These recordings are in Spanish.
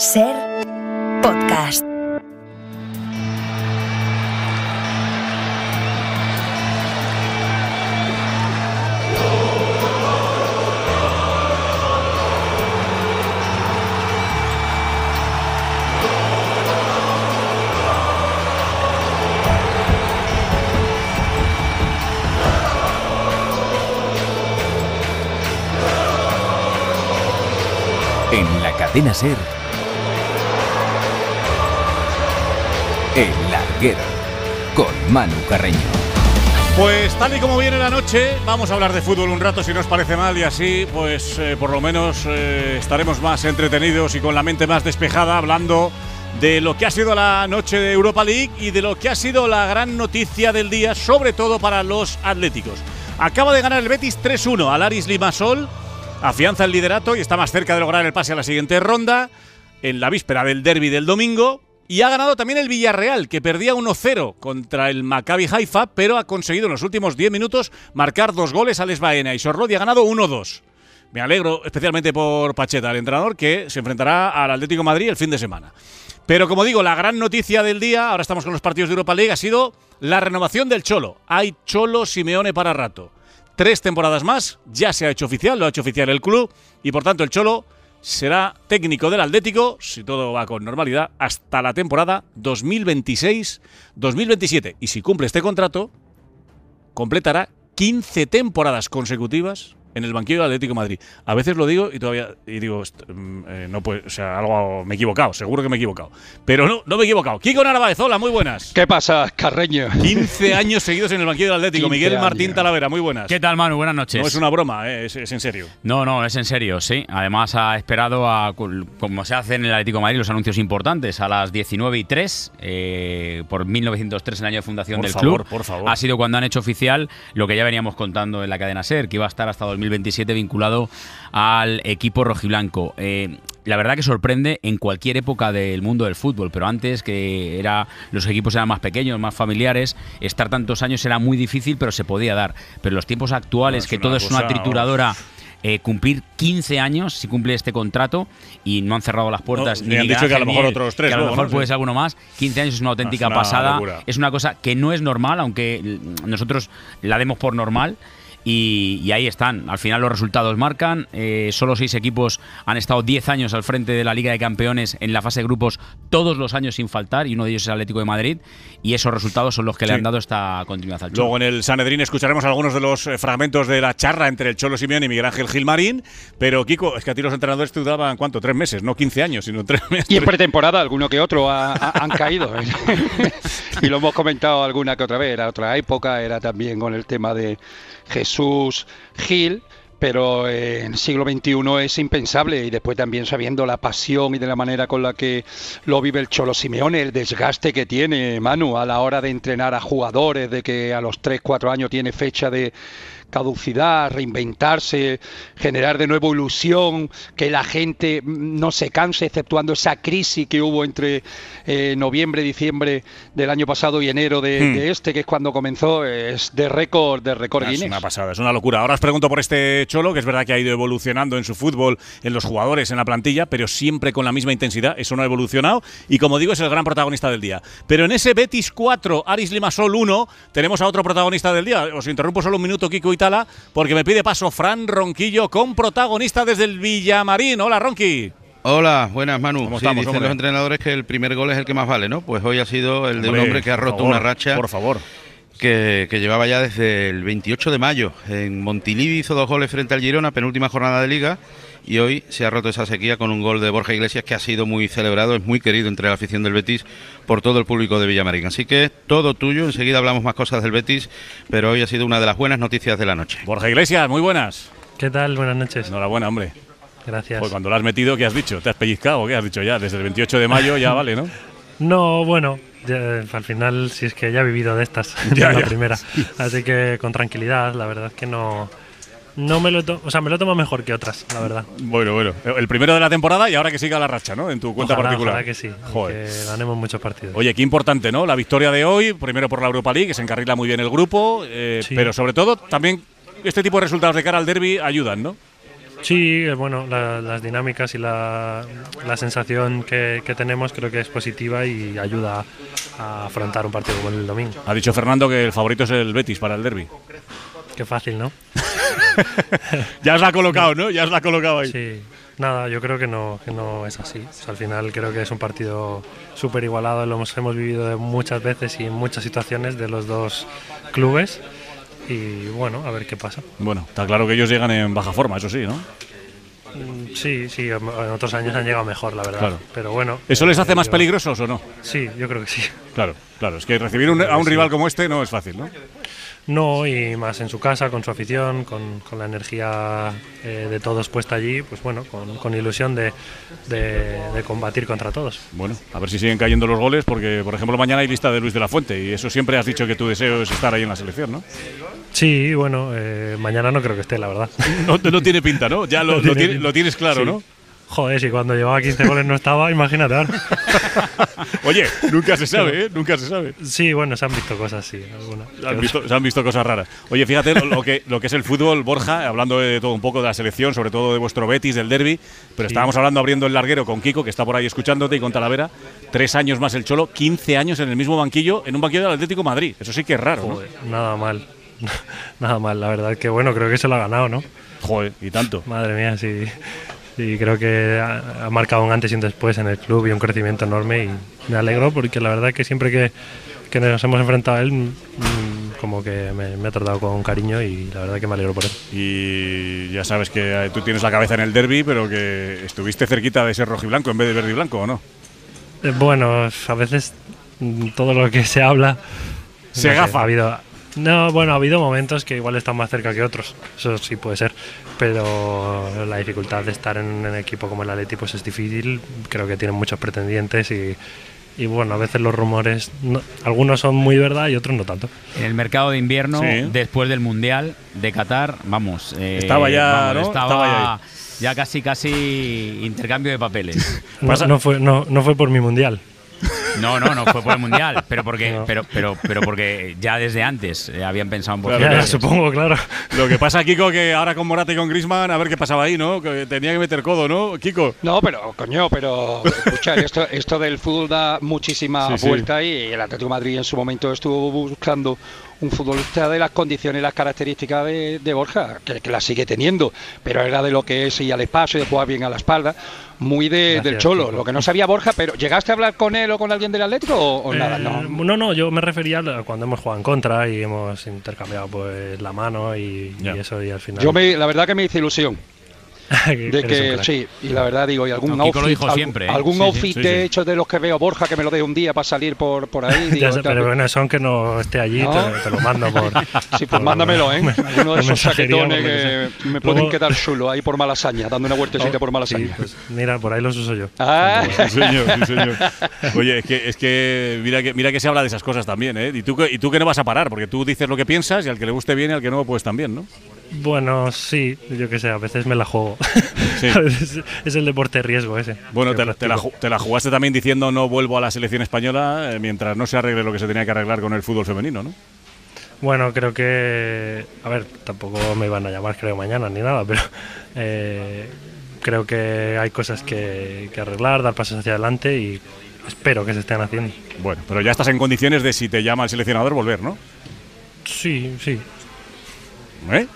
Ser podcast. En la cadena Ser. El larguero. Con Manu Carreño. Pues tal y como viene la noche, vamos a hablar de fútbol un rato si no os parece mal y así, pues eh, por lo menos eh, estaremos más entretenidos y con la mente más despejada hablando de lo que ha sido la noche de Europa League y de lo que ha sido la gran noticia del día, sobre todo para los atléticos. Acaba de ganar el Betis 3-1 al Aris Limasol, afianza el liderato y está más cerca de lograr el pase a la siguiente ronda en la víspera del derby del domingo. Y ha ganado también el Villarreal, que perdía 1-0 contra el Maccabi Haifa, pero ha conseguido en los últimos 10 minutos marcar dos goles al Esbaena y Sorlot y ha ganado 1-2. Me alegro especialmente por Pacheta, el entrenador, que se enfrentará al Atlético Madrid el fin de semana. Pero como digo, la gran noticia del día, ahora estamos con los partidos de Europa League, ha sido la renovación del Cholo. Hay Cholo Simeone para rato. Tres temporadas más, ya se ha hecho oficial, lo ha hecho oficial el club, y por tanto el Cholo será técnico del Atlético, si todo va con normalidad, hasta la temporada 2026-2027. Y si cumple este contrato, completará 15 temporadas consecutivas en el banquillo del Atlético de Madrid. A veces lo digo y todavía y digo, mm, eh, no puede, o sea, algo me he equivocado, seguro que me he equivocado. Pero no, no me he equivocado. Kiko Narváez, hola, muy buenas. ¿Qué pasa, Carreño? 15 años seguidos en el banquillo del Atlético. 15 Miguel Martín años. Talavera, muy buenas. ¿Qué tal, Manu? Buenas noches. No es una broma, eh, es, es en serio. No, no, es en serio, sí. Además ha esperado a, como se hace en el Atlético de Madrid, los anuncios importantes a las 19 y 3, eh, por 1903, el año de fundación Por del favor, club. por favor. Ha sido cuando han hecho oficial lo que ya veníamos contando en la cadena SER, que iba a estar hasta 2027 vinculado al equipo rojiblanco. Eh, la verdad que sorprende en cualquier época del mundo del fútbol, pero antes que era los equipos eran más pequeños, más familiares, estar tantos años era muy difícil, pero se podía dar. Pero los tiempos actuales, No, es que todo es una cosa, trituradora, eh, cumplir 15 años si cumple este contrato y no han cerrado las puertas. No, ni han dicho que a lo mejor otros tres Que a lo mejor ¿no? puede ser alguno más. 15 años es una auténtica una pasada. locura. Es una cosa que no es normal, aunque mm, nosotros la demos por normal. Y, y ahí están. Al final los resultados marcan. Eh, solo seis equipos han estado 10 años al frente de la Liga de Campeones en la fase de grupos, todos los años sin faltar, y uno de ellos es el Atlético de Madrid. Y esos resultados son los que Sí. le han dado esta continuidad al Cholo. Luego en el Sanedrín escucharemos algunos de los eh, fragmentos de la charla entre el Cholo Simeone y Miguel Ángel Gilmarín. Pero Kiko, es que a ti los entrenadores te daban, ¿cuánto? Tres meses, no 15 años, sino tres meses. Y en pretemporada, alguno que otro ha- ha- han caído. y lo hemos comentado alguna que otra vez. Era otra época, era también con el tema de Jesús Gil. Pero eh, en el siglo XXI es impensable y después también sabiendo la pasión y de la manera con la que lo vive el Cholo Simeone, el desgaste que tiene Manu a la hora de entrenar a jugadores, de que a los 3, 4 años tiene fecha de caducidad, reinventarse, generar de nuevo ilusión, que la gente no se canse, exceptuando esa crisis que hubo entre eh, noviembre, diciembre del año pasado y enero de, Hmm. de este, que es cuando comenzó, es de récord, de récord Es Guinness. una pasada, es una locura. Ahora os pregunto por este Cholo, que es verdad que ha ido evolucionando en su fútbol, en los jugadores, en la plantilla, pero siempre con la misma intensidad. Eso no ha evolucionado. Y como digo, es el gran protagonista del día. Pero en ese Betis 4, Aris Limasol 1, tenemos a otro protagonista del día. Os interrumpo solo un minuto, Kiko Porque me pide paso Fran Ronquillo con protagonista desde el Villamarín. Hola, Ronqui. Hola, buenas Manu. ¿Cómo estamos, dicen los entrenadores que el primer gol es el que más vale, ¿no? Pues hoy ha sido el de un Hombre, que ha roto una racha Por favor. que, que llevaba ya desde el 28 de mayo. En Montilivi hizo dos goles frente al Girona, penúltima jornada de liga, y hoy se ha roto esa sequía con un gol de Borja Iglesias que ha sido muy celebrado, es muy querido entre la afición del Betis por todo el público de Villamarín. Así que todo tuyo, enseguida hablamos más cosas del Betis, pero hoy ha sido una de las buenas noticias de la noche. Borja Iglesias, muy buenas. ¿Qué tal? Buenas noches. Enhorabuena, hombre. Gracias. Pues cuando lo has metido, ¿qué has dicho? ¿Te has pellizcado qué has dicho ya? Desde el 28 de mayo ya vale, ¿no? No, bueno, ya, al final, si es que ya he vivido de estas, Ya, ya, la ya. primera. Así que con tranquilidad, la verdad es que no. No me lo o sea, me lo tomo mejor que otras, la verdad. Bueno, bueno. El primero de la temporada y ahora que siga la racha, ¿no? En tu cuenta ojalá, particular. ojalá que sí, Joder. que ganemos muchos partidos. Oye, qué importante, ¿no? La victoria de hoy, primero por la Europa League, que se encarrila muy bien el grupo, eh, Sí. pero sobre todo también este tipo de resultados de cara al derby ayudan, ¿no? Sí, eh, bueno, la- las dinámicas y la, la sensación que, que tenemos creo que es positiva y ayuda a afrontar un partido como el domingo. Ha dicho Fernando que el favorito es el Betis para el derby. Qué fácil, ¿no? Ya os la ha colocado, ¿no? Ya os la ha colocado ahí. Sí, nada, yo creo que no, que no es así. O sea, al final creo que es un partido súper igualado, lo hemos, hemos vivido muchas veces y en muchas situaciones de los dos clubes. Y bueno, a ver qué pasa. Bueno, está claro que ellos llegan en baja forma, eso sí, ¿no? Mm, Sí, sí, en en otros años han llegado mejor, la verdad. Claro. Pero bueno. ¿Eso les hace eh, más yo- peligrosos o no? Sí, yo creo que sí. Claro, claro. Es que recibir un- a un rival como este no es fácil, ¿no? No, y más en su casa, con su afición, con, con la energía eh, de todos puesta allí, pues bueno, con, con ilusión de, de- de combatir contra todos. Bueno, a ver si siguen cayendo los goles, porque, por ejemplo, mañana hay lista de Luis de la Fuente, y eso siempre has dicho que tu deseo es estar ahí en la selección, ¿no? Sí, bueno, eh, mañana no creo que esté, la verdad. No, no tiene pinta, ¿no? Ya lo, No lo tiene lo tienes claro, Sí. ¿no? Joder, si cuando llevaba 15 goles no estaba, imagínate ahora. Oye, nunca se sabe, ¿eh? Nunca se sabe. Sí, bueno, se han visto cosas, sí, han, visto, se han visto cosas raras. Oye, fíjate lo, lo que, lo que es el fútbol, Borja, hablando de todo un poco de la selección, sobre todo de vuestro Betis, del derby, pero Sí. estábamos hablando abriendo el larguero con Kiko, que está por ahí escuchándote, y con Talavera. Tres años más el Cholo, 15 años en el mismo banquillo, en un banquillo del Atlético de Madrid. Eso sí que es raro, ¿no? Joder, nada mal. nada mal, la verdad que bueno, creo que se lo ha ganado, ¿no? Joder, y tanto. Madre mía, sí. Sí, creo que ha, ha marcado un antes y un después en el club y un crecimiento enorme y me alegro porque la verdad que siempre que, que nos hemos enfrentado a él, mm, como que me, me ha tratado con cariño y la verdad que me alegro por él. Y ya sabes que eh, tú tienes la cabeza en el derby, pero que estuviste cerquita de ser rojiblanco en vez de verde y blanco, ¿o no? Eh, Bueno, a veces mm, todo lo que se habla Se no sé, gafa. ha habido, no, bueno, ha habido momentos que igual están más cerca que otros, eso sí puede ser, pero la dificultad de estar en un equipo como el Atleti pues es difícil, creo que tienen muchos pretendientes y, y bueno, a veces los rumores, no- algunos son muy verdad y otros no tanto. En el mercado de invierno, Sí. después del Mundial de Qatar, vamos. eh, Estaba ya, vamos, ¿no? Estaba, Estaba ya casi, casi intercambio de papeles. No, Pasa- no fue, no, no fue por mi mundial. No, no, no fue por el Mundial, pero porque, No. pero, pero, pero porque ya desde antes eh, habían pensado en Claro, Ya, supongo, claro. Lo que pasa, Kiko, que ahora con Morata y con Grisman, a ver qué pasaba ahí, ¿no? Que tenía que meter codo, ¿no? Kiko. No, pero coño, pero escucha, esto, esto del fútbol da muchísima Sí, sí. vuelta y el Atlético de Madrid en su momento estuvo buscando un futbolista de las condiciones y las características de, de Borja, que, que las sigue teniendo, pero era de lo que es ir al espacio, de jugar bien a la espalda, muy de- Gracias, del cholo, lo que no sabía Borja, pero ¿llegaste a hablar con él o con alguien del Atlético o, o nada? Eh, No. no, no, yo me refería a cuando hemos jugado en contra y hemos intercambiado pues la mano y, y eso y al final. Yo me, la verdad que me hice ilusión de que sí, y la verdad digo, y algún No, Kiko lo outfit, dijo algún- siempre, ¿eh? algún Sí, sí, outfit sí, de sí. hecho de los que veo Borja que me lo dé un día para salir por, por ahí. digo, Ya sé, tal, pero bueno, eso aunque no esté allí, ¿No? te, te lo mando por. Sí, pues por- mándamelo, ¿eh? por Uno de esos lo que me pueden Luego- quedar chulo ahí por Malasaña, dando una vueltecita por Malasaña. Sí, pues mira, por ahí los uso yo. Ah, Sí, señor, sí, señor. Oye, es que, es que mira que mira que se habla de esas cosas también, ¿eh? Y tú, que- y tú que no vas a parar, porque tú dices lo que piensas y al que le guste bien y al que no, pues también, ¿no? Bueno, sí, yo qué sé, a veces me la juego. Sí. A veces es el deporte de riesgo ese. Bueno, te, te la, te la jugaste también diciendo no vuelvo a la selección española eh, mientras no se arregle lo que se tenía que arreglar con el fútbol femenino, ¿no? Bueno, creo que. A ver, tampoco me van a llamar, creo, mañana ni nada, pero. eh, creo que hay cosas que, que arreglar, dar pasos hacia adelante y espero que se estén haciendo. Bueno, pero ya estás en condiciones de si te llama el seleccionador volver, ¿no? Sí, sí. ¿Eh?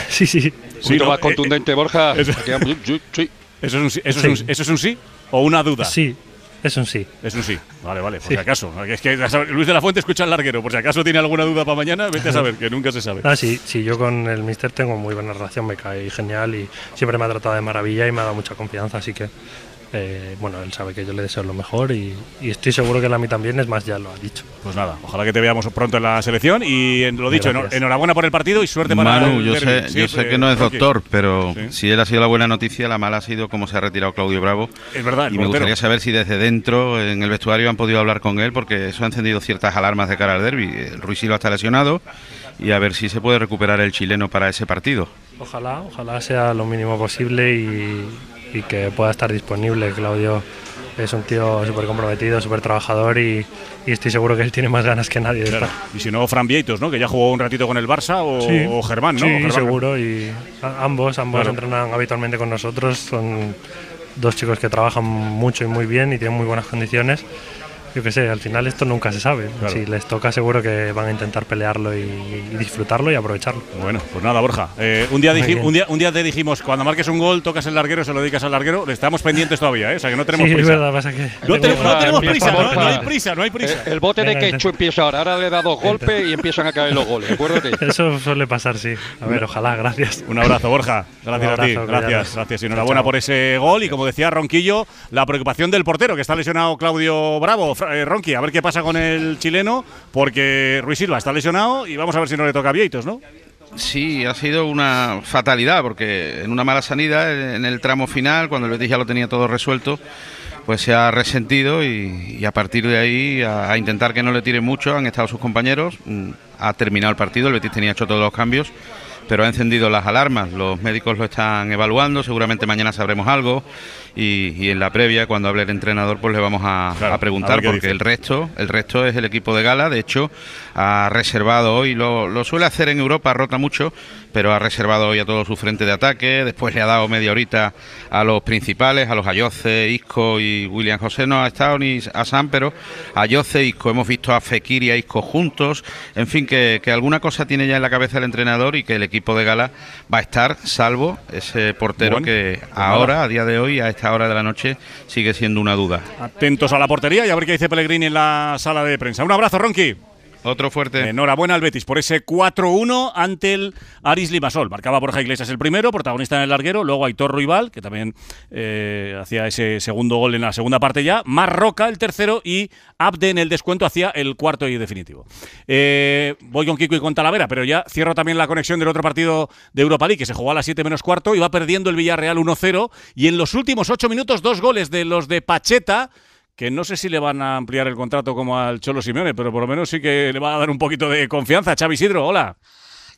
sí, sí. un poquito no, más eh, contundente, Borja. eso- sí, sí. ¿Eso es un sí, eso Sí. es un, eso es un sí o una duda? Sí, es un sí. Es un sí. Vale, vale, por Sí. si acaso. Es que Luis de la Fuente escucha el larguero. Por si acaso tiene alguna duda para mañana, vete a saber, que nunca se sabe. Ah, sí, sí, yo con el mister tengo muy buena relación, me cae genial y siempre me ha tratado de maravilla y me ha dado mucha confianza, así que, eh, bueno, él sabe que yo le deseo lo mejor y, y estoy seguro que él a mí también, es más, ya lo ha dicho. Pues nada, ojalá que te veamos pronto en la selección y en- lo dicho, Gracias. enhorabuena por el partido y suerte para Manu, el yo sé, Sí, yo sé eh, que no es doctor, pero Sí. si él ha sido la buena noticia, la mala ha sido cómo se ha retirado Claudio Bravo. Es verdad, Y me portero. gustaría saber si desde dentro, en el vestuario, han podido hablar con él, porque eso ha encendido ciertas alarmas de cara al derby. El Ruiz Silva está lesionado y a ver si se puede recuperar el chileno para ese partido. Ojalá, ojalá sea lo mínimo posible y, y que pueda estar disponible. Claudio es un tío súper comprometido, súper trabajador y, y estoy seguro que él tiene más ganas que nadie Claro. Y si no, Fran Vieitos, ¿no? Que ya jugó un ratito con el Barça o, Sí. o Germán, ¿no? Sí, O Germán. seguro. Y a- ambos, ambos Claro. entrenan habitualmente con nosotros. Son dos chicos que trabajan mucho y muy bien y tienen muy buenas condiciones. Yo qué sé, al final esto nunca se sabe. Claro. Si les toca, seguro que van a intentar pelearlo y, y disfrutarlo y aprovecharlo. Bueno, pues nada, Borja. Eh, un, día un, día, un día te dijimos, cuando marques un gol, tocas el larguero, se lo dedicas al larguero. Estamos pendientes todavía, ¿eh? O sea, que no tenemos sí, es prisa. verdad, pasa que. No tenemos, no tenemos Empieza prisa, no, hay prisa, no hay prisa. El, el bote de ketchup empieza ahora. Ahora le da dos golpes y empiezan a caer los goles. Acuérdate. Eso suele pasar, sí. A ver, ojalá, gracias. Un abrazo, Borja. Gracias a ti. Gracias, gracias. Y Chao, enhorabuena chao. por ese gol. Y como decía Ronquillo, la preocupación del portero, que está lesionado Claudio Bravo. Eh, Ronqui, a ver qué pasa con el chileno, porque Ruiz Silva está lesionado y vamos a ver si no le toca a Vieitos, ¿no? Sí, ha sido una fatalidad porque en una mala sanidad, en el tramo final, cuando el Betis ya lo tenía todo resuelto, pues se ha resentido y, y a partir de ahí a, a intentar que no le tire mucho han estado sus compañeros. Mm, Ha terminado el partido, el Betis tenía hecho todos los cambios, pero ha encendido las alarmas. Los médicos lo están evaluando, seguramente mañana sabremos algo y, y en la previa, cuando hable el entrenador, pues le vamos a, Claro, a preguntar a porque dice. el resto, el resto es el equipo de gala. De hecho, ha reservado hoy, lo, lo suele hacer en Europa, rota mucho, pero ha reservado hoy a todo su frente de ataque. Después le ha dado media horita a los principales, a los Ayoce, Isco y William José. No ha estado ni a Sam, pero Ayoce, Isco. Hemos visto a Fekir y a Isco juntos. En fin, que, que alguna cosa tiene ya en la cabeza el entrenador y que el equipo de gala va a estar, salvo ese portero Bueno, que ahora, a día de hoy, a esta hora de la noche, sigue siendo una duda. Atentos a la portería y a ver qué dice Pellegrini en la sala de prensa. Un abrazo, Ronqui. Otro fuerte. Enhorabuena al Betis por ese 4-1 ante el Aris Limasol. Marcaba Borja Iglesias el primero, protagonista en el larguero. Luego Aitor Ruibal, que también eh, hacía ese segundo gol en la segunda parte ya. Más Roca el tercero y Abde en el descuento hacía el cuarto y definitivo. Eh, voy con Kiko y con Talavera, pero ya cierro también la conexión del otro partido de Europa League que se jugó a las 7 menos cuarto va perdiendo el Villarreal 1-0. Y en los últimos 8 minutos, dos goles de los de Pacheta que no sé si le van a ampliar el contrato como al Cholo Simeone, pero por lo menos sí que le va a dar un poquito de confianza. Xavi Sidro, hola.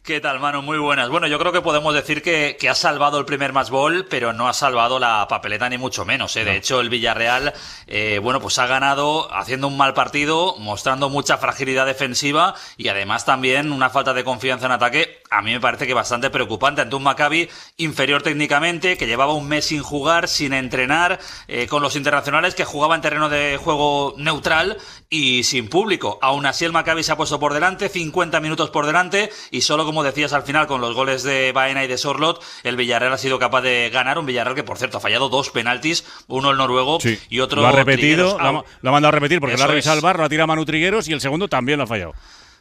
¿Qué tal, Manu? Muy buenas. Bueno, yo creo que podemos decir que, que ha salvado el primer match ball, pero no ha salvado la papeleta ni mucho menos. ¿eh? De hecho, el Villarreal, eh, bueno, pues ha ganado haciendo un mal partido, mostrando mucha fragilidad defensiva y además también una falta de confianza en ataque. A mí me parece que bastante preocupante ante un Maccabi inferior técnicamente, que llevaba un mes sin jugar, sin entrenar, eh, con los internacionales, que jugaba en terreno de juego neutral y sin público. Aún así, el Maccabi se ha puesto por delante, 50 minutos por delante, y solo como decías al final, con los goles de Baena y de Sorlot, el Villarreal ha sido capaz de ganar. Un Villarreal que, por cierto, ha fallado dos penaltis, uno el noruego Sí, y otro. lo ha repetido, lo ha, lo ha mandado a repetir porque lo ha revisado es. el bar, lo ha tirado Manu Trigueros y el segundo también lo ha fallado.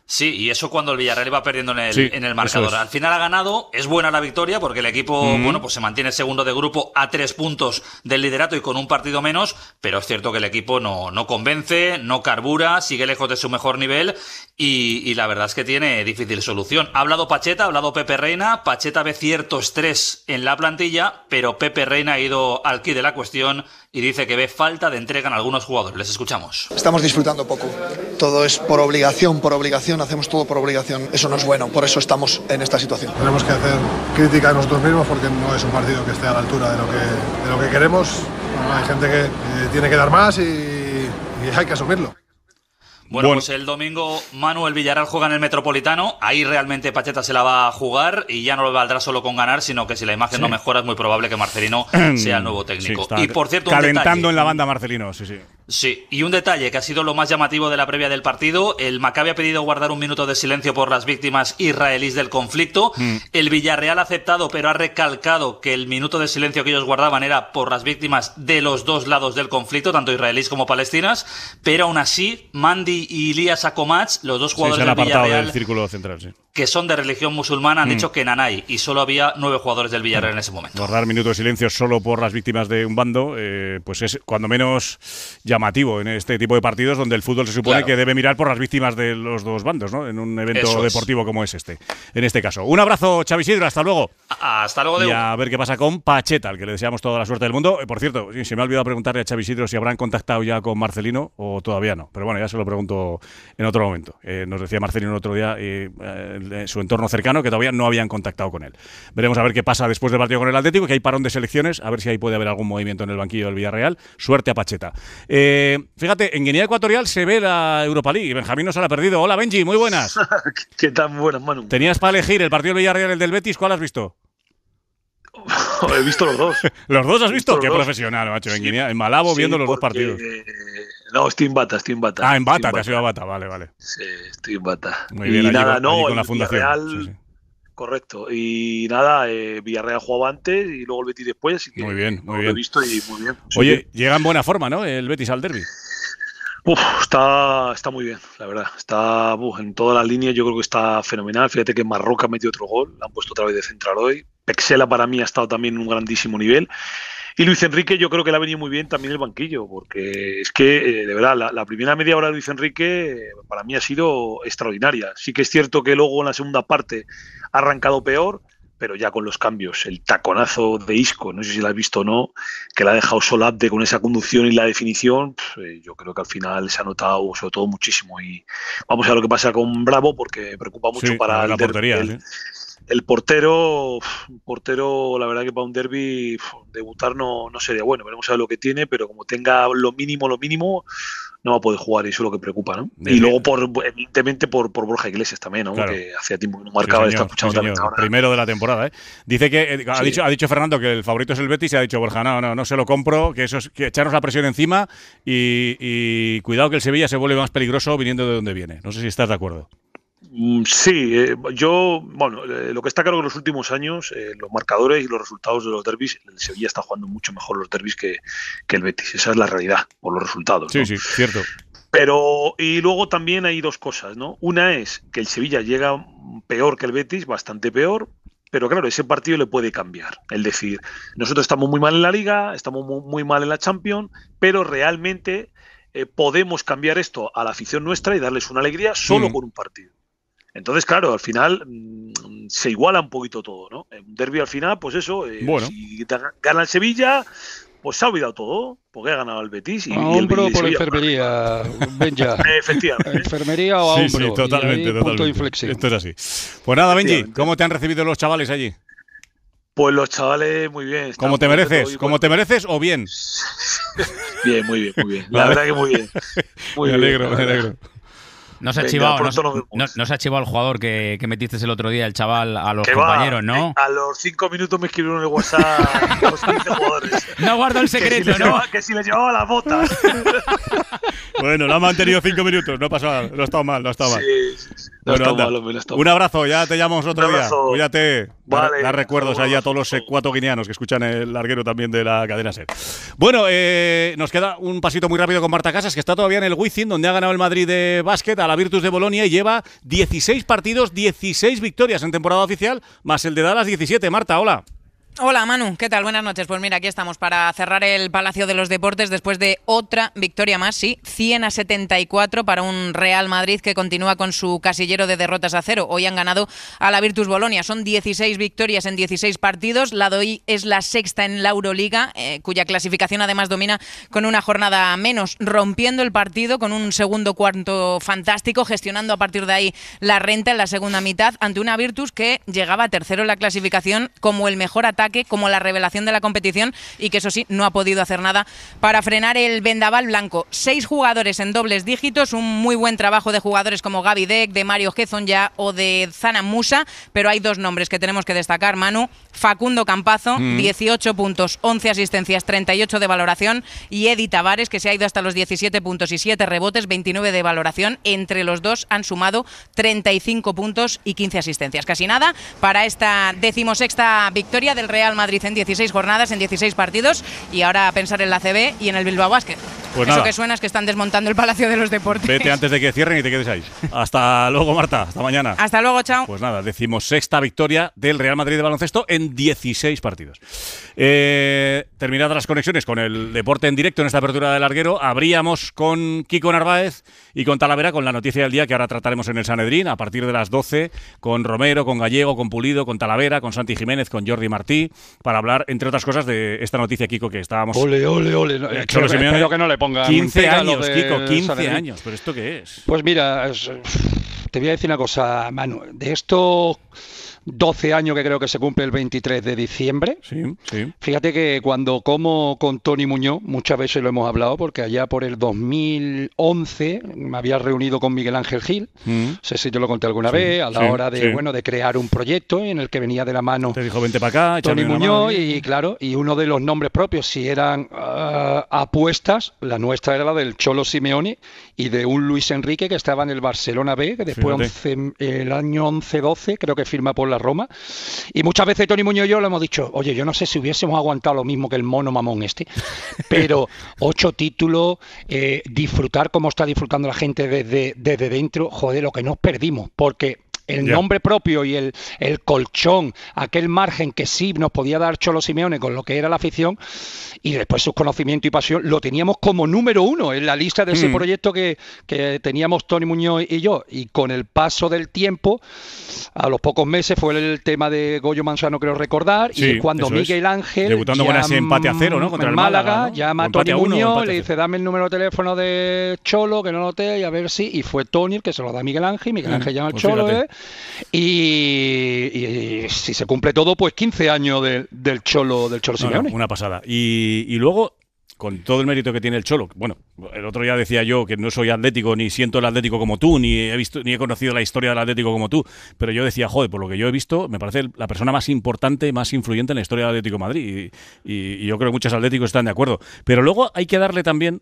Sí, y eso cuando el Villarreal iba perdiendo en el, Sí, en el marcador. es. Al final ha ganado, es buena la victoria porque el equipo, bueno, pues se mantiene segundo de grupo a tres puntos del liderato y con un partido menos, pero es cierto que el equipo no, no convence, no carbura, sigue lejos de su mejor nivel y, y la verdad es que tiene difícil solución. Ha hablado Pacheta, ha hablado Pepe Reina, Pacheta ve cierto estrés en la plantilla, pero Pepe Reina ha ido al quid de la cuestión y dice que ve falta de entrega en algunos jugadores. Les escuchamos. Estamos disfrutando poco. Todo es por obligación, por obligación, hacemos todo por obligación. Eso no es bueno, por eso estamos en esta situación. Tenemos que hacer crítica a nosotros mismos porque no es un partido que esté a la altura de lo que, de lo que queremos. Bueno, hay gente que eh, tiene que dar más y, y hay que asumirlo. Bueno, Bueno. pues el domingo Manuel Villarreal juega en el Metropolitano. Ahí realmente Pacheta se la va a jugar y ya no le valdrá solo con ganar, sino que si la imagen no mejora es muy probable que Marcelino sea el nuevo técnico. y por cierto, un calentando detalle. en la banda Marcelino, sí, sí. Sí, y un detalle que ha sido lo más llamativo de la previa del partido, el Maccabi ha pedido guardar un minuto de silencio por las víctimas israelíes del conflicto, Mm. el Villarreal ha aceptado pero ha recalcado que el minuto de silencio que ellos guardaban era por las víctimas de los dos lados del conflicto, tanto israelíes como palestinas, pero aún así Mandy y Ilias Akomach, los dos Sí, jugadores han del Villarreal del círculo central, sí. que son de religión musulmana Mm. han dicho que en Anay y solo había nueve jugadores del Villarreal en ese momento. Guardar minuto de silencio solo por las víctimas de un bando, eh, pues es cuando menos llamativo en este tipo de partidos donde el fútbol se supone Claro. que debe mirar por las víctimas de los dos bandos, ¿no? En un evento Eso es. deportivo como es este, en este caso. Un abrazo, Xavi Sidro, hasta luego. Hasta luego, Y a ver qué pasa con Pacheta, al que le deseamos toda la suerte del mundo. Eh, por cierto, se me ha olvidado preguntarle a Xavi Sidro si habrán contactado ya con Marcelino o todavía no. Pero bueno, ya se lo pregunto en otro momento. Eh, nos decía Marcelino el otro día, eh, eh, su entorno cercano, que todavía no habían contactado con él. Veremos a ver qué pasa después del partido con el Atlético, que hay parón de selecciones, a ver si ahí puede haber algún movimiento en el banquillo del Villarreal. Suerte a Pacheta. Eh, fíjate, en Guinea Ecuatorial se ve la Europa League y Benjamín no se la ha perdido. Hola Benji, muy buenas. ¿Qué tal? Muy buenas, Manu. Tenías para elegir el partido del Villarreal y el del Betis, ¿cuál has visto? He visto los dos. ¿Los dos has visto? Qué profesional, macho. En Guinea, en Malabo, Sí, viendo los dos partidos. No, estoy en bata, estoy en bata. Ah, en bata, te has ido a bata, vale, vale. Sí, estoy en bata. Muy bien, y allí nada, con- no, allí con la fundación. Villarreal, Sí, sí. Correcto. Y nada, eh, Villarreal jugaba antes y luego el Betis después, así que Muy bien, muy lo bien. he visto y muy bien. Sí, Oye, llega en buena forma, ¿no? El Betis al derby. Uf, está, está muy bien, la verdad. Está uf, en todas las líneas, yo creo que está fenomenal. Fíjate que Marroca metió otro gol, la han puesto otra vez de central hoy. Pexela para mí ha estado también en un grandísimo nivel. Y Luis Enrique, yo creo que le ha venido muy bien también el banquillo, porque es que, eh, de verdad, la, la primera media hora de Luis Enrique eh, para mí ha sido extraordinaria. Sí que es cierto que luego en la segunda parte ha arrancado peor, pero ya con los cambios, el taconazo de Isco, no sé si lo has visto o no, que la ha dejado Solabde con esa conducción y la definición, pf, eh, yo creo que al final se ha notado sobre todo muchísimo. Y vamos a ver lo que pasa con Bravo, porque me preocupa mucho Sí, para la el, portería, el, sí. El portero, portero, la verdad que para un derby debutar no, no sería bueno. Veremos a ver lo que tiene, pero como tenga lo mínimo, lo mínimo, no va a poder jugar y eso es lo que preocupa, ¿no? Bien, y luego, por, evidentemente, por, por Borja Iglesias también, ¿no? Claro. Que hacía tiempo que no Sí, marcaba, señor, está escuchando sí, también ahora. Primero de la temporada, ¿eh? Dice que eh, ha, Sí. dicho, ha dicho Fernando que el favorito es el Betis y ha dicho Borja, no, no, no se lo compro, que eso es que echarnos la presión encima y, y cuidado que el Sevilla se vuelve más peligroso viniendo de donde viene. No sé si estás de acuerdo. Mm, Sí, eh, yo, bueno, eh, lo que está claro que en los últimos años, eh, los marcadores y los resultados de los derbis, el Sevilla está jugando mucho mejor los derbis que, que el Betis. Esa es la realidad, por los resultados. Sí, ¿no? sí, cierto. Pero, y luego también hay dos cosas, ¿no? Una es que el Sevilla llega peor que el Betis, bastante peor, pero claro, ese partido le puede cambiar. Es decir, nosotros estamos muy mal en la Liga, estamos mu- muy, mal en la Champions, pero realmente podemos cambiar esto a la afición nuestra y darles una alegría solo Mm. con un partido. Entonces, claro, al final mm, se iguala un poquito todo, ¿no? En un derby al final, pues eso, eh, Bueno. si gana el Sevilla, pues se ha olvidado todo, porque ha ganado el Betis y, A y el hombro y el por Sevilla- enfermería, Benja. Efectivamente. Enfermería o a Sí, hombro. sí, y totalmente, totalmente. inflexión. Esto es así. Pues nada, Benji. ¿cómo te han recibido los chavales allí? Pues los chavales, muy bien. ¿Cómo te mereces? ¿Cómo bueno, te mereces o bien? Bien, muy bien, muy bien. La verdad que muy bien. Muy me alegro, me verdad. alegro. No se ha chivado, no, se ha chivado al jugador que, que metiste el otro día, el chaval, a los Que va, compañeros, ¿no? eh, A los cinco minutos me escribieron en el WhatsApp los 15 jugadores. No guardo el Que si, secreto, ¿no? llevaba, que si les llevaba las botas. Bueno, lo ha mantenido cinco minutos, no pasa nada, no ha estado mal, no ha estado mal. Sí, sí, sí. No Bueno, anda. Un abrazo, ya te llamamos otro día. Cuídate. Vale. Da recuerdos allá a todos los cuatro guineanos que escuchan el larguero también de la cadena SER. Bueno, eh, nos queda un pasito muy rápido con Marta Casas, que está todavía en el Wizzing, donde ha ganado el Madrid de básquet a la Virtus de Bolonia y lleva 16 partidos, 16 victorias en temporada oficial, más el de Dallas 17. Marta, hola. Hola Manu, ¿qué tal? Buenas noches. Pues mira, aquí estamos para cerrar el Palacio de los Deportes después de otra victoria más, sí, 100 a 74 para un Real Madrid que continúa con su casillero de derrotas a cero. Hoy han ganado a la Virtus Bolonia, son 16 victorias en 16 partidos. La hoy es la sexta en la Euroliga, eh, cuya clasificación además domina con una jornada menos, rompiendo el partido con un segundo cuarto fantástico, gestionando a partir de ahí la renta en la segunda mitad ante una Virtus que llegaba tercero en la clasificación como el mejor ataque, como la revelación de la competición y que eso sí, no ha podido hacer nada para frenar el vendaval blanco. Seis jugadores en dobles dígitos, un muy buen trabajo de jugadores como Gaby Deck, de Mario Gezon ya o de Zana Musa, pero hay dos nombres que tenemos que destacar, Manu. Facundo Campazo, Mm. 18 puntos, 11 asistencias, 38 de valoración y Eddie Tavares, que se ha ido hasta los 17 puntos y 7 rebotes, 29 de valoración. Entre los dos han sumado 35 puntos y 15 asistencias. Casi nada para esta decimosexta victoria del Real Madrid en 16 jornadas, en 16 partidos y ahora a pensar en la CB y en el Bilbao Basket. Pues Eso nada. que suena es que están desmontando el Palacio de los Deportes. Vete antes de que cierren y te quedes ahí. Hasta luego, Marta. Hasta mañana. Hasta luego, chao. Pues nada, decimos sexta victoria del Real Madrid de baloncesto en 16 partidos. Eh, terminadas las conexiones con el deporte en directo en esta apertura del larguero, abríamos con Kiko Narváez y con Talavera con la noticia del día que ahora trataremos en el Sanedrín a partir de las 12 con Romero, con Gallego, con Pulido, con Talavera, con Santi Jiménez, con Jordi Martí para hablar, entre otras cosas, de esta noticia, Kiko, que estábamos... Ole, ole, ole. No, Eh, espero- Cholo Simeone, espero que no le pongan 15 pega lo años, Kiko, 15 Sanedrín. años. ¿Pero esto qué es? Pues mira, es- te voy a decir una cosa, Manu. De estos 12 años que creo que se cumple el 23 de diciembre, Sí, sí. fíjate que cuando como con Tony Muñoz, muchas veces lo hemos hablado, porque allá por el 2011 me había reunido con Miguel Ángel Gil, Mm. no sé si te lo conté alguna Sí, vez, a la hora de, bueno, de crear un proyecto en el que venía de la mano Te dijo, vente para acá, Tony échame una mano". Muñoz y claro, y uno de los nombres propios, si eran ah, apuestas, la nuestra era la del Cholo Simeone y de un Luis Enrique que estaba en el Barcelona B, que después Fíjate. 11 el año 11-12 creo que firma por la Roma. Y muchas veces Tony Muñoz y yo le hemos dicho, oye, yo no sé si hubiésemos aguantado lo mismo que el mono mamón este, pero ocho títulos, eh, disfrutar como está disfrutando la gente desde, desde dentro, joder, lo que nos perdimos, porque el nombre propio y el, el colchón, aquel margen que sí nos podía dar Cholo Simeone con lo que era la afición, y después sus conocimientos y pasión, lo teníamos como número uno en la lista de ese Mm. proyecto que, que teníamos Tony Muñoz y yo. Y con el paso del tiempo, a los pocos meses fue el tema de Goyo Manzano, creo recordar, Sí, y cuando. Miguel Ángel. Debutando con ese empate a cero, ¿no? Contra el Málaga, ¿no? llama a Tony a uno, o Muñoz, le dice, dame el número de teléfono de Cholo, que no lo te, y a ver si. Y fue Tony el que se lo da a Miguel Ángel, y Miguel Mm, Ángel llama al pues Cholo. ¿eh? Y, y si se cumple todo, pues 15 años del, del Cholo, del Cholo No, no, Simeone. una pasada. Y, y luego, con todo el mérito que tiene el Cholo, bueno, el otro día decía yo que no soy atlético, ni siento el atlético como tú, ni he visto, ni he conocido la historia del atlético como tú, pero yo decía, joder, por lo que yo he visto, me parece la persona más importante, más influyente en la historia del Atlético de Madrid. Y, y- y yo creo que muchos atléticos están de acuerdo. Pero luego hay que darle también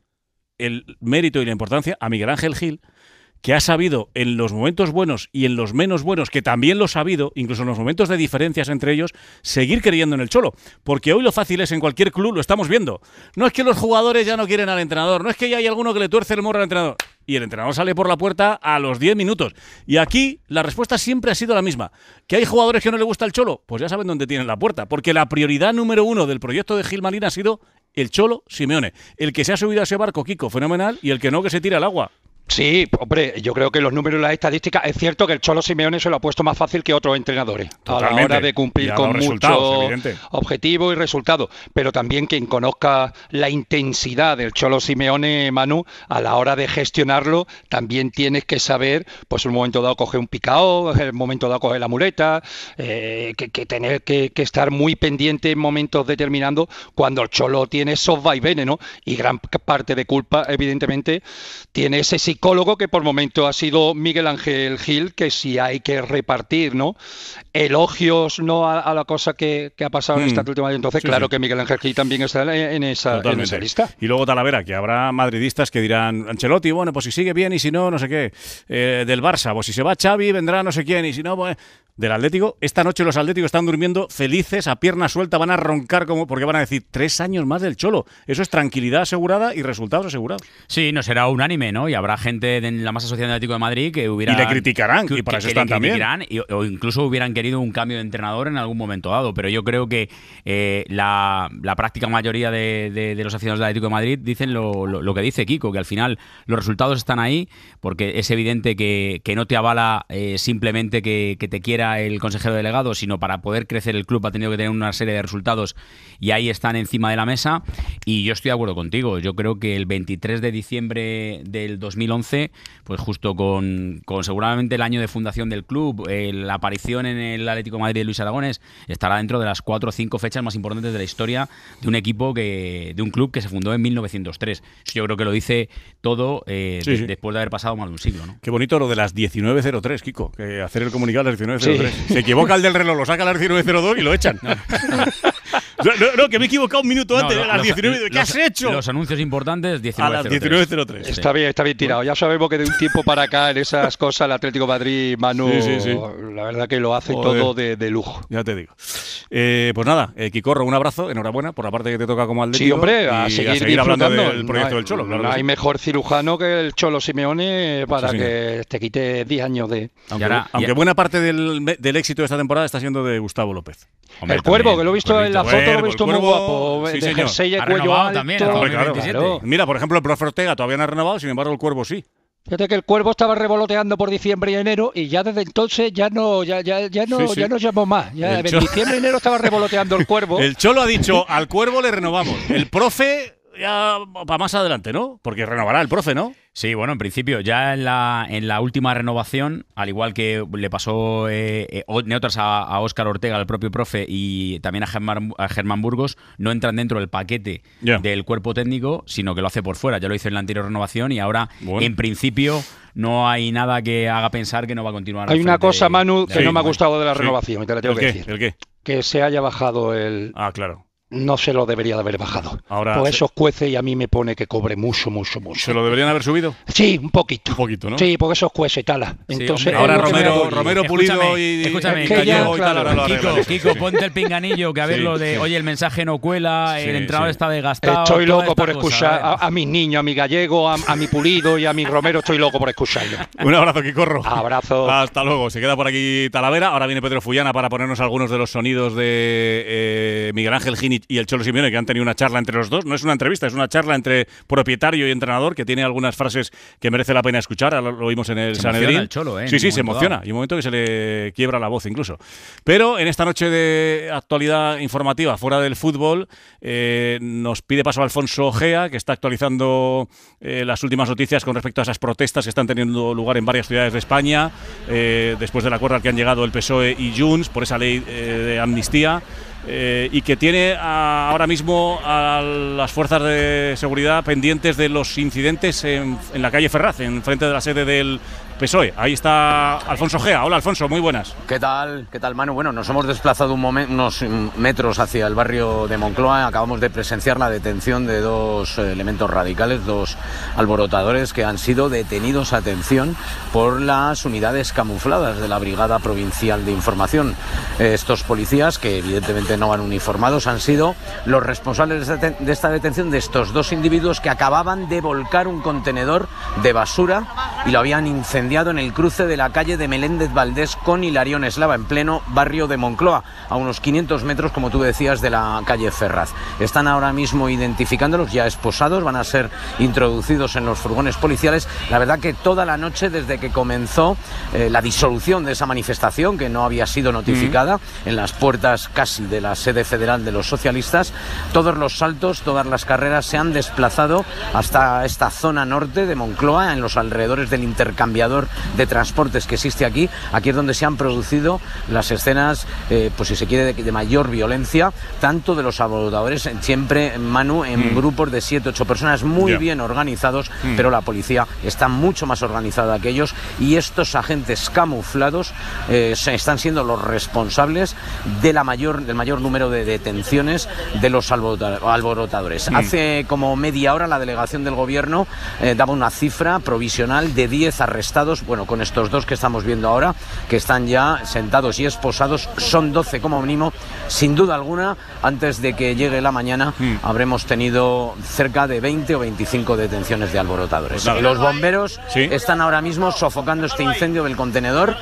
el mérito y la importancia a Miguel Ángel Gil, que ha sabido en los momentos buenos y en los menos buenos, que también lo ha sabido, incluso en los momentos de diferencias entre ellos, seguir creyendo en el Cholo. Porque hoy lo fácil es en cualquier club, lo estamos viendo. No es que los jugadores ya no quieren al entrenador, no es que ya hay alguno que le tuerce el morro al entrenador. Y el entrenador sale por la puerta a los 10 minutos. Y aquí la respuesta siempre ha sido la misma. ¿Que hay jugadores que no le gusta el Cholo? Pues ya saben dónde tienen la puerta. Porque la prioridad número uno del proyecto de Gil Malina ha sido el Cholo Simeone. El que se ha subido a ese barco, Kiko, fenomenal, y el que no, que se tira al agua. Sí, hombre, yo creo que los números y las estadísticas, es cierto que el Cholo Simeone se lo ha puesto más fácil que otros entrenadores a la hora de cumplir con muchos objetivos y resultados. Pero también quien conozca la intensidad del Cholo Simeone, Manu, a la hora de gestionarlo, también tienes que saber, pues en un momento dado coger un picao, en un momento dado coger la muleta, eh, que, que tener que, que estar muy pendiente en momentos determinados cuando el Cholo tiene esos vaivenes, ¿no? Y gran parte de culpa, evidentemente, tiene ese psicólogo que por momento ha sido Miguel Ángel Gil, que si hay que repartir, ¿no? Elogios, ¿no? A, a la cosa que, que ha pasado en Mm. esta última entonces, Sí, claro sí. que Miguel Ángel Gil también está en, esa lista. Y luego Talavera, que habrá madridistas que dirán, Ancelotti, bueno, pues si sigue bien y si no, no sé qué. Eh, del Barça, pues si se va Xavi, vendrá no sé quién, y si no, pues... Del Atlético, esta noche los Atléticos están durmiendo felices, a pierna suelta, van a roncar como porque van a decir tres años más del Cholo. Eso es tranquilidad asegurada y resultados asegurados. Sí, no será unánime, ¿no? Y habrá gente de la masa social del Atlético de Madrid que hubiera. Y le criticarán, y para eso están también. Y, o incluso hubieran querido un cambio de entrenador en algún momento dado. Pero yo creo que eh, la, la práctica mayoría de, de- de los aficionados del Atlético de Madrid dicen lo, lo- lo que dice Kiko, que al final los resultados están ahí, porque es evidente que, que no te avala eh, simplemente que, que te quiera el consejero delegado, sino para poder crecer el club ha tenido que tener una serie de resultados y ahí están encima de la mesa. Y yo estoy de acuerdo contigo. Yo creo que el 23 de diciembre del 2011, pues justo con, con seguramente el año de fundación del club, eh, la aparición en el Atlético de Madrid de Luis Aragones, estará dentro de las cuatro o cinco fechas más importantes de la historia de un equipo que de un club que se fundó en 1903. Eso Yo creo que lo dice todo eh, Sí, de- sí. después de haber pasado más de un siglo. ¿no? Qué bonito lo de las 19.03, Kiko, que hacer el comunicado a las 19.03. Se equivoca el del reloj, lo saca a las 19.02 y lo echan. No, no, que me he equivocado un minuto No, antes, lo- a las los- 19. ¿Qué has hecho? Los anuncios importantes, 19.03. A las 19.03. Está bien, está bien tirado. Ya sabemos que de un tiempo para acá en esas cosas el Atlético de Madrid, Manu, Sí, sí, sí. la verdad que lo hace Joder. todo de, de lujo. Ya te digo. Eh, pues nada, eh, Kikorro, un abrazo, enhorabuena por la parte que te toca como Atlético. Sí, hombre, a y seguir, hablando del proyecto no hay, del Cholo. Claro no hay sí. mejor cirujano que el Cholo Simeone para Sí, que te quite 10 años de... Aunque, aunque buena parte del, del éxito de esta temporada está siendo de Gustavo López. el cuervo, que lo he visto en la foto, lo he Cuervo, visto muy guapo. sí, de señor. jersey de cuello renovado alto. también, Hombre, claro, 2027. claro. Mira, por ejemplo, el profe Ortega todavía no ha renovado, sin embargo, el Cuervo sí. Fíjate que el cuervo estaba revoloteando por diciembre y enero y ya desde entonces ya no ya ya, ya no Sí, sí. ya no llamó más. Ya en diciembre y enero estaba revoloteando el cuervo. El Cholo ha dicho, al Cuervo le renovamos. El profe, ya para más adelante, ¿no? Porque renovará el profe, ¿no? Sí, bueno, en principio, ya en la, en la última renovación, al igual que le pasó eh, eh, neotras a, a Óscar Ortega, al propio profe, y también a Germán, a Germán Burgos, no entran dentro del paquete del cuerpo técnico, sino que lo hace por fuera. Ya lo hizo en la anterior renovación y ahora, Bueno. en principio, no hay nada que haga pensar que no va a continuar. Hay una cosa, de- Manu, de que no me ha gustado de la Sí. renovación y te la tengo ¿El que qué? decir. ¿El qué? Que se haya bajado el Ah, claro. No se lo debería de haber bajado. Ahora pues se- eso cuece y a mí me pone que cobre mucho, mucho, mucho. ¿Se lo deberían haber subido? Sí, un poquito. Un poquito, ¿no? Sí, porque eso cuece y tala. Sí, Entonces, hombre. Ahora Romero. Romero Pulido Escúchame, y, escúchame, y ya, tal, ahora Kiko. Kiko, Sí. ponte el pinganillo que a ver Sí, lo de, sí. oye, el mensaje no cuela, Sí, el entrenador sí. está desgastado. Estoy loco por cosa, escuchar a a, a mis niños, a mi gallego, a, a mi pulido y a mi romero. Estoy loco por escucharlo. Un abrazo, Kikorro. Abrazo. Hasta luego. Se queda por aquí Talavera. Ahora viene Pedro Fullana para ponernos algunos de los sonidos de eh, Miguel Ángel Gini y el Cholo Simeone, que han tenido una charla entre los dos. No es una entrevista, es una charla entre propietario y entrenador, que tiene algunas frases que merece la pena escuchar. Ahora lo oímos en el Se Sanedrín. emociona el Cholo, ¿eh? Sí, sí, se emociona. dado. Y un momento que se le quiebra la voz incluso. Pero en esta noche de actualidad informativa fuera del fútbol, eh, nos pide paso Alfonso Gea, que está actualizando eh, las últimas noticias con respecto a esas protestas que están teniendo lugar en varias ciudades de España, eh, después del acuerdo al que han llegado el PSOE y Junts por esa ley eh, de amnistía. Eh, y que tiene a- ahora mismo a las fuerzas de seguridad pendientes de los incidentes en, en la calle Ferraz, en frente de la sede del PSOE. Ahí está Alfonso Gea. Hola Alfonso, muy buenas. ¿Qué tal? ¿Qué tal, Manu? Bueno, nos hemos desplazado un unos mm, metros hacia el barrio de Moncloa. Acabamos de presenciar la detención de dos eh, elementos radicales, dos alborotadores que han sido detenidos, atención, por las unidades camufladas de la Brigada Provincial de Información. Eh, Estos policías, que evidentemente no van uniformados, han sido los responsables de esta detención de estos dos individuos que acababan de volcar un contenedor de basura y lo habían incendiado en el cruce de la calle de Meléndez Valdés con Hilarión Eslava, en pleno barrio de Moncloa, a unos 500 metros, como tú decías, de la calle Ferraz. Están ahora mismo identificándolos, ya esposados, van a ser introducidos en los furgones policiales. La verdad que toda la noche, desde que comenzó eh, la disolución de esa manifestación, que no había sido notificada, en las puertas casi de la sede federal de los socialistas, todos los saltos, todas las carreras se han desplazado hasta esta zona norte de Moncloa, en los alrededores del intercambiador de transportes que existe aquí. Aquí es donde se han producido las escenas, eh, pues si se quiere, de, de mayor violencia, tanto de los abortadores, siempre, Manu, en Mm. grupos de 7, 8 personas muy bien organizados, Mm. pero la policía está mucho más organizada que ellos y estos agentes camuflados eh, están siendo los responsables de la mayor, del mayor número de detenciones de los alborota- alborotadores. Mm. Hace como media hora la delegación del gobierno eh, daba una cifra provisional de 10 arrestados, bueno, con estos dos que estamos viendo ahora, que están ya sentados y esposados, son 12 como mínimo. Sin duda alguna, antes de que llegue la mañana, Mm. habremos tenido cerca de 20 o 25 detenciones de alborotadores. Pues. Los bomberos Sí. están ahora mismo sofocando este incendio del contenedor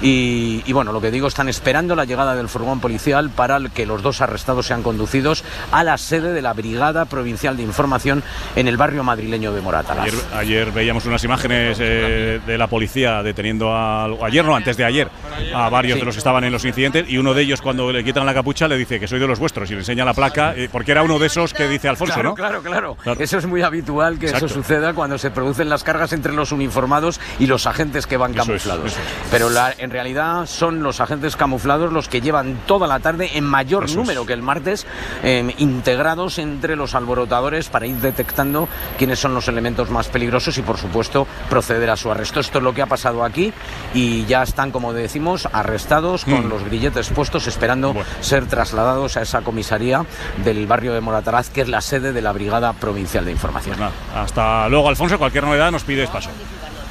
y, y, bueno, lo que digo, están esperando la llegada del furgón policial para que los dos arrestados sean conducidos a la sede de la Brigada Provincial de Información en el barrio madrileño de Moratalaz. Ayer, ayer veíamos unas imágenes eh, de la policía deteniendo a, ayer no, antes de ayer, a varios Sí. de los que estaban en los incidentes y uno de ellos cuando le quitan la capucha le dice que soy de los vuestros y le enseña la placa eh, porque era uno de esos que dice Alfonso, claro, ¿no? Claro, claro, Claro. Eso es muy habitual que Exacto. eso suceda cuando se producen las cargas entre los uniformados y los agentes que van Eso camuflados. es. Pero la- en realidad son los agentes camuflados los que llevan toda la tarde en mayor Eso es. número que el martes eh, integrados entre los alborotadores para ir detectando quiénes son los elementos más peligrosos y por supuesto proceder proceder a su arresto. Esto es lo que ha pasado aquí y ya están, como decimos, arrestados con Mm. los grilletes puestos esperando ser trasladados a esa comisaría del barrio de Morataraz, que es la sede de la Brigada Provincial de Información. Pues Hasta luego, Alfonso. Cualquier novedad nos pides paso.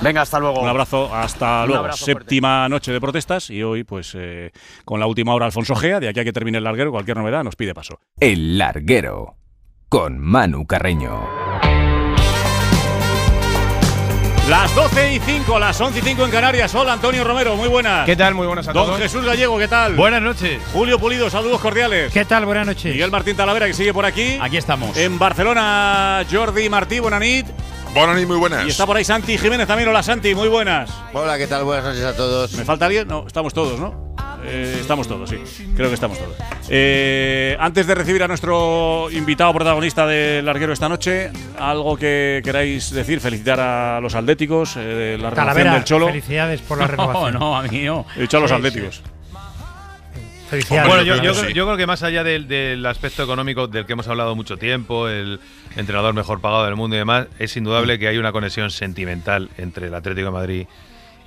Venga, hasta luego. Un abrazo, hasta Un luego. abrazo fuerte. Séptima noche de protestas y hoy, pues, eh, con la última hora, Alfonso Gea. De aquí a que termine el larguero, cualquier novedad nos pide paso. El larguero. Con Manu Carreño. Las 12 y 5, las 11 y 5 en Canarias. Hola, Antonio Romero, muy buenas. ¿Qué tal? Muy buenas a Don todos. Jesús Gallego, ¿qué tal? Buenas noches. Julio Pulido, saludos cordiales. ¿Qué tal? Buenas noches. Miguel Martín Talavera, que sigue por aquí. Aquí estamos. En Barcelona, Jordi Martí, Bonanit. Bonanit, muy buenas. Y está por ahí Santi Jiménez también. Hola, Santi, muy buenas. Hola, ¿qué tal? Buenas noches a todos. ¿Me falta alguien? No, estamos todos, ¿no? Eh, estamos todos, sí. Creo que estamos todos. Eh, antes de recibir a nuestro invitado protagonista del larguero esta noche, algo que queráis decir, felicitar a los atléticos, eh, la renovación del Cholo. felicidades por la No, renovación. no, a mí no. He dicho a los Sí, atléticos. Felicidades. Bueno, yo, yo creo, yo creo que más allá del, del aspecto económico del que hemos hablado mucho tiempo, el entrenador mejor pagado del mundo y demás, es indudable que hay una conexión sentimental entre el Atlético de Madrid y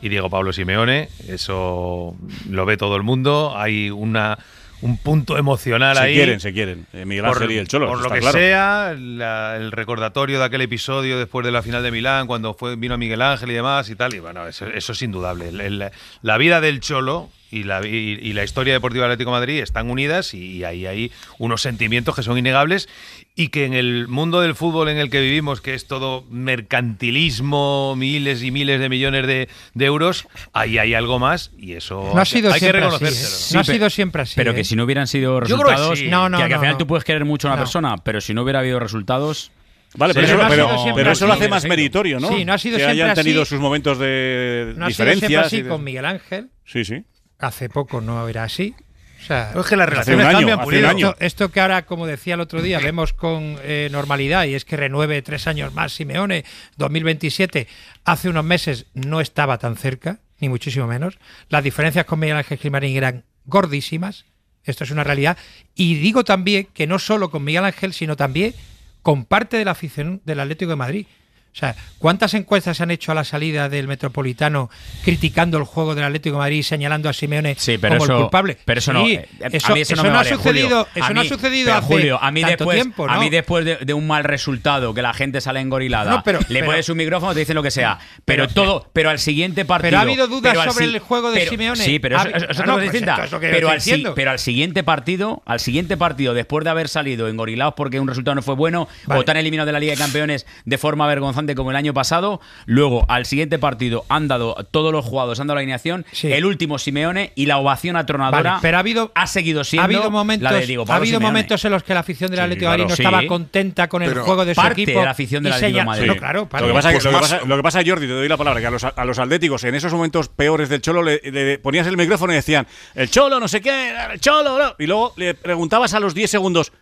Diego Pablo Simeone. Eso lo ve todo el mundo. Hay una un punto emocional Se ahí. quieren, se quieren. Eh, Miguel Por- Ángel y el Cholo. Por lo está que claro. sea, la- el recordatorio de aquel episodio después de la final de Milán, cuando fue, vino Miguel Ángel y demás y tal, y bueno, eso, eso es indudable. El- el- la vida del Cholo y la, y, y la historia deportiva del Atlético de Madrid están unidas y, y ahí hay unos sentimientos que son innegables y que en el mundo del fútbol en el que vivimos, que es todo mercantilismo, miles y miles de millones de, de euros, ahí hay algo más y eso No ha sido hay que siempre así, reconocérselo. ¿eh? No ha sido siempre así. Pero ¿eh? que si no hubieran sido creo que resultados, sí. No, no, que, que no, al final no. tú puedes querer mucho a una No. persona, pero si no hubiera habido resultados. Vale, Sí, pero, pero eso, pero- sido siempre pero eso lo hace más meritorio, ¿no? Sí, no ha sido que siempre hayan tenido así. sus momentos de No ha sido siempre diferencias. así y de- con Miguel Ángel. Sí, sí. Hace poco no era así. O sea, Es que las relaciones año, cambian, Pulido. Esto, esto que ahora, como decía el otro día, vemos con eh, normalidad y es que renueve tres años más Simeone, 2027, hace unos meses no estaba tan cerca, ni muchísimo menos. Las diferencias con Miguel Ángel Gilmarín eran gordísimas, esto es una realidad. Y digo también que no solo con Miguel Ángel, sino también con parte de la afición del Atlético de Madrid. O sea, ¿cuántas encuestas se han hecho a la salida del Metropolitano criticando el juego del Atlético de Madrid y señalando a Simeone Sí, pero como eso, el culpable? Pero eso no. Sí, eh, eso, eso, no, eso me no ha sucedido, Julio. eso no ha sucedido hace Julio, a mí tanto después, tiempo, a mí después de, de un mal resultado, que la gente sale engorilada, No, pero- le pero- pones un micrófono, te dicen lo que sea. Pero, pero- todo, pero al siguiente partido. Pero ha habido dudas sobre si- el juego de Simeone. Sí, pero eso, habi- eso es Ah, otra no, cosa pues distinta. pero, al, si- diciendo. pero al siguiente partido, al siguiente partido, después de haber salido engorilados porque un resultado no fue bueno, Vale. o tan eliminados de la Liga de Campeones de forma como el año pasado, luego al siguiente partido han dado todos los jugadores, han dado la alineación, Sí. el último Simeone y la ovación atronadora Vale, pero ha habido ha seguido ha siendo habido momentos, la de Diego ha habido Simeone. momentos en los que la afición del Sí, Atlético de Madrid no claro. estaba Sí. contenta con el Pero juego de su parte equipo. de la afición del Atlético de Madrid. No, claro, Lo que, pasa Pues lo, que pasa, lo que pasa, Jordi, te doy la palabra, que a los, a los atléticos en esos momentos peores del Cholo le, le ponías el micrófono y decían, el Cholo, no sé qué, el Cholo, no". y luego le preguntabas a los 10 segundos,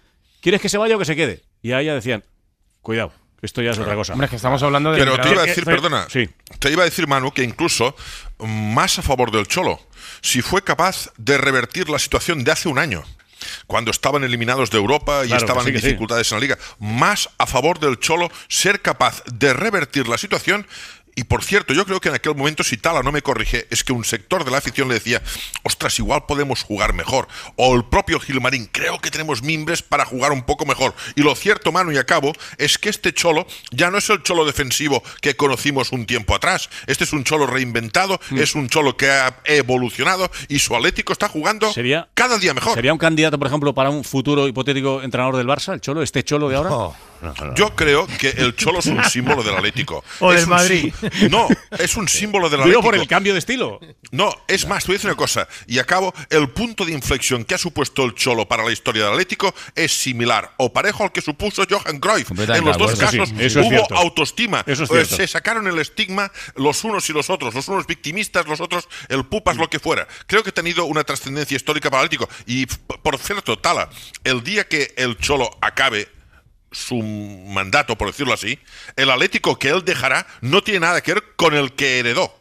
¿quieres que se vaya o que se quede? Y ahí ya decían, cuidado, esto ya es otra cosa. Hombre, es que estamos hablando de. Pero te iba a que- decir, que- perdona, sí. te iba a decir, Manu, que incluso más a favor del Cholo, si fue capaz de revertir la situación de hace un año, cuando estaban eliminados de Europa y Claro, estaban sí, en sí. dificultades en la liga, más a favor del Cholo ser capaz de revertir la situación. Y por cierto, yo creo que en aquel momento, si Tala no me corrige, es que un sector de la afición le decía, ostras, igual podemos jugar mejor. O el propio Gilmarín, creo que tenemos mimbres para jugar un poco mejor. Y lo cierto, Manu, y acabo, es que este cholo ya no es el cholo defensivo que conocimos un tiempo atrás. Este es un cholo reinventado, Mm. es un cholo que ha evolucionado y su Atlético está jugando Sería- cada día mejor. ¿Sería un candidato, por ejemplo, para un futuro hipotético entrenador del Barça, el Cholo, este Cholo de ahora? Yo creo que el cholo es un símbolo del Atlético. O Es del Madrid. sí- No, es un símbolo del Digo Atlético. por el cambio de estilo. No, es más, te voy a decir una cosa. Y acabo, el punto de inflexión que ha supuesto el Cholo para la historia del Atlético es similar o parejo al que supuso Johan Cruyff. En los dos casos Sí, eso es hubo autoestima. Eso es Eh, cierto. Se sacaron el estigma los unos y los otros, los unos victimistas, los otros el pupas, lo que fuera. Creo que ha tenido una trascendencia histórica para el Atlético. Y por cierto, Tala, el día que el Cholo acabe su mandato, por decirlo así, el Atlético que él dejará no tiene nada que ver con el que heredó.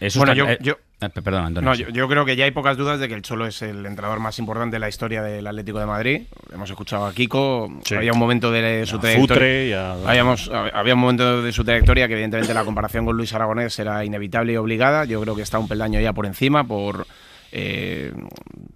Eso Bueno, está- yo, eh, yo, Eh, Perdón, Antonio. No, sí. yo, yo creo que ya hay pocas dudas de que el Cholo es el entrenador más importante de la historia del Atlético de Madrid. Hemos escuchado a Kiko, Sí. había un momento de su a trayectoria. Futre y a- Habíamos- había un momento de su trayectoria que evidentemente la comparación con Luis Aragonés era inevitable y obligada. Yo creo que está un peldaño ya por encima, por eh,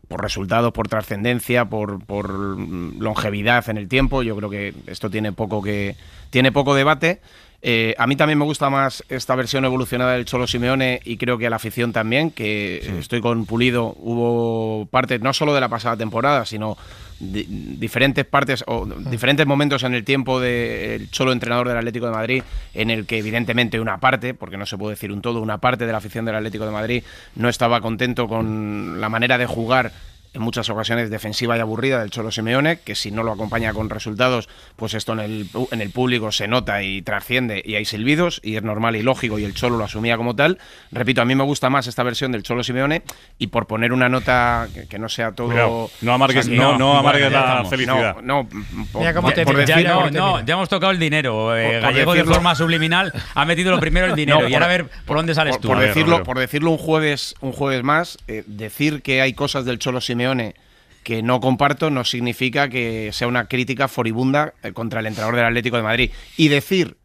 por resultados, por trascendencia, por, por longevidad en el tiempo. Yo creo que esto tiene poco que tiene poco debate. Eh, a mí también me gusta más esta versión evolucionada del Cholo Simeone y creo que a la afición también, que estoy con Pulido. Hubo partes no solo de la pasada temporada, sino di- diferentes partes o diferentes momentos en el tiempo del Cholo entrenador del Atlético de Madrid en el que evidentemente una parte, porque no se puede decir un todo, una parte de la afición del Atlético de Madrid no estaba contento con la manera de jugar en muchas ocasiones defensiva y aburrida del Cholo Simeone, que si no lo acompaña con resultados, pues esto en el, en el público se nota y trasciende y hay silbidos y es normal y lógico y el Cholo lo asumía como tal. Repito, a mí me gusta más esta versión del Cholo Simeone y por poner una nota que, que no sea todo... Cuidado, no amargues- O sea, no- no amargues ya la estamos. felicidad. No, no, por, Mira cómo por- te- por ya no, no, hemos tocado el dinero. eh, Por- por Gallego decirlo- de forma subliminal ha metido lo primero el dinero No, y por- ahora a ver por dónde sales por, tú. por decirlo, por decirlo un jueves, un jueves más, eh, decir que hay cosas del Cholo Simeone que no comparto no significa que sea una crítica foribunda eh, contra el entrenador del Atlético de Madrid. Y decir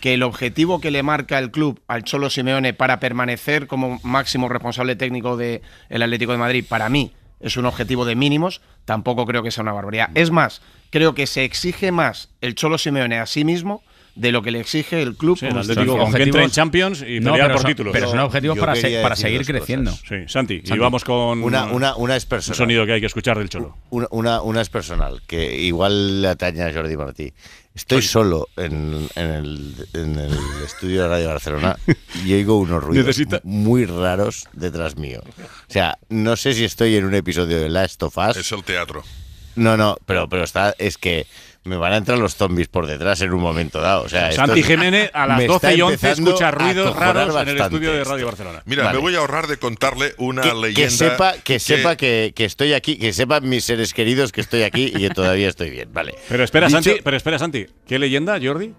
que el objetivo que le marca el club al Cholo Simeone para permanecer como máximo responsable técnico del Atlético de Madrid, para mí es un objetivo de mínimos, tampoco creo que sea una barbaridad. Es más, creo que se exige más el Cholo Simeone a sí mismo de lo que le exige el club. Sí, el Atlético institución. con que entre en Champions y No, pelear por son- títulos. pero son objetivos para, se- para seguir creciendo. Sí, Santi, y Santi. vamos con Una, una, una es un sonido que hay que escuchar del Cholo. Una, una, una es personal, que igual le atañe a Jordi Martí. Estoy solo en, en el, en el estudio de Radio Barcelona y oigo unos ruidos Necesita- muy raros detrás mío. O sea, no sé si estoy en un episodio de Last of Us. Es el teatro. No, no, pero, pero está, es que me van a entrar los zombies por detrás en un momento dado. O sea, esto Santi Jiménez a las me 12 y está 11 empezando escucha ruidos raros en el estudio de. Radio Barcelona. Mira, Vale. me voy a ahorrar de contarle una que, leyenda. que sepa, que, sepa que, que estoy aquí, que sepan mis seres queridos que estoy aquí y que todavía estoy bien. Vale. Pero espera, Dicho- Santi, pero espera, Santi. ¿Qué leyenda, Jordi?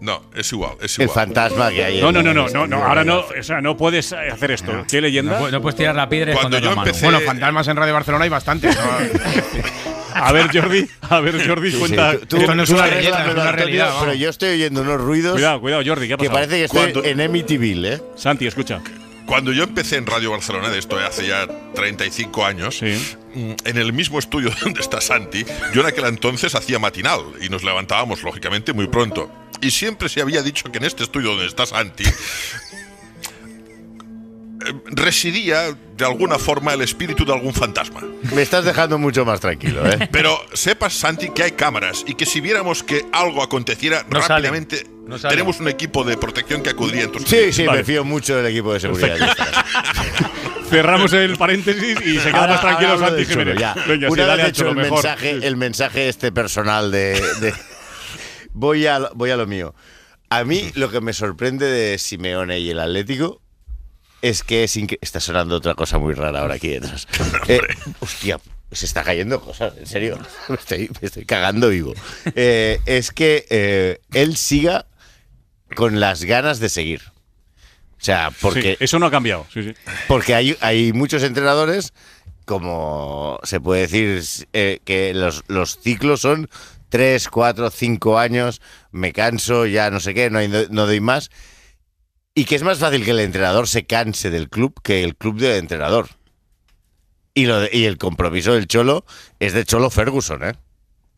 No, es igual, es El igual. fantasma que hay. No, en- no, no, no, no, el no, ahora no, o sea, no puedes hacer esto. ¿Qué leyenda? No, pu- no puedes tirar la piedra y Cuando yo mano. empecé- Bueno, fantasmas en Radio Barcelona hay bastantes. A ver, Jordi, a ver, Jordi, Sí, cuenta. tú- tú- Esto no es una arréglame, leyenda, es una Antonio, realidad, vamos. Pero yo estoy oyendo unos ruidos Cuidado, cuidado, Jordi, ¿qué ha que parece que estoy Cuando- en Amityville, ¿eh? Santi, escucha. Cuando yo empecé en Radio Barcelona, de esto hace ya 35 años, mm, en el mismo estudio donde está Santi, yo en aquel entonces hacía matinal y nos levantábamos, lógicamente, muy pronto. Y siempre se había dicho que en este estudio donde está Santi residía de alguna forma el espíritu de algún fantasma. Me estás dejando mucho más tranquilo, ¿eh? Pero sepas, Santi, que hay cámaras y que si viéramos que algo aconteciera No rápidamente, No tenemos un equipo de protección que acudiría en tus Sí, sí, Vale. me fío mucho del equipo de seguridad. Cerramos el paréntesis y se queda Ahora- más tranquilo Santi Jiménez. ya. Venga, sí, Una vez al hecho el mejor. mensaje, el mensaje este personal de, de- voy a voy a lo mío. A mí lo que me sorprende de Simeone y el Atlético es que es está sonando otra cosa muy rara ahora aquí detrás. Eh, hostia, se está cayendo cosas, en serio. Me estoy, me estoy cagando vivo. Eh, es que eh, él siga con las ganas de seguir. O sea, porque Sí, eso no ha cambiado. Sí, sí. porque hay, hay muchos entrenadores, como se puede decir, eh, que los, los ciclos son 3, 4, 5 años, me canso, ya no sé qué, no, hay- no doy más. Y que es más fácil que el entrenador se canse del club que el club del entrenador. Y, lo de- y el compromiso del Cholo es de Cholo Ferguson, ¿eh?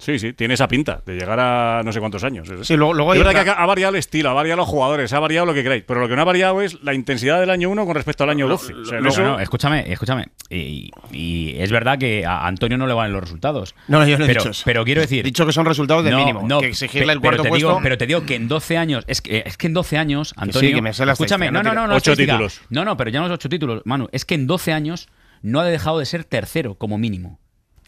Sí, sí, tiene esa pinta de llegar a no sé cuántos años. Es- Sí, luego- luego es verdad que ha variado el estilo, ha variado los jugadores, ha variado lo que queráis, pero lo que no ha variado es la intensidad del año 1 con respecto al año 12. O sea, en No, eso- no, escúchame, escúchame. Y, y es verdad que a Antonio no le van los resultados. No, no, yo no he pero, dicho eso. Pero quiero decir. He dicho que son resultados de no, mínimo. No, que exigirle el pe- pero cuarto te puesto. Digo, pero te digo que en 12 años. Es que, es que en 12 años, Antonio. sí, que me sé la escúchame, no, no no, no. tiene- no, Ocho estadística. títulos. No, no, pero ya no los 8 títulos, Manu. Es que en 12 años no ha dejado de ser tercero como mínimo.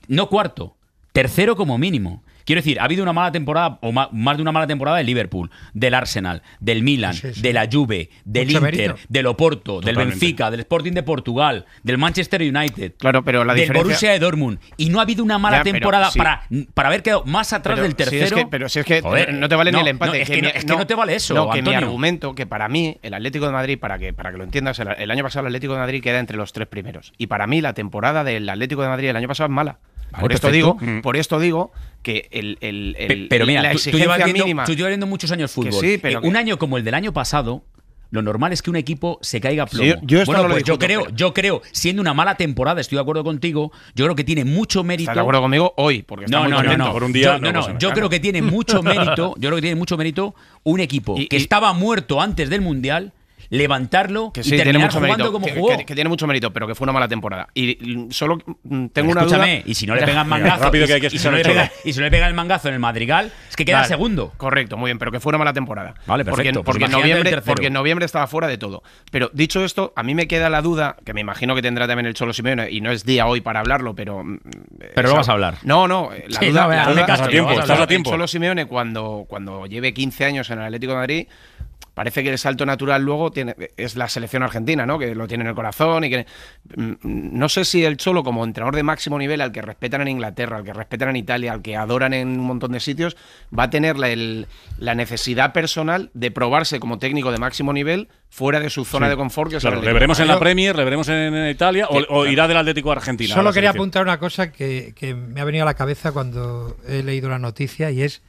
No cuarto, tercero como mínimo. Quiero decir, ha habido una mala temporada, o más de una mala temporada del Liverpool, del Arsenal, del Milan, Sí, sí. de la Juve, del Mucho Inter, mérito. del Oporto, del. Benfica, del Sporting de Portugal, del Manchester United, Claro, pero la del diferencia- Borussia de Dortmund. Y no ha habido una mala Ya, temporada sí. para, para haber quedado más atrás Pero del si es tercero. que- pero si es que Joder, no te vale no, ni el empate. no, es, que mi- no, es que no te vale eso, No, que Antonio. mi argumento, que para mí, el Atlético de Madrid, para que, para que lo entiendas, el, el año pasado el Atlético de Madrid queda entre los tres primeros. Y para mí la temporada del Atlético de Madrid el año pasado es mala. Vale, por esto digo, Mm. por esto digo que el, el- el- Pe- pero mira, la tú, llevas viendo, mínima. tú llevas viendo muchos años fútbol. sí, pero Eh, que- un año como el del año pasado, lo normal es que un equipo se caiga a plomo. Sí, yo esto bueno, no lo pues yo creo, pero- yo creo, siendo una mala temporada, estoy de acuerdo contigo, yo creo que tiene mucho mérito. ¿Estás de acuerdo conmigo? Hoy, porque No, no, no, no. Por un yo, día no, no no, nada. yo creo que tiene mucho mérito, yo creo que tiene mucho mérito un equipo que estaba muerto antes del Mundial, levantarlo Que y sí, tiene terminar mucho jugando mérito. como que, jugó. que- que tiene mucho mérito, pero que fue una mala temporada. Y mm, solo mm, tengo Pero una escúchame, duda. y si no le pegan mangazo, Rápido que hay que y si no le pega, y si no le pega el mangazo en el Madrigal, es que queda Vale, segundo. Correcto, muy bien, pero que fue una mala temporada. Vale, Porque- perfecto, pues Porque, en imagínate el noviembre, porque en noviembre estaba fuera de todo. Pero dicho esto, a mí me queda la duda, que me imagino que tendrá también el Cholo Simeone, y no es día hoy para hablarlo, pero. mm, Pero lo vas a hablar. No, no, eh, la Sí, duda. no, la duda- caso, hablar. El Cholo Simeone, cuando, cuando lleve 15 años en el Atlético de Madrid. Parece que el salto natural luego tiene, es la selección argentina, ¿no? Que lo tiene en el corazón y que mm, no sé si el Cholo como entrenador de máximo nivel al que respetan en Inglaterra, al que respetan en Italia, al que adoran en un montón de sitios, va a tener la, el- la necesidad personal de probarse como técnico de máximo nivel fuera de su zona Sí. de confort. Que Claro, le veremos en la Premier, le veremos en, en Italia o, irá del Atlético a Argentina. Solo quería apuntar una cosa que, que me ha venido a la cabeza cuando he leído la noticia y es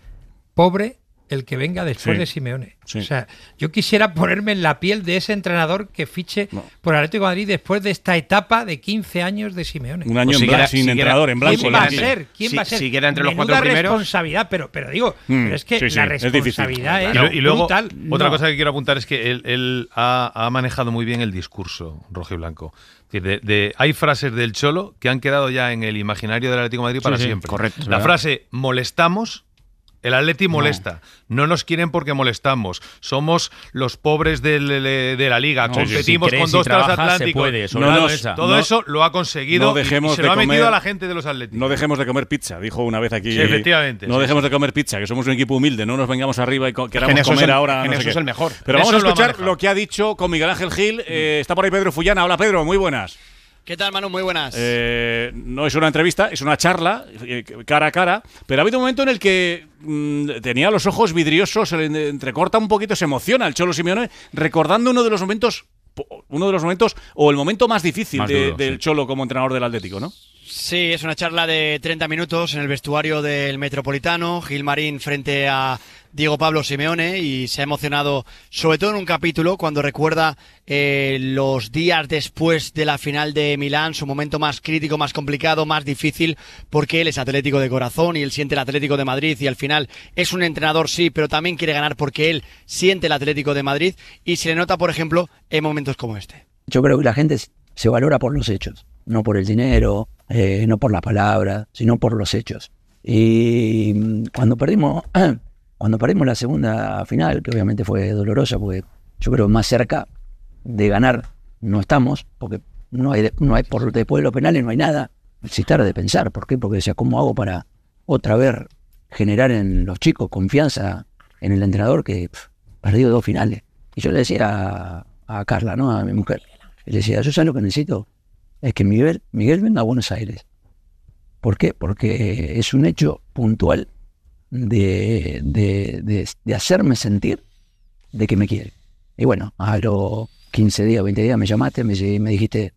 pobre el que venga después Sí. de Simeone. Sí. O sea, yo quisiera ponerme en la piel de ese entrenador que fiche por Atlético de Madrid después de esta etapa de 15 años de Simeone. Un año Pues en blanco, sin entrenador, en blanco. ¿Quién va a ser? ¿Quién Si- va a ser? si queda entre los Menuda cuatro primeros- responsabilidad, pero, pero digo, Mm, pero es que sí, sí, la es responsabilidad es, Y, lo- y luego, brutal. otra No. cosa que quiero apuntar es que él, él ha, ha manejado muy bien el discurso rojo y blanco. Es decir, de- de- hay frases del Cholo que han quedado ya en el imaginario del Atlético de Madrid para sí, siempre. correcto, es La verdad. frase molestamos. El Atleti molesta. No nos quieren porque molestamos. Somos los pobres del- de, de la liga. No, Competimos si crees, con dos transatlánticos. No todo nos- eso lo ha conseguido no dejemos y se de lo ha metido comer- a la gente de los Atléticos. No dejemos de comer pizza, dijo una vez aquí. Sí, efectivamente, No sí, dejemos de comer pizza, que somos un equipo humilde, no nos vengamos arriba y queramos en eso es comer el- ahora. en no sé eso qué. es el mejor. Pero vamos a escuchar lo que ha dicho con Miguel Ángel Gil. Eh, está por ahí Pedro Fullana. Hola Pedro, muy buenas. ¿Qué tal, Manu? Muy buenas. Eh, no es una entrevista, es una charla, eh, cara a cara, pero ha habido un momento en el que mm, tenía los ojos vidriosos, se le entrecorta un poquito, se emociona el Cholo Simeone, recordando uno de los momentos, uno de los momentos, o el momento más difícil Más de- duro, del sí. Cholo como entrenador del Atlético, ¿no? Sí, es una charla de 30 minutos en el vestuario del Metropolitano, Gil Marín frente a Diego Pablo Simeone y se ha emocionado sobre todo en un capítulo cuando recuerda eh, los días después de la final de Milán, su momento más crítico, más complicado, más difícil, porque él es atlético de corazón y él siente el Atlético de Madrid y al final es un entrenador sí, pero también quiere ganar porque él siente el Atlético de Madrid y se le nota, por ejemplo, en momentos como este. Yo creo que la gente se valora por los hechos, no por el dinero, eh, no por las palabras, sino por los hechos. Y mm, cuando perdimos, cuando perdimos la segunda final, que obviamente fue dolorosa, porque yo creo más cerca de ganar no estamos, porque no hay, no hay por después de los penales no hay nada. Si tarde de pensar, ¿por qué? Porque decía, ¿cómo hago para otra vez generar en los chicos confianza en el entrenador que perdió dos finales? Y yo le decía a, a Carla, ¿no? A mi mujer, le decía, yo sé lo que necesito, es que Miguel, Miguel venga a Buenos Aires. ¿Por qué? Porque es un hecho puntual de, de, de- de hacerme sentir de que me quiere. Y bueno, a los 15 días, 20 días me llamaste, me, me dijiste,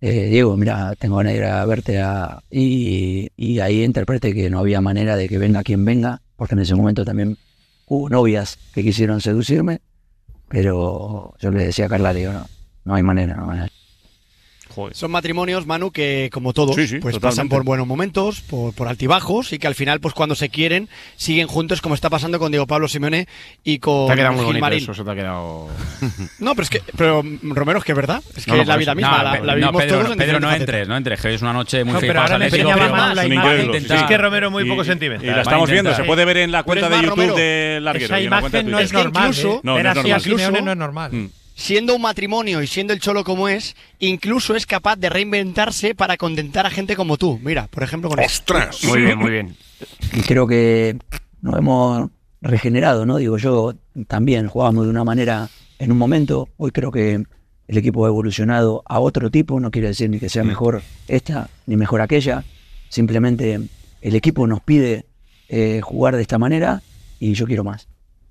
eh, Diego, mira, tengo ganas de ir a verte a... Y, y ahí interpreté que no había manera de que venga quien venga, porque en ese momento también hubo novias que quisieron seducirme, pero yo le decía a Carla, digo, no, no hay manera, no hay manera. Son matrimonios, Manu, que como todos, Sí, sí, pues totalmente. pasan por buenos momentos, por, por altibajos y que al final, pues cuando se quieren, siguen juntos, como está pasando con Diego Pablo Simeone y con Te ha quedado muy Gil bonito Marín. eso, eso te ha quedado... No, pero es que, pero Romero, es que es verdad, es que No, no, es la vida misma, No, la, la no, vivimos Pedro, todos en Pedro, no entres, no entres, que es una noche muy No, feliz pero me la imagen. Es que Romero muy Y- poco Y sentimental. la Va a estamos viendo, se puede ver en la cuenta de YouTube de Larguero. Esa y la imagen no es normal. No, es normal. No es normal. Mm. siendo un matrimonio y siendo el cholo como es, incluso es capaz de reinventarse para contentar a gente como tú. Mira, por ejemplo, con ¡Ostras! Muy bien, muy bien. Y creo que nos hemos regenerado, ¿no? Digo, yo también jugábamos de una manera en un momento, hoy creo que el equipo ha evolucionado a otro tipo, no quiere decir ni que sea mejor esta ni mejor aquella, simplemente el equipo nos pide eh, jugar de esta manera y yo quiero más.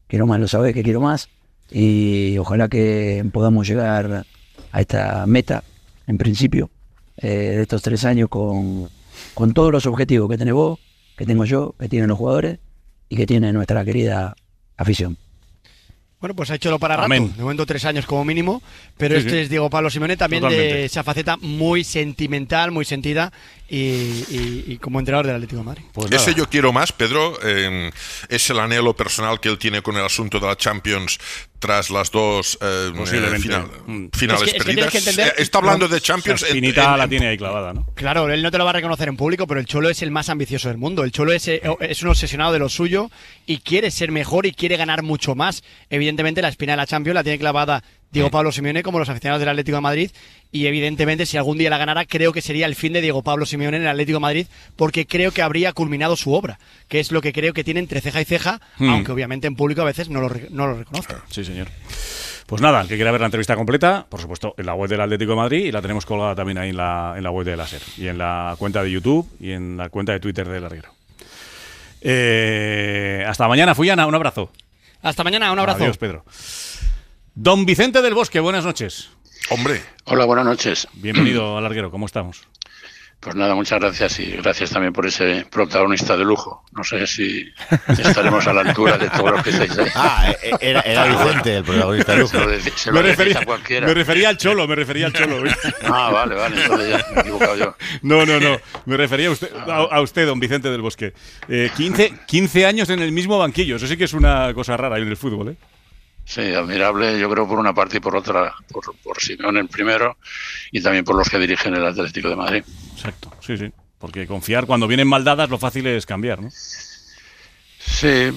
Quiero más, lo sabés que quiero más y ojalá que podamos llegar a esta meta, en principio, eh, de estos tres años con, con todos los objetivos que tenés vos, que tengo yo, que tienen los jugadores y que tiene nuestra querida afición. Bueno, pues ha hecho lo para rato. Amén. De momento tres años como mínimo. Pero Sí, este sí. es Diego Pablo Simone también de Totalmente. esa faceta muy sentimental, muy sentida y, y- y como entrenador del Atlético de Madrid. Ese yo quiero más, Pedro, eh, es el anhelo personal que él tiene con el asunto de la Champions tras las dos eh, Posiblemente. eh, final- Mm. finales Es que- es que perdidas. tienes que entender- Eh, Está hablando de Champions. En- la en- tiene ahí clavada, ¿no? Claro, él no te lo va a reconocer en público, pero el Cholo es el más ambicioso del mundo. El Cholo es, eh, es un obsesionado de lo suyo y quiere ser mejor y quiere ganar mucho más. Evidentemente, la espina de la Champions la tiene clavada Diego Pablo Simeone como los aficionados del Atlético de Madrid. Y evidentemente, si algún día la ganara, creo que sería el fin de Diego Pablo Simeone en el Atlético de Madrid, porque creo que habría culminado su obra, que es lo que creo que tiene entre ceja y ceja, Hmm. aunque obviamente en público a veces no lo, no lo reconozco. Sí, señor. Pues nada, el que quiera ver la entrevista completa, por supuesto, en la web del Atlético de Madrid y la tenemos colgada también ahí en la, en la web de la SER y en la cuenta de YouTube y en la cuenta de Twitter de Larguero. Eh, hasta mañana, Fuyana, un abrazo. Hasta mañana, un abrazo. Adiós, Pedro. Don Vicente del Bosque, buenas noches. Hombre. Hola, buenas noches. Bienvenido al Larguero, ¿cómo estamos? Pues nada, muchas gracias y gracias también por ese protagonista de lujo. No sé si estaremos a la altura de todos los que estáis ahí. Ah, e- era- era Vicente, el protagonista de lujo. Se lo, lo Me refería, a cualquiera. me refería al Cholo, me refería al Cholo. Ah, vale, vale, entonces ya me he equivocado yo. No, no, no. Me refería a usted, a, a usted don Vicente del Bosque. Eh, 15, 15 años en el mismo banquillo. Eso sí que es una cosa rara en el fútbol, ¿eh? Sí, admirable, yo creo por una parte y por otra, por, por Simeone el primero y también por los que dirigen el Atlético de Madrid. Exacto, sí, sí. Porque confiar cuando vienen mal dadas, lo fácil es cambiar, ¿no? Sí,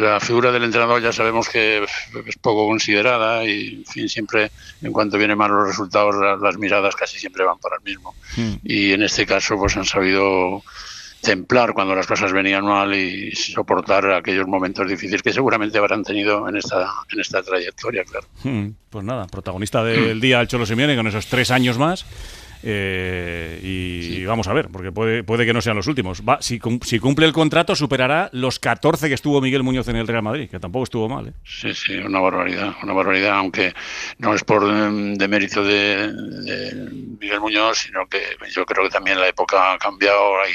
la figura del entrenador ya sabemos que es poco considerada y, en fin, siempre, en cuanto vienen malos los resultados, la- las miradas casi siempre van para el mismo. Y en este caso, pues han sabido templar cuando las cosas venían mal y soportar aquellos momentos difíciles que seguramente habrán tenido en esta, en esta trayectoria, claro. Hmm, Pues nada, protagonista del día el Cholo Simeone con esos tres años más. eh, y vamos a ver, porque puede, puede que no sean los últimos. Va, si, cum- si cumple el contrato, superará los 14 que estuvo Miguel Muñoz en el Real Madrid, que tampoco estuvo mal. ¿eh? Sí, sí, una barbaridad, una barbaridad, aunque no es por em, de mérito de, de Miguel Muñoz, sino que yo creo que también la época ha cambiado, hay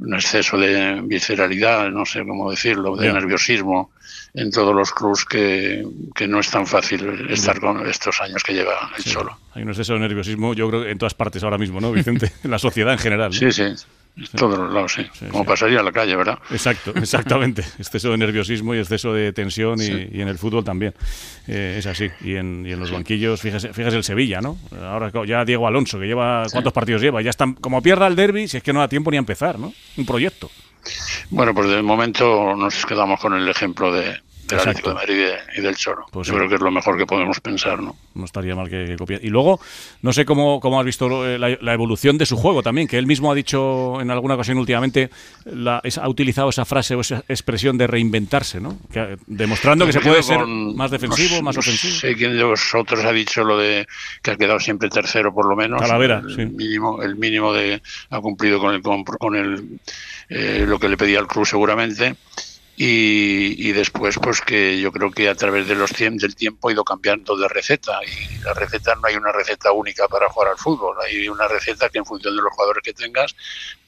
un exceso de visceralidad, no sé cómo decirlo, de nerviosismo en todos los clubs que, que no es tan fácil estar con estos años que lleva el Sí. solo. Hay un exceso de nerviosismo, yo creo, en todas partes ahora mismo, ¿no, Vicente? en la sociedad en general. ¿no? Sí, sí, todos los lados, sí. Como pasaría en la calle, ¿verdad? Exacto, exactamente. exceso de nerviosismo y exceso de tensión y en el fútbol también. Eh, es así. Y en, y en los banquillos, fíjese, fíjese el Sevilla, ¿no? Ahora ya Diego Alonso, que lleva cuántos partidos lleva. Ya están, como pierda el derby, si es que no da tiempo ni a empezar, ¿no? Un proyecto. Bueno, pues de momento nos quedamos con el ejemplo de, del. Atlético de Madrid y, de- y del Cholo. Pues Yo sí. creo que es lo mejor que podemos pensar, ¿no? No estaría mal que, que. Y luego, no sé cómo, cómo has visto eh, la, la evolución de su juego también, que él mismo ha dicho en alguna ocasión últimamente, la- es- ha utilizado esa frase o esa expresión de reinventarse, ¿no? Que- demostrando que se puede ser Con- más defensivo, no- más no ofensivo. sé quién de vosotros ha dicho lo de que ha quedado siempre tercero, por lo menos. Talavera, el sí. mínimo, el mínimo de ha cumplido con el con, con el eh, lo que le pedía al club seguramente. Y, y después, pues que yo creo que a través de los tiem- del tiempo ha ido cambiando de receta. Y la receta no hay una receta única para jugar al fútbol. Hay una receta que en función de los jugadores que tengas,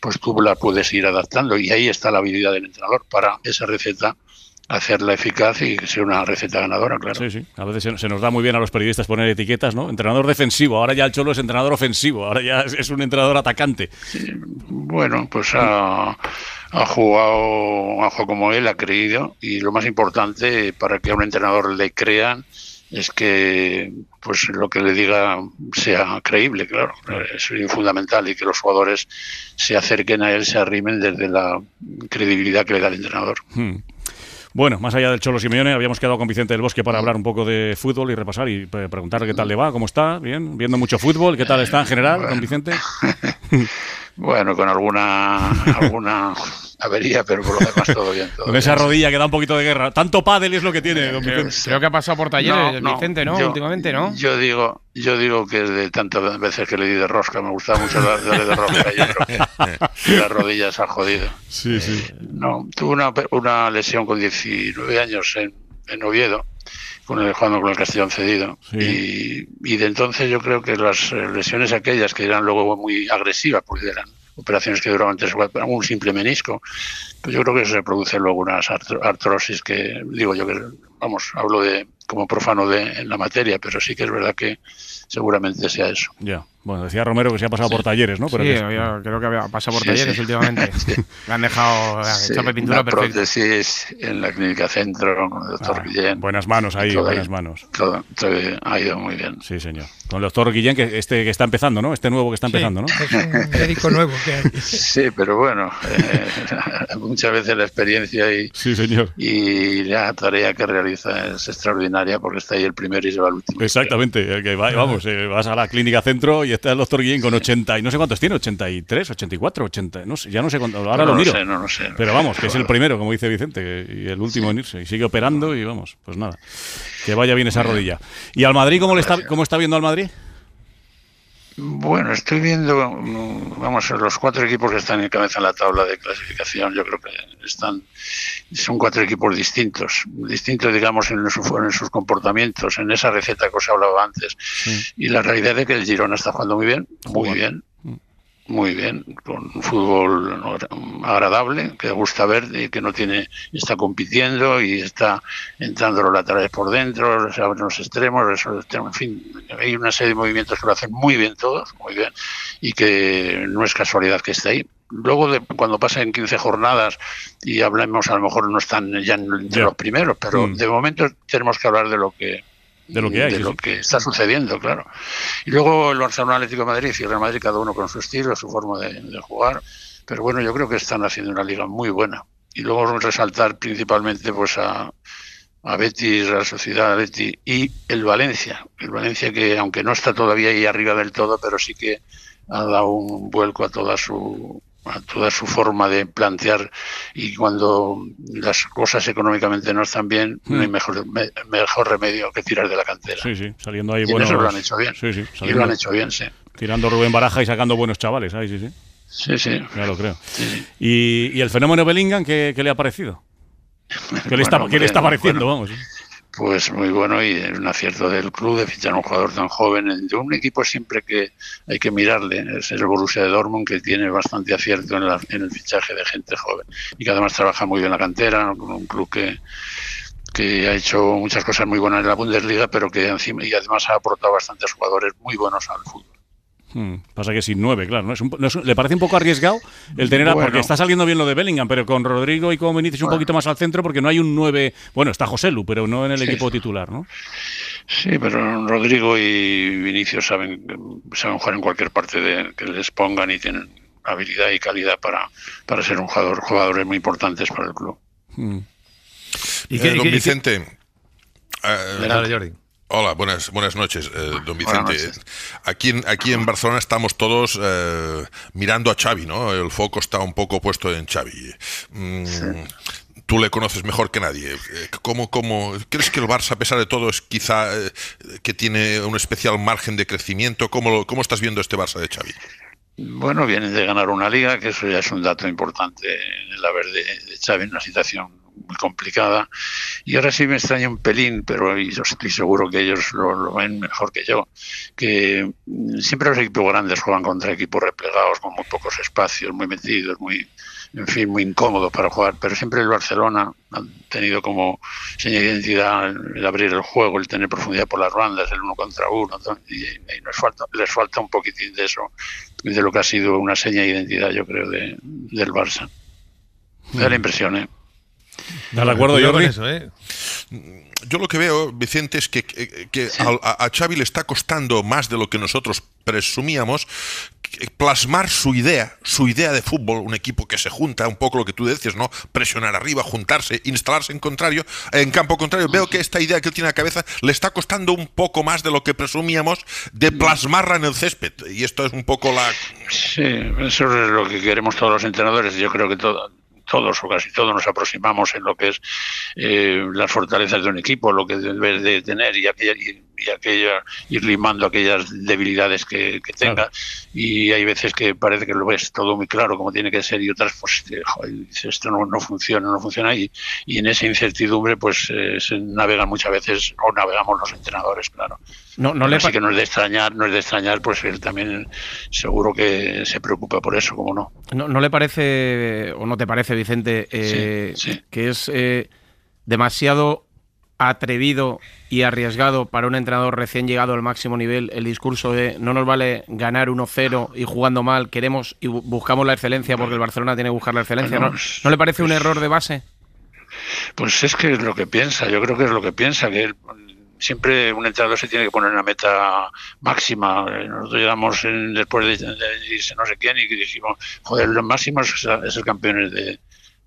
pues tú la puedes ir adaptando. Y ahí está la habilidad del entrenador para esa receta hacerla eficaz y que sea una receta ganadora, claro. Sí, sí. A veces se, nos da muy bien a los periodistas poner etiquetas, ¿no? Entrenador defensivo. Ahora ya el Cholo es entrenador ofensivo. Ahora ya es, es un entrenador atacante. Bueno, pues ha, ha jugado, ha jugado como él, ha creído y lo más importante para que a un entrenador le crean es que pues lo que le diga sea creíble, claro, es fundamental y que los jugadores se acerquen a él, se arrimen desde la credibilidad que le da el entrenador. Hmm. Bueno, más allá del Cholo Simeone, habíamos quedado con Vicente del Bosque para hablar un poco de fútbol y repasar y pre- preguntarle qué tal le va, cómo está, bien, viendo mucho fútbol, qué tal está en general, don Vicente. Bueno, con alguna alguna avería, pero por lo demás todo bien. Todo Con esa rodilla que da un poquito de guerra. Tanto pádel es lo que tiene, don Creo, Vicente. creo que ha pasado por talleres, Vicente, ¿no? yo- Últimamente, ¿no? Yo digo, yo digo que es de tantas veces que le di de rosca, me gustaba mucho darle de rosca, yo creo que la rodilla se ha jodido. Sí, sí. No, tuve una, una lesión con 19 años en, en Oviedo, con el, jugando con el Castellón cedido. Y, y de entonces yo creo que las eh, lesiones aquellas que eran luego muy agresivas, porque eran operaciones que duraban tres o cuatro- un simple menisco, pues yo creo que se producen luego unas artro- artrosis que, digo yo que, vamos, hablo de como profano de en la materia, pero sí que es verdad que seguramente sea eso. Ya. Bueno, decía Romero que se ha pasado por talleres, ¿no? Pero sí, que- había- creo que había pasado por Sí, talleres sí. últimamente. Le han dejado Sí, hecho pintura una perfecta. prótesis en la clínica centro con el doctor Guillén. Ah, Buenas manos ahí, Todo buenas manos. Todo, todo ha ido muy bien. Sí, señor. Con el doctor Guillén, que este que está empezando, ¿no? Este nuevo que está empezando, ¿no? Es un médico nuevo que hay. Sí, pero bueno, eh, muchas veces la experiencia y, Sí, señor. y la tarea que realiza es extraordinaria porque está ahí el primero y se va el último. Exactamente, el que va- vamos, eh, vas a la clínica centro y está el doctor Guillén con 80 y no sé cuántos tiene, 83, 84, 80, no sé, ya no sé cuánto, ahora No lo miro. sé, no sé. Pero vamos, que es el primero, como dice Vicente, y el último en irse, y sigue operando y vamos, pues nada, que vaya bien esa rodilla. ¿Y al Madrid cómo le está cómo está viendo al Madrid? Bueno, estoy viendo, vamos, los cuatro equipos que están en cabeza en la tabla de clasificación, yo creo que están, son cuatro equipos distintos, distintos, digamos, en, su- en sus comportamientos, en esa receta que os hablaba antes. Y la realidad es que el Girona está jugando muy bien, muy bien, muy bien, con un fútbol agradable, que gusta ver y que no tiene, está compitiendo y está entrando los laterales por dentro, se abren los extremos, en fin, hay una serie de movimientos que lo hacen muy bien todos, muy bien, y que no es casualidad que esté ahí. Luego, de, cuando pasen 15 jornadas y hablemos, a lo mejor no están ya entre los primeros, pero Mm. de momento tenemos que hablar de lo que De lo que hay, de lo que está sucediendo, claro. Y luego el Barcelona Atlético de Madrid y el Real Madrid, cada uno con su estilo, su forma de, de jugar. Pero bueno, yo creo que están haciendo una liga muy buena. Y luego resaltar principalmente pues a, a Betis, Real Sociedad, Betis y el Valencia. El Valencia que aunque no está todavía ahí arriba del todo, pero sí que ha dado un vuelco a toda su a toda su forma de plantear y cuando las cosas económicamente no están bien, no hay Mm. mejor, me- mejor remedio que tirar de la cantera. Sí, sí, saliendo ahí Y buenos. eso lo han hecho bien. Sí, sí, Y lo han hecho bien, sí. Tirando Rubén Baraja y sacando buenos chavales, ahí sí, sí. Sí, sí. Ya lo creo. ¿Y, y el fenómeno Bellingham qué, qué le ha parecido? ¿Qué le está, qué le está pareciendo? bueno. Vamos. Pues muy bueno y es un acierto del club de fichar a un jugador tan joven. De un equipo siempre que hay que mirarle, es el Borussia de Dortmund que tiene bastante acierto en, la- en el fichaje de gente joven y que además trabaja muy bien la cantera, un club que, que ha hecho muchas cosas muy buenas en la Bundesliga, pero que encima y además ha aportado bastantes jugadores muy buenos al fútbol. Hmm, Pasa que sin nueve, claro. ¿no? Es un- no es un- ¿Le parece un poco arriesgado el tener a- Bueno. Porque está saliendo bien lo de Bellingham, pero con Rodrigo y con Vinicius un Bueno. poquito más al centro porque no hay un nueve. Bueno, está José Lu, pero no en el Sí. equipo titular, ¿no? Sí, pero Rodrigo y Vinicius saben, saben jugar en cualquier parte de, que les pongan y tienen habilidad y calidad para, para ser un jugador, jugadores muy importantes para el club. Hmm. ¿Y Eh, qué- don y qué- Vicente. eh, Jordi. Hola, buenas, buenas noches, eh, don Buenas Vicente. noches. Aquí en, aquí en Barcelona estamos todos eh, mirando a Xavi, ¿no? El foco está un poco puesto en Xavi. Mm, Tú le conoces mejor que nadie. Eh, ¿Cómo, cómo, ¿Crees que el Barça, a pesar de todo, es quizá eh, que tiene un especial margen de crecimiento? ¿Cómo, ¿Cómo estás viendo este Barça de Xavi? Bueno, vienen de ganar una liga, que eso ya es un dato importante en el haber de, de Xavi en una situación muy complicada. Y ahora sí me extraña un pelín, pero yo estoy seguro que ellos lo, lo ven mejor que yo, que mm, siempre los equipos grandes juegan contra equipos replegados, con muy pocos espacios, muy metidos, muy, en fin, muy incómodos para jugar. Pero siempre el Barcelona ha tenido como seña de identidad el el abrir el juego, el tener profundidad por las bandas, el uno contra uno, y, y nos falta, les falta un poquitín de eso de lo que ha sido una seña de identidad, yo creo, de, del Barça. Me da la impresión, ¿eh? ¿Estás de acuerdo, Jordi? eso, ¿eh? Yo lo que veo, Vicente, es que, al- a, a Xavi le está costando más de lo que nosotros presumíamos plasmar su idea, su idea de fútbol, un equipo que se junta, un poco lo que tú decías, ¿no? Presionar arriba, juntarse, instalarse en contrario, en campo contrario. Veo que esta idea que él tiene en la cabeza le está costando un poco más de lo que presumíamos de plasmarla en el césped. Y esto es un poco la. Sí, eso es lo que queremos todos los entrenadores. Yo creo que todo, todos o casi todos nos aproximamos en lo que es eh, las fortalezas de un equipo, lo que debe de tener y aquella, y, y aquella ir limando aquellas debilidades que, que tenga. Y hay veces que parece que lo ves todo muy claro como tiene que ser y otras pues eh, joder, esto no, no funciona, no funciona y, y en esa incertidumbre pues eh, se navegan muchas veces o navegamos los entrenadores, claro. No, no le Así que no es de extrañar, no es de extrañar, pues él también seguro que se preocupa por eso, como no. ¿No, no le parece, o no te parece, Vicente, eh, que es eh, demasiado atrevido y arriesgado para un entrenador recién llegado al máximo nivel el discurso de no nos vale ganar 1-0 y jugando mal, queremos y bu- buscamos la excelencia porque el Barcelona tiene que buscar la excelencia? ¿No, ¿no le parece un error de base? Pues es que es lo que piensa, yo creo que es lo que piensa, que él, siempre un entrenador se tiene que poner una meta máxima. Eh, Nosotros llegamos en- después de, de irse no sé quién y dijimos, joder, los máximos es, es campeón de,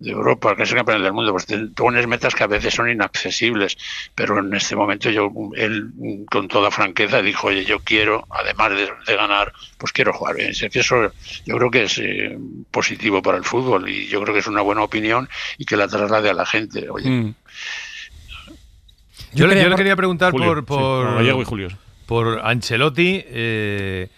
Europa, que es el campeón del mundo. Pues te pones metas que a veces son inaccesibles, pero en este momento yo, él con toda franqueza dijo, oye, yo quiero, además de, ganar, pues quiero jugar bien. Eso yo creo que es eh, positivo para el fútbol y yo creo que es una buena opinión y que la traslade a la gente. Oye, Mm. Yo, le- quería yo le por- quería preguntar Julio, por, sí, por, por Gallego y Julio. por Ancelotti, eh,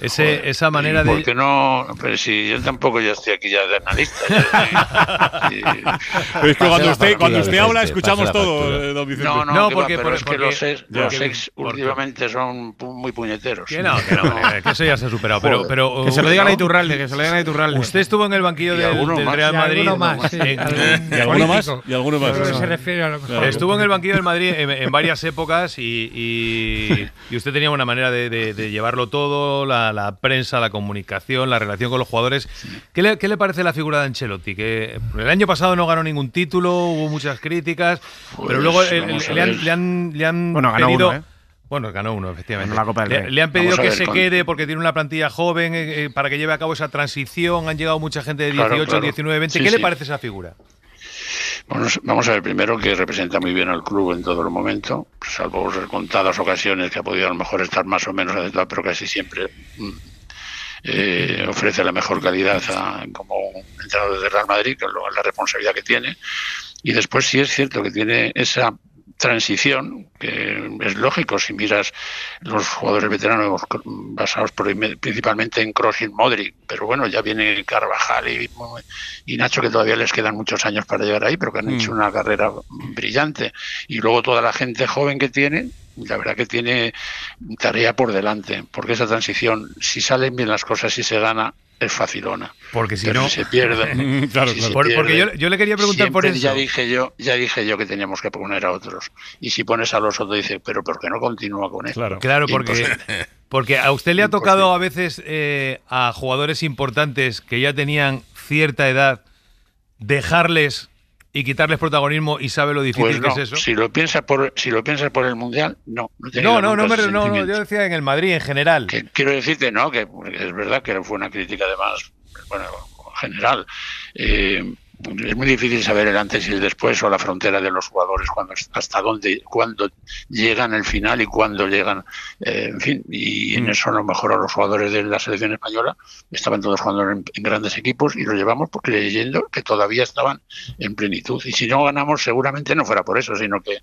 ese, Joder. esa manera ¿Y de... ¿Por qué no? Pero si yo tampoco ya estoy aquí ya de analista. estoy- Pero es que cuando usted, cuando usted habla escuchamos todo, eh, don Vicente. No, no, No, que porque- va, pero por- es que porque- los ex, ya. los ex Porque- últimamente son muy puñeteros. Que no, que no, que eso ya se ha superado. Pero, Joder. pero, Que se lo digan a. Iturralde, que se lo digan a Iturralde. Usted estuvo en el banquillo Y del, del. Real Y Madrid. alguno más, sí, ¿Y alguno más? ¿Y alguno más? Se refiere a lo mejor. Estuvo en el banquillo del Madrid en, en varias épocas y, y- y usted tenía una manera de, de- de llevarlo todo, la, la prensa, la comunicación, la relación con los jugadores. ¿Qué le, qué le parece la figura de Ancelotti? Que el año pasado no ganó ningún título, hubo muchas críticas, pero luego el- el- le, han, le han- le han Bueno, ganó pedido... uno, ¿eh? Bueno, ganó uno, efectivamente. Ganó la Copa del le, Rey. le han pedido que se con- quede porque tiene una plantilla joven eh, eh, para que lleve a cabo esa transición. Han llegado mucha gente de 18, Claro, claro. 19, 20. Sí, ¿Qué le parece esa figura? Vamos a ver primero que representa muy bien al club en todo el momento, salvo contadas ocasiones que ha podido a lo mejor estar más o menos adecuado, pero casi siempre mm, eh, ofrece la mejor calidad como entrenador de Real Madrid, que es la responsabilidad que tiene. Y después sí es cierto que tiene esa transición, que es lógico si miras los jugadores veteranos basados por- principalmente en Kroos y Modric, pero bueno, ya viene Carvajal y, y Nacho que todavía les quedan muchos años para llegar ahí, pero que han Mm. hecho una carrera brillante. Y luego toda la gente joven que tiene, la verdad que tiene tarea por delante, porque esa transición, si salen bien las cosas y se gana, es facilona. Porque si Pero no... si se pierde, Claro, si claro. se Por- porque yo, yo le quería preguntar por eso. Ya dije yo, ya dije yo que teníamos que poner a otros. Y si pones a los otros, dice, pero ¿por qué no continúa con él? Claro. Claro, porque, porque a usted le ha tocado a veces eh, a jugadores importantes que ya tenían cierta edad dejarles y quitarles protagonismo y sabe lo difícil Pues no, que es eso. si lo piensas por si lo piensas por el mundial, no. No, No, no, no, me- no, yo decía en el Madrid en general. Que quiero decirte, no, que es verdad que fue una crítica además, bueno, general. Eh, es muy difícil saber el antes y el después o la frontera de los jugadores cuando hasta dónde cuando llegan el final y cuándo llegan eh, en fin y en eso a lo mejor a los jugadores de la selección española estaban todos jugando en, en grandes equipos y los llevamos porque leyendo que todavía estaban en plenitud y si no ganamos seguramente no fuera por eso sino que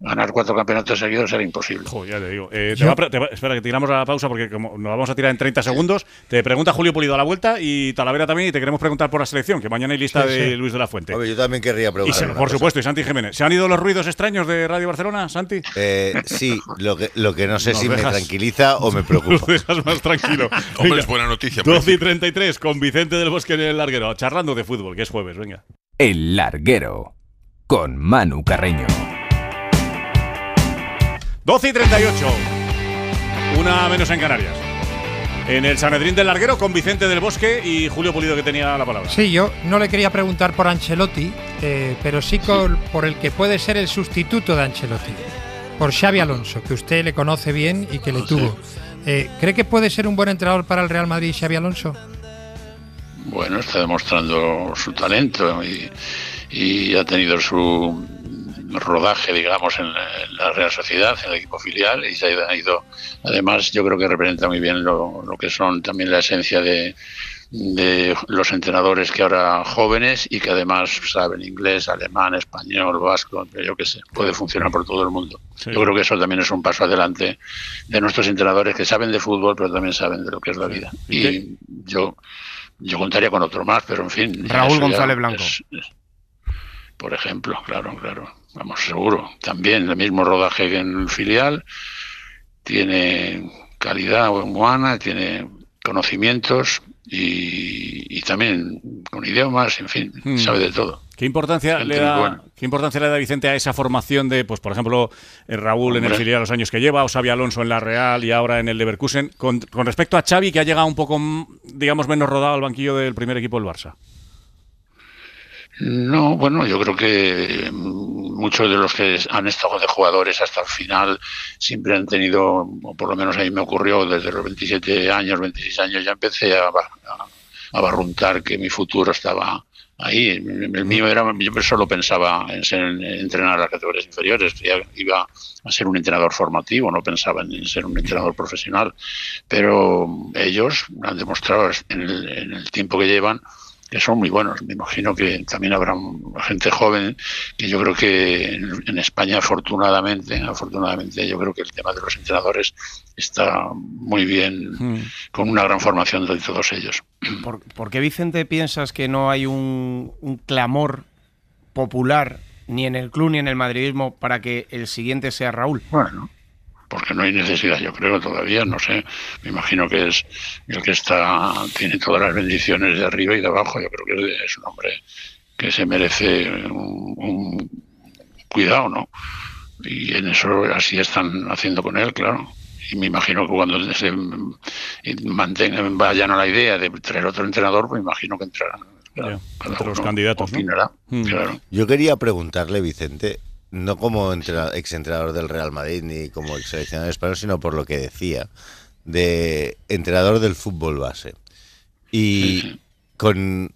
ganar cuatro campeonatos seguidos era imposible ya te digo. Eh, te va te espera, que tiramos a la pausa porque como nos vamos a tirar en 30 segundos. Te pregunta Julio Pulido a la vuelta y Talavera también. Y te queremos preguntar por la selección, que mañana hay lista Sí, de sí. Luis de la Fuente. Hombre, yo también querría Y preguntar. se- por cosa. supuesto, y Santi Jiménez. ¿Se han ido los ruidos extraños de Radio Barcelona, Santi? Eh, sí, lo que, lo que no sé Nos si me tranquiliza o me preocupa. dejas más tranquilo. Hombre, Venga, es buena noticia. 12 y 33 con Vicente del Bosque en el larguero, charlando de fútbol, que es jueves, venga. El larguero. Con Manu Carreño. 12 y 38. Una menos en Canarias. En el Sanedrín del Larguero con Vicente del Bosque y Julio Pulido que tenía la palabra. Sí, yo no le quería preguntar por Ancelotti, eh, pero sí con- por el que puede ser el sustituto de Ancelotti, por Xavi Alonso, que usted le conoce bien y que le tuvo. Eh, ¿Cree que puede ser un buen entrenador para el Real Madrid Xavi Alonso? Bueno, está demostrando su talento y, y ha tenido su rodaje, digamos, en la Real Sociedad, en el equipo filial, y se ha ido, además, yo creo que representa muy bien lo, lo que son también la esencia de, de los entrenadores que ahora jóvenes y que además saben inglés, alemán, español, vasco, yo qué sé, puede funcionar por todo el mundo. Yo creo que eso también es un paso adelante de nuestros entrenadores que saben de fútbol, pero también saben de lo que es la vida. Y yo, yo contaría con otro más, pero en fin. Raúl González Blanco. es- es- por ejemplo, claro, claro. Vamos, seguro. También el mismo rodaje que en el filial. Tiene calidad humana, tiene conocimientos y, y también con idiomas, en fin, Hmm. sabe de todo. ¿Qué importancia, Gente le da. ¿Qué importancia le da Vicente a esa formación de, pues por ejemplo, eh, Raúl en el filial los años que lleva, o Xavi Alonso en la Real y ahora en el Leverkusen, con, con respecto a Xavi que ha llegado un poco, mm, digamos, menos rodado al banquillo del primer equipo del Barça? No, bueno, yo creo que mm, muchos de los que han estado de jugadores hasta el final siempre han tenido, o por lo menos a mí me ocurrió desde los 27 años, 26 años, ya empecé a, a, a barruntar que mi futuro estaba ahí. El, mío era, yo solo pensaba en, ser, en entrenar a las categorías inferiores, ya iba a ser un entrenador formativo, no pensaba en ser un entrenador profesional. Pero ellos han demostrado en el, en el tiempo que llevan que son muy buenos. Me imagino que también habrá gente joven que yo creo que en, España afortunadamente, afortunadamente yo creo que el tema de los entrenadores está muy bien, con una gran formación de todos ellos. ¿Por, por qué, Vicente, piensas que no hay un, un clamor popular ni en el club ni en el madridismo para que el siguiente sea Raúl? Bueno, porque no hay necesidad, yo creo todavía, no sé, me imagino que es el que está, tiene todas las bendiciones de arriba y de abajo, yo creo que es un hombre que se merece un, un cuidado, ¿no? Y en eso así están haciendo con él, claro. Y me imagino que cuando se mantengan, vayan a la idea de traer otro entrenador, pues me imagino que entrarán. Claro, entre los candidatos, ¿no? opinará, Mm. claro. Yo quería preguntarle, Vicente, no como entra- exentrenador del Real Madrid ni como ex seleccionador español, sino por lo que decía, de entrenador del fútbol base. Y con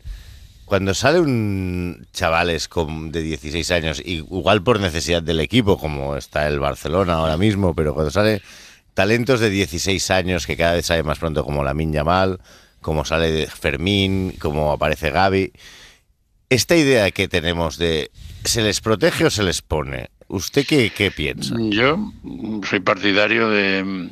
cuando sale un chavales con, de 16 años, y igual por necesidad del equipo, como está el Barcelona ahora mismo, pero cuando sale talentos de 16 años que cada vez sale más pronto, como la Yamal, como sale Fermín, como aparece Gaby, esta idea que tenemos de ¿se les protege o se les pone? ¿Usted qué, qué piensa? Yo soy partidario de,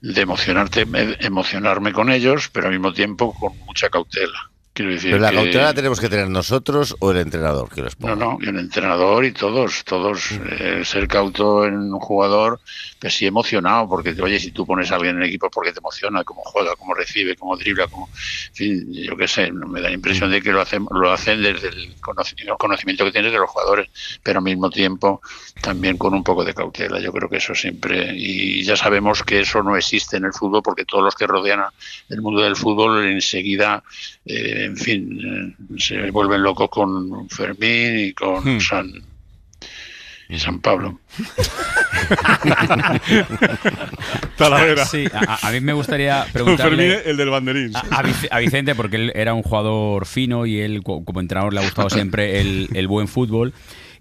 de emocionarte, emocionarme con ellos, pero al mismo tiempo con mucha cautela. Quiero decir ¿Pero la que- cautela la tenemos que tener nosotros o el entrenador que No, ponga? no, y el entrenador y todos, todos, eh, ser cauto en un jugador, pues sí emocionado, porque oye, si tú pones a alguien en el equipo porque te emociona, cómo juega, cómo recibe, cómo dribla, cómo, en fin, yo qué sé, me da la impresión de que lo hacen, lo hacen desde el conoci- conocimiento que tienes de los jugadores, pero al mismo tiempo también con un poco de cautela, yo creo que eso siempre, y ya sabemos que eso no existe en el fútbol, porque todos los que rodean el mundo del fútbol enseguida, eh, en fin, eh, se vuelven locos con Fermín y con Hmm. San y San Pablo. Talavera. Sí, a, a mí me gustaría preguntarle Fermín, el del banderín. a, a Vic- a Vicente, porque él era un jugador fino y él, co- como entrenador, le ha gustado siempre el, el buen fútbol.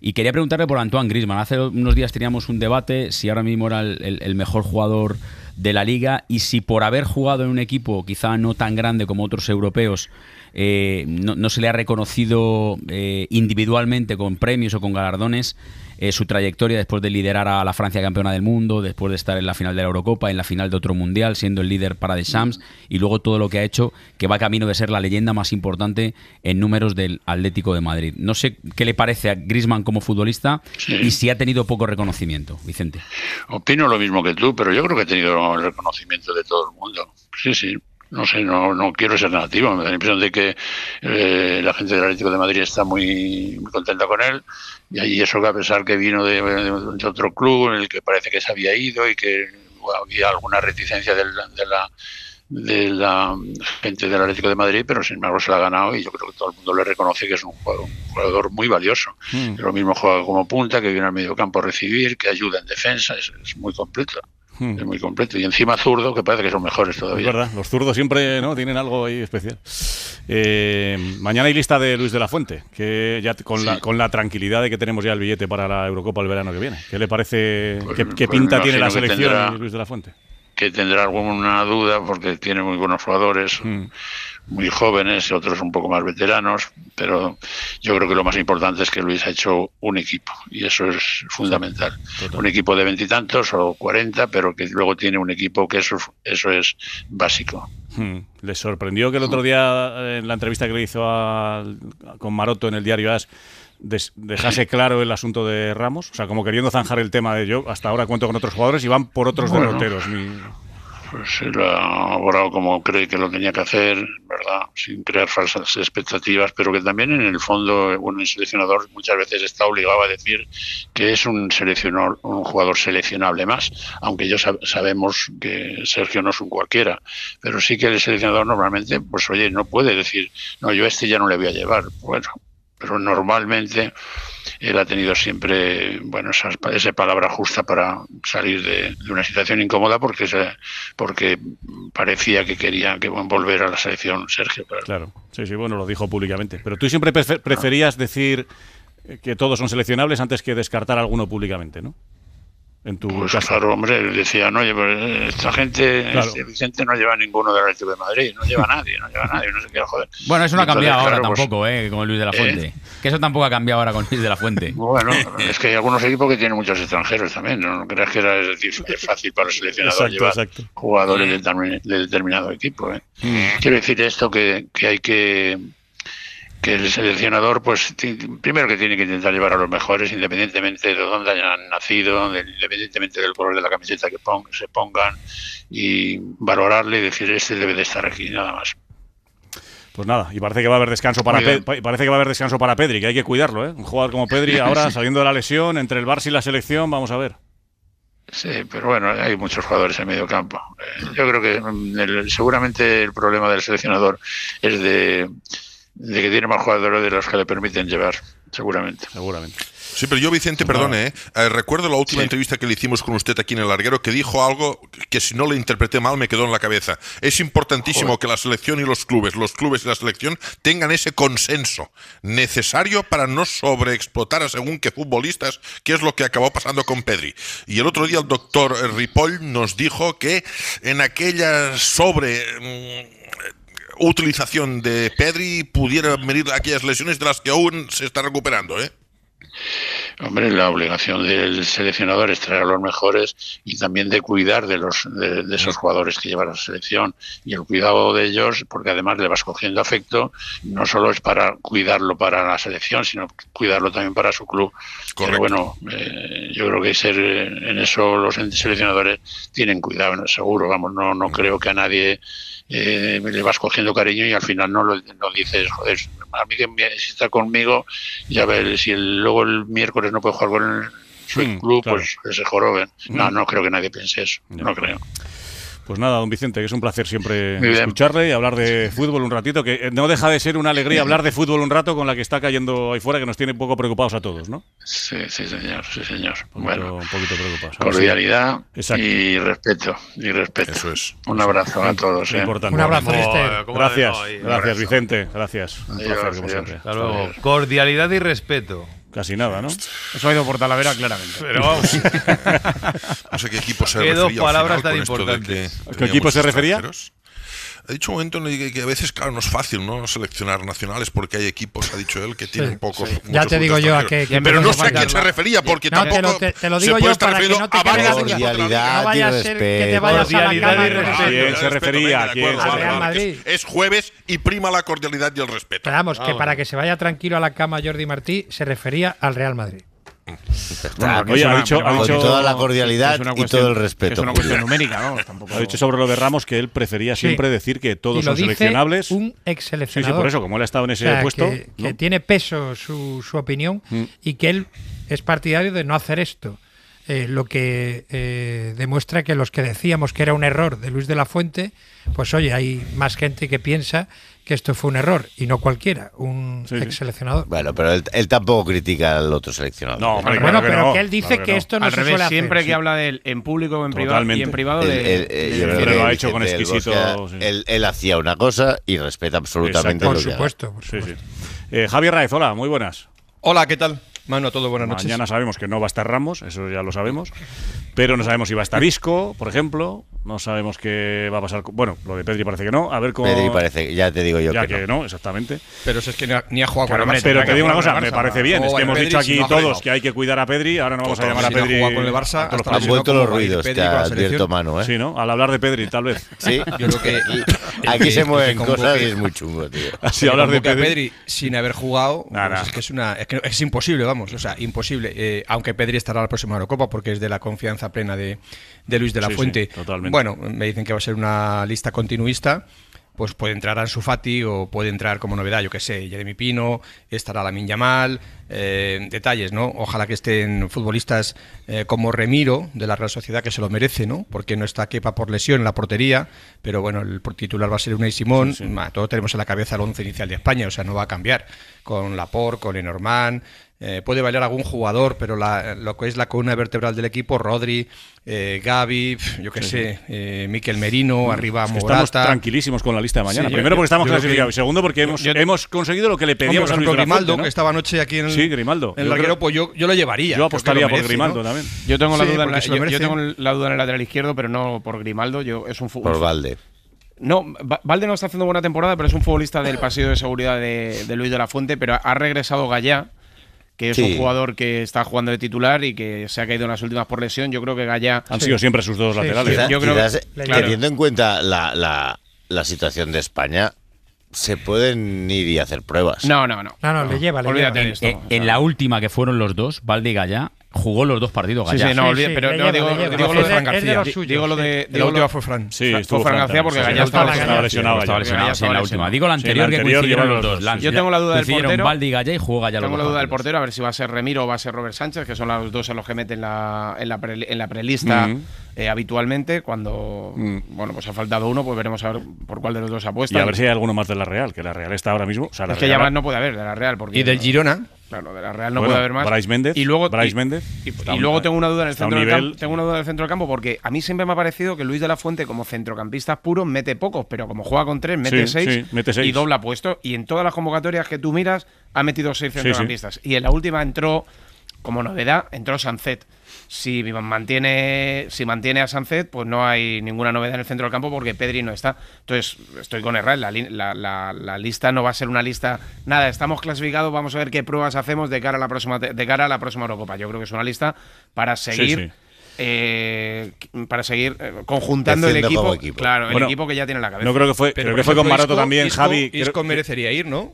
Y quería preguntarle por Antoine Griezmann. Hace unos días teníamos un debate si ahora mismo era el, el- el mejor jugador de la liga y si por haber jugado en un equipo quizá no tan grande como otros europeos eh, no, se le ha reconocido eh, individualmente con premios o con galardones eh, su trayectoria después de liderar a la Francia campeona del mundo, después de estar en la final de la Eurocopa, en la final de otro mundial, siendo el líder para Deschamps y luego todo lo que ha hecho, que va camino de ser la leyenda más importante en números del Atlético de Madrid. No sé qué le parece a Griezmann como futbolista y si ha tenido poco reconocimiento, Vicente. Opino lo mismo que tú, pero yo creo que he tenido el reconocimiento de todo el mundo. Sí, sí. No sé, no, no quiero ser negativo. Me da la impresión de que eh, la gente del Atlético de Madrid está muy, muy contenta con él. Y ahí eso que a pesar que vino de, de otro club en el que parece que se había ido y que bueno, había alguna reticencia del- de la de la gente del Atlético de Madrid, pero sin embargo se la ha ganado y yo creo que todo el mundo le reconoce que es un jugador, un jugador muy valioso. Mm. Lo mismo juega como punta, que viene al medio campo a recibir, que ayuda en defensa, es, es muy completo. Hmm. Es muy completo. Y encima zurdo, que parece que son mejores todavía. Es verdad, los zurdos siempre no tienen algo ahí especial. Eh, mañana hay lista de Luis de la Fuente, que ya con, la, con la tranquilidad de que tenemos ya el billete para la Eurocopa el verano que viene. ¿Qué le parece? ¿Qué, qué pues pinta tiene la selección tendrá- Luis de la Fuente? que tendrá alguna duda porque tiene muy buenos jugadores, Hmm. Muy jóvenes, otros un poco más veteranos, pero yo creo que lo más importante es que Luis ha hecho un equipo y eso es fundamental. Un equipo de veintitantos o cuarenta, pero que luego tiene un equipo que eso, eso es básico. Hmm. ¿Le sorprendió que el otro día eh, en la entrevista que le hizo al- con Maroto en el diario AS des- dejase claro el asunto de Ramos? O sea, como queriendo zanjar el tema de yo hasta ahora cuento con otros jugadores y van por otros Bueno. derroteros. Pues él ha elaborado como cree que lo tenía que hacer, ¿verdad? Sin crear falsas expectativas, pero que también en el fondo un seleccionador muchas veces está obligado a decir que es un seleccionador, un jugador seleccionable más, aunque sab- sabemos que Sergio no es un cualquiera, pero sí que el seleccionador normalmente, pues oye, no puede decir, no, yo a este ya no le voy a llevar. Bueno, pero normalmente él ha tenido siempre bueno esa, esa palabra justa para salir de, una situación incómoda porque se- porque parecía que quería que volver a la selección Sergio claro. Claro, sí, sí, bueno, lo dijo públicamente. Pero tú siempre prefe- preferías decir que todos son seleccionables antes que descartar alguno públicamente, ¿no? En tu Pues caso. claro, hombre, decía, no, oye, pues, esta gente, Claro. este Vicente no lleva ninguno del Atlético de Madrid, no lleva a nadie, no lleva a nadie, no se quiere joder. Bueno, eso no ha entonces, cambiado ahora pues, tampoco, ¿eh? Con Luis de la Fuente. Que eso tampoco ha cambiado ahora con Luis de la Fuente. Bueno, es que hay algunos equipos que tienen muchos extranjeros también, no, creas que era decir, fácil para el seleccionador Exacto, llevar exacto. jugadores de, determin- de determinado equipo. ¿eh? Mm. Quiero decir esto que, que hay que que el seleccionador, pues primero que tiene que intentar llevar a los mejores, independientemente de dónde hayan nacido, de- independientemente del color de la camiseta que pon- se pongan, y valorarle y decir este debe de estar aquí, nada más. Pues nada, y parece que va a haber descanso para Muy bien. Pe- pa- parece que va a haber descanso para Pedri, que hay que cuidarlo, ¿eh? Un jugador como Pedri ahora saliendo de la lesión entre el Barça y la selección, vamos a ver. Sí, pero bueno, hay muchos jugadores en medio campo. Eh, yo creo que mm, el- seguramente el problema del seleccionador es de, de que tiene más jugadores de los que le permiten llevar, seguramente. Seguramente. Sí, pero yo, Vicente, perdone, ¿eh? Eh, recuerdo la última entrevista que le hicimos con usted aquí en el larguero que dijo algo que si no le interpreté mal me quedó en la cabeza. Es importantísimo que la selección y los clubes, los clubes y la selección tengan ese consenso necesario para no sobreexplotar a según qué futbolistas, que es lo que acabó pasando con Pedri. Y el otro día el doctor Ripoll nos dijo que en aquella sobre... utilización de Pedri pudiera venir aquellas lesiones de las que aún se está recuperando, ¿eh? Hombre, la obligación del seleccionador es traer a los mejores y también de cuidar de los de, de esos jugadores que lleva la selección y el cuidado de ellos, porque además le vas cogiendo afecto, no solo es para cuidarlo para la selección, sino cuidarlo también para su club. Pero bueno, eh, yo creo que ser eh, en eso los seleccionadores tienen cuidado, seguro, vamos, no no creo que a nadie eh, le vas cogiendo cariño y al final no lo no dices, joder, a mí que si está conmigo, ya ver, si el- luego el miércoles no puede jugar con el, su Mm, club, claro. pues se joroben. No, Mm. no creo que nadie piense eso, no creo. Pues nada, don Vicente, que es un placer siempre escucharle y hablar de fútbol un ratito, que eh, no deja de ser una alegría hablar de fútbol un rato con la que está cayendo ahí fuera, que nos tiene un poco preocupados a todos, ¿no? Sí, sí, señor, sí, señor. Un poquito, Bueno, un poquito preocupados. Cordialidad Exacto. y respeto, y respeto. Eso es. Un abrazo a todos. ¿eh? importante. Un abrazo, Gracias, Esther. ¿Cómo la gracias, gracias abrazo. Vicente, gracias. Un placer, como adiós. siempre. Hasta luego. Cordialidad y respeto. Casi nada, ¿no? Eso ha ido por Talavera claramente. Pero vamos. No sé qué equipo se Qué dos refería al palabras tan importantes. que ¿A qué equipo se refería? extranjeros. Ha dicho un momento en el que, a veces, claro, no es fácil no seleccionar nacionales porque hay equipos, ha dicho él, que tienen pocos. Ya te digo yo a qué- Pero no sé a quién se se refería porque No, te tampoco lo- te- te lo se digo puede yo estar para que no te a liga. No vaya a ser que te vayas a la cama y respeto. ¿Quién se refería? ¿A quién se Madrid. Es jueves y prima la cordialidad y el respeto. Pero vamos, que para que se vaya tranquilo a la cama Jordi Martí, se refería al Real Madrid. Bueno, oye, ha dicho, ha dicho, toda la cordialidad cuestión, y todo el respeto. Es una cuestión numérica, ¿no? Tampoco... Ha dicho sobre lo de Ramos que él prefería siempre sí. decir que todos y lo son dice seleccionables. Un ex seleccionador. Sí, sí, por eso, como él ha estado en ese o sea, puesto. Que, ¿no? que, tiene peso su, su opinión mm. y que él es partidario de no hacer esto. Eh, lo que eh, demuestra que los que decíamos que era un error de Luis de la Fuente, pues oye, hay más gente que piensa que esto fue un error y no cualquiera, un sí, ex seleccionador. Bueno, pero él, él, tampoco critica al otro seleccionador. No, pero, bueno, pero no, que él dice claro que, que no. esto no al se revés, suele Siempre que habla de él en público o en Totalmente. privado y en privado, él, de, lo ha hecho con exquisito. Él, hacía una cosa y respeta absolutamente Exacto. lo por supuesto, por supuesto. Eh, Javier Raez, hola, muy buenas. Hola, ¿qué tal? Manu, a buenas noches. Mañana sabemos que no va a estar Ramos, eso ya lo sabemos. Pero no sabemos si va a estar Isco, por ejemplo. No sabemos qué va a pasar. Bueno, lo de Pedri parece que no. A ver cómo. Pedri parece, ya te digo yo. Ya que, no. exactamente. Pero si es que ni ha, jugado con el Barça. Pero te digo una cosa, me parece bien. Es que hemos dicho aquí todos que hay que cuidar a Pedri. Ahora no vamos a llamar a Pedri. No con el Barça, han vuelto los ruidos, te advierto, ¿eh? Sí, ¿no? Al hablar de Pedri, tal vez. Sí, yo creo que. Aquí se mueven cosas y es muy chungo, tío. Así hablar de Pedri sin haber jugado. Pues es que es imposible, vamos o sea, imposible. Eh, aunque Pedri estará la próxima Eurocopa porque es de la confianza plena de, de Luis de la Fuente. Bueno, me dicen que va a ser una lista continuista pues puede entrar Ansu Fati o puede entrar como novedad, yo que sé, Jeremy Pino, estará Lamin Yamal, eh, detalles, ¿no? Ojalá que estén futbolistas eh, como Remiro de la Real Sociedad que se lo merece, ¿no? Porque no está quepa por lesión en la portería, pero bueno, el titular va a ser Unai Simón, sí, sí. todos tenemos en la cabeza el once inicial de España, o sea, no va a cambiar con Laporte, con Lenormand, eh, puede bailar algún jugador, pero la, lo que es la columna vertebral del equipo, Rodri, eh, Gaby, yo qué sé, eh, Miquel Merino, mm, arriba Morata. Estamos tranquilísimos con la lista de mañana. Primero porque estamos clasificados y segundo porque hemos, hemos, conseguido lo que le pedíamos a Luis Grimaldo, que estaba anoche aquí en el, sí, Grimaldo. En el pues yo, yo, lo llevaría. Yo apostaría por Grimaldo también. Yo tengo, la duda yo, tengo la duda en el lateral izquierdo, pero no por Grimaldo. Yo, es un fútbol. Por Valde. No, Valde no está haciendo buena temporada, pero es un futbolista del pasillo de seguridad de, de Luis de la Fuente, pero ha regresado Gallá que es un jugador que está jugando de titular y que se ha caído en las últimas por lesión. Yo creo que Gaya. Han sido siempre sus dos laterales. Yo creo. Teniendo en cuenta la, la, situación de España, se pueden ir y hacer pruebas. No, no, no. No, no, le lleva, Olvídate. De esto, en, la última que fueron los dos, Valde y Gallá, jugó los dos partidos Gallá. Sí, sí, no, olvide, sí, sí, pero no, lleva, digo, digo, lo de Fran García. digo lo de, de la última fue Fran. Sí, fue Fran García porque Gallá estaba, estaba lesionado. Estaba lesionado, sí, en la última. Digo la anterior, que coincidieron los dos. Yo tengo la duda del portero. Baldi y Gallá y jugó Gallá Tengo la duda del portero, a ver si va a ser Remiro o va a ser Robert Sánchez, que son los dos a los que meten en la prelista mm. Eh, habitualmente. Cuando, mm. bueno, pues ha faltado uno, pues veremos a ver por cuál de los dos apuesta. Y a ver si hay alguno más de la Real, que la Real está ahora mismo. Es que ya más no puede haber de la Real. Porque, y del Girona. Claro, de la Real no puede haber más. Bryce Méndez. Y luego, Bryce Méndez, y, luego tengo una duda en el centro del campo. Tengo una duda del centro del campo porque a mí siempre me ha parecido que Luis de la Fuente, como centrocampista puro, mete pocos, pero como juega con tres, mete, seis, mete seis, y dobla puesto. Y en todas las convocatorias que tú miras, ha metido seis centrocampistas. Y en la última entró como novedad entró Sancet. Si mantiene, si mantiene a Sancet, pues no hay ninguna novedad en el centro del campo porque Pedri no está. Entonces, estoy con Herrera, la, lista no va a ser una lista. Nada, estamos clasificados, vamos a ver qué pruebas hacemos de cara a la próxima, de cara a la próxima Eurocopa. Yo creo que es una lista para seguir. Eh, para seguir eh, conjuntando el equipo, Claro, el equipo que ya tiene la cabeza. No creo que fue, creo que fue con Maroto también, Javi. Isco merecería ir, ¿no?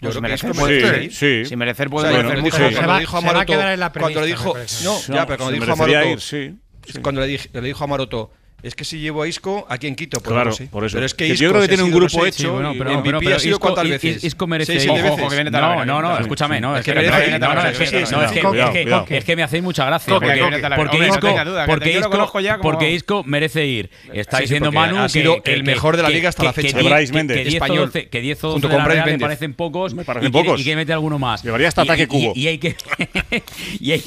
Si merecer puede o sea, merecer mucho. Cuando, cuando dijo cuando dijo, no, ya, pero cuando dijo cuando le, le dijo a Maroto, es que si llevo a Isco, ¿a quién quito? Pues por claro, por eso. Pero es que Isco, yo creo que tiene un grupo hecho. Sí, bueno, pero, MVP pero, ha sido Isco, cuántas veces. Isco merece. Seis, no, no, no, no, escúchame. No, es que, es que me hacéis mucha gracia. Porque Isco merece ir. Está diciendo Manu ha sido el mejor de la liga hasta la fecha. Español. Que 10 o 12 parecen pocos. Y que mete alguno más. Llevaría hasta ataque cubo. Y hay que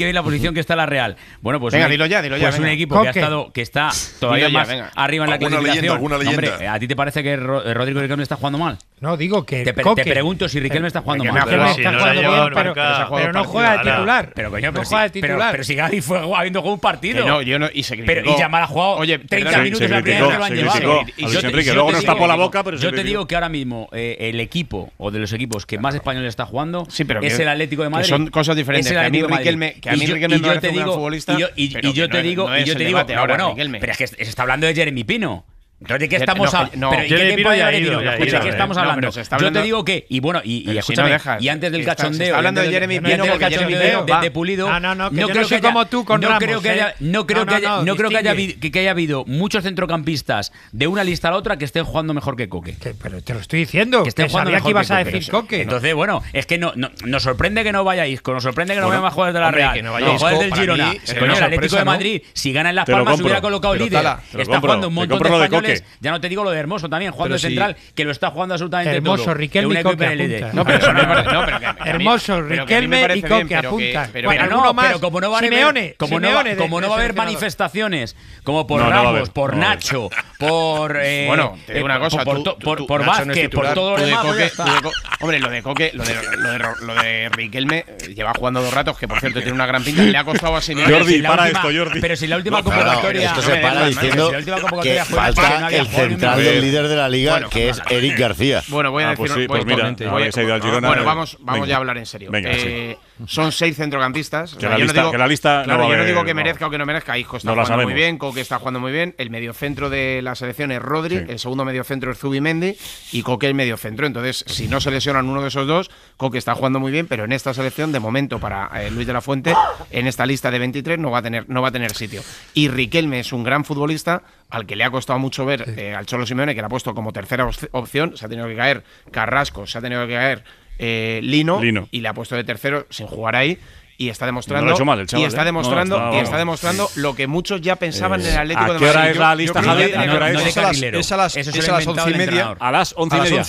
ver la posición que está la Real. Bueno, pues. Venga, dilo ya, dilo ya. Es un equipo que ha estado. que está todavía más venga. arriba en la clasificación. Leyenda, leyenda. Hombre, ¿a ti te parece que eh, Rodrigo Riquelme está jugando mal? No, digo que. Te, Coque. te pregunto si Riquelme está jugando mal. Riquelme está jugando bien, pero, no juega de titular. Pero, coño, no juega de titular. Pero, si Gaby fue habiendo jugado un partido. no, yo no, y se criticó. Pero, y Yamal ha jugado Oye, 30 minutos la primera no lo han llevado. luego nos tapó la boca, pero Yo te digo que ahora mismo eh, el equipo, o de los equipos que más españoles está jugando, es el Atlético de Madrid. Son cosas diferentes. Que a mí Riquelme no me futbolista. Y yo te digo, y yo te digo, ahora, bueno, pero es que es está hablando de Jeremy Pino. ¿de qué estamos hablando? No, ¿De qué estamos hablando? Yo te digo que, y bueno, y, y escúchame, si y antes del cachondeo. hablando de Jeremy Pino, porque Jeremy De Pulido. No, creo que haya, como tú que. No creo, que habido muchos centrocampistas de una lista a la otra que estén jugando mejor que Coque. Pero te lo estoy diciendo. Que estén jugando mejor que ibas a decir Coque. Entonces, bueno, es que no, nos sorprende que no vaya Isco, nos sorprende que no vayan más jugadores de la Real. Los jugadores del Girona. El Atlético de Madrid, si gana en Las Palmas, hubiera colocado líder. Está jugando un montón de ya no te digo lo de Hermoso también, jugando de central, que lo está jugando absolutamente Hermoso. Riquelme y Coque No, pero, no, pero Hermoso, Riquelme y Coque apuntan. Pero, no, como no va a haber, como no, va, no va a haber manifestaciones, como por Ramos, por Nacho, por... Eh, bueno, te digo una eh, cosa. Por Vázquez, por todo lo demás. Hombre, lo de Coque, lo de, lo de, Riquelme, lleva jugando dos ratos, que por cierto tiene una gran pinta, le ha costado a Jordi, para esto, Jordi. Pero si la última convocatoria. Esto se para diciendo falta no había el central del líder de la liga, bueno, que es Eric García. Bueno, voy a ah, decir. Pues sí, pues mira, voy, voy, bueno, vamos, vamos ya a hablar en serio. Venga, eh, son seis centrocampistas. Que, la, lista, no. Claro, yo no digo que merezca o que no merezca. Isco está jugando muy bien, Coque está jugando muy bien. El mediocentro de la selección es Rodri, el segundo mediocentro es Zubimendi y Coque el mediocentro. Entonces, si no se lesionan uno de esos dos, Coque está jugando muy bien, pero en esta selección, de momento, para eh, Luis de la Fuente, en esta lista de 23 no va a tener, no va a tener sitio. Y Riquelme es un gran futbolista al que le ha costado mucho ver eh, al Cholo Simeone, que le ha puesto como tercera opción. Se ha tenido que caer Carrasco, se ha tenido que caer eh, Lino, y le ha puesto de tercero sin jugar ahí y está demostrando y está ¿eh? demostrando y está demostrando lo que muchos ya pensaban eh, en el Atlético de Madrid. Es la lista Javier? No, es a las once y media. A las once y media.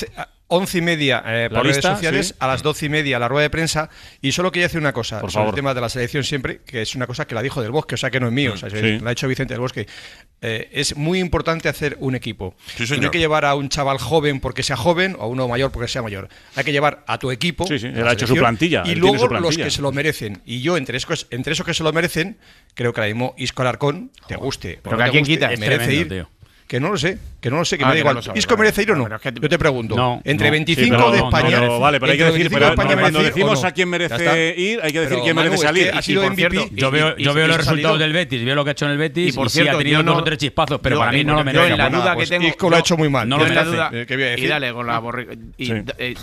11 y media eh, por redes sociales, a las 12 y media la rueda de prensa. Y solo quería decir una cosa por sobre favor. el tema de la selección siempre, que es una cosa que la dijo del Bosque, o sea que no es mío, mm, la ha hecho Vicente del Bosque. Eh, es muy importante hacer un equipo. Sí, no hay que llevar a un chaval joven porque sea joven o a uno mayor porque sea mayor. Hay que llevar a tu equipo. Sí, ha hecho su plantilla. Y luego los que se lo merecen. Y yo, entre, esos, entre esos que se lo merecen, creo que ahora mismo Isco Alarcón, te guste. Pero que a quién quita, eh, merece ir. Tío que no lo sé, que no lo sé, que ah, me da igual. No ¿Isco merece ir o no? Yo te pregunto. No, entre 25 sí, de España. vale, pero hay que decir, pero, cuando decimos a quién merece ir, hay que decir quién merece salir. Ha sido MVP, yo veo, yo veo los resultados del Betis, veo lo que ha hecho en el Betis y, por cierto, ha tenido dos o tres chispazos, pero para mí no lo merece. la duda que pues tengo, Isco lo ha hecho muy mal. No lo merece. Y dale con la ah. eh,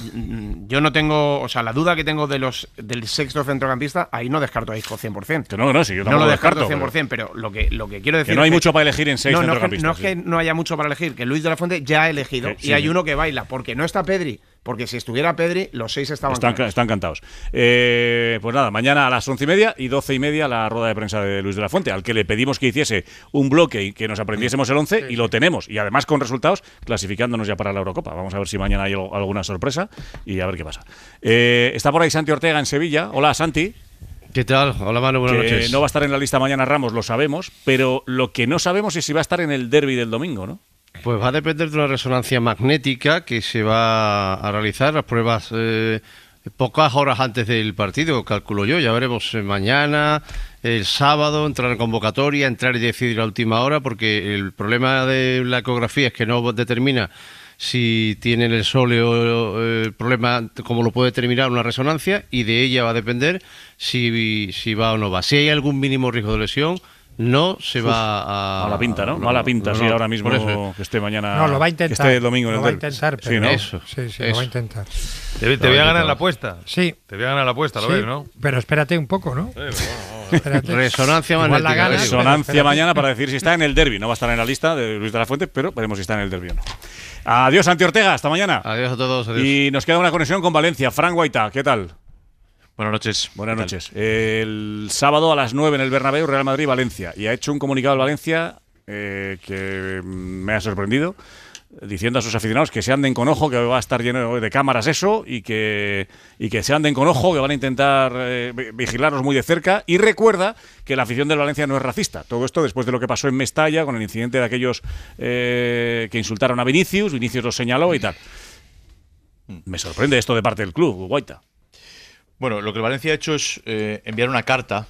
Yo no tengo, o sea, la duda que tengo de los del sexto centrocampista, ahí no descarto a Isco 100%. No, no, sí, no lo descarto 100%, pero lo que quiero decir. Que no hay mucho para elegir en seis centrocampistas no haya mucho para elegir, que Luis de la Fuente ya ha elegido eh, y hay uno que baila, porque no está Pedri. Porque si estuviera Pedri, los seis estaban Están. Están cantados. Eh, pues nada, mañana a las once y media y doce y media la rueda de prensa de Luis de la Fuente, al que le pedimos que hiciese un bloque y que nos aprendiésemos el once y lo tenemos. Y además con resultados, clasificándonos ya para la Eurocopa. Vamos a ver si mañana hay alguna sorpresa y a ver qué pasa. Eh, está por ahí Santi Ortega en Sevilla. Hola, Santi. ¿Qué tal? Hola, Manu, buenas noches. No va a estar en la lista mañana Ramos, lo sabemos, pero lo que no sabemos es si va a estar en el derby del domingo, ¿no? Pues va a depender de una resonancia magnética que se va a realizar, las pruebas eh, pocas horas antes del partido, calculo yo. Ya veremos eh, mañana, el sábado, entrar en convocatoria, entrar y decidir a última hora, porque el problema de la ecografía es que no determina si tienen el sóleo eh, el problema, como lo puede determinar una resonancia, y de ella va a depender si, si va o no va. Si hay algún mínimo riesgo de lesión, no se va Uf, a. la pinta, ¿no? no a la pinta, no, sí, ahora mismo que esté mañana. No, lo va a intentar. Que domingo en el Lo va a intentar, pero. Sí. Eso. Sí, sí, lo va a intentar. Te, voy a ganar la apuesta. Sí. Te voy a ganar la apuesta, lo sí, ves, ¿no? Pero espérate un poco, ¿no? Resonancia magnética. Gana, Resonancia mañana para decir si está en el derby. No va a estar en la lista de Luis de la Fuente, pero veremos si está en el derby o no. Adiós, Santi Ortega. Hasta mañana. Adiós a todos. Y nos queda una conexión con Valencia. Frank Guaita, ¿qué tal? Buenas noches. Buenas noches. El sábado a las 9 en el Bernabéu, Real Madrid-Valencia. Y ha hecho un comunicado al Valencia eh, que me ha sorprendido diciendo a sus aficionados que se anden con ojo, que va a estar lleno de cámaras eso, y que, y que se anden con ojo, que van a intentar eh, muy de cerca. Y recuerda que la afición del Valencia no es racista. Todo esto después de lo que pasó en Mestalla con el incidente de aquellos eh, que insultaron a Vinicius, Vinicius los señaló y tal. Me sorprende esto de parte del club, Guaita. Bueno, lo que el Valencia ha hecho es eh, enviar una carta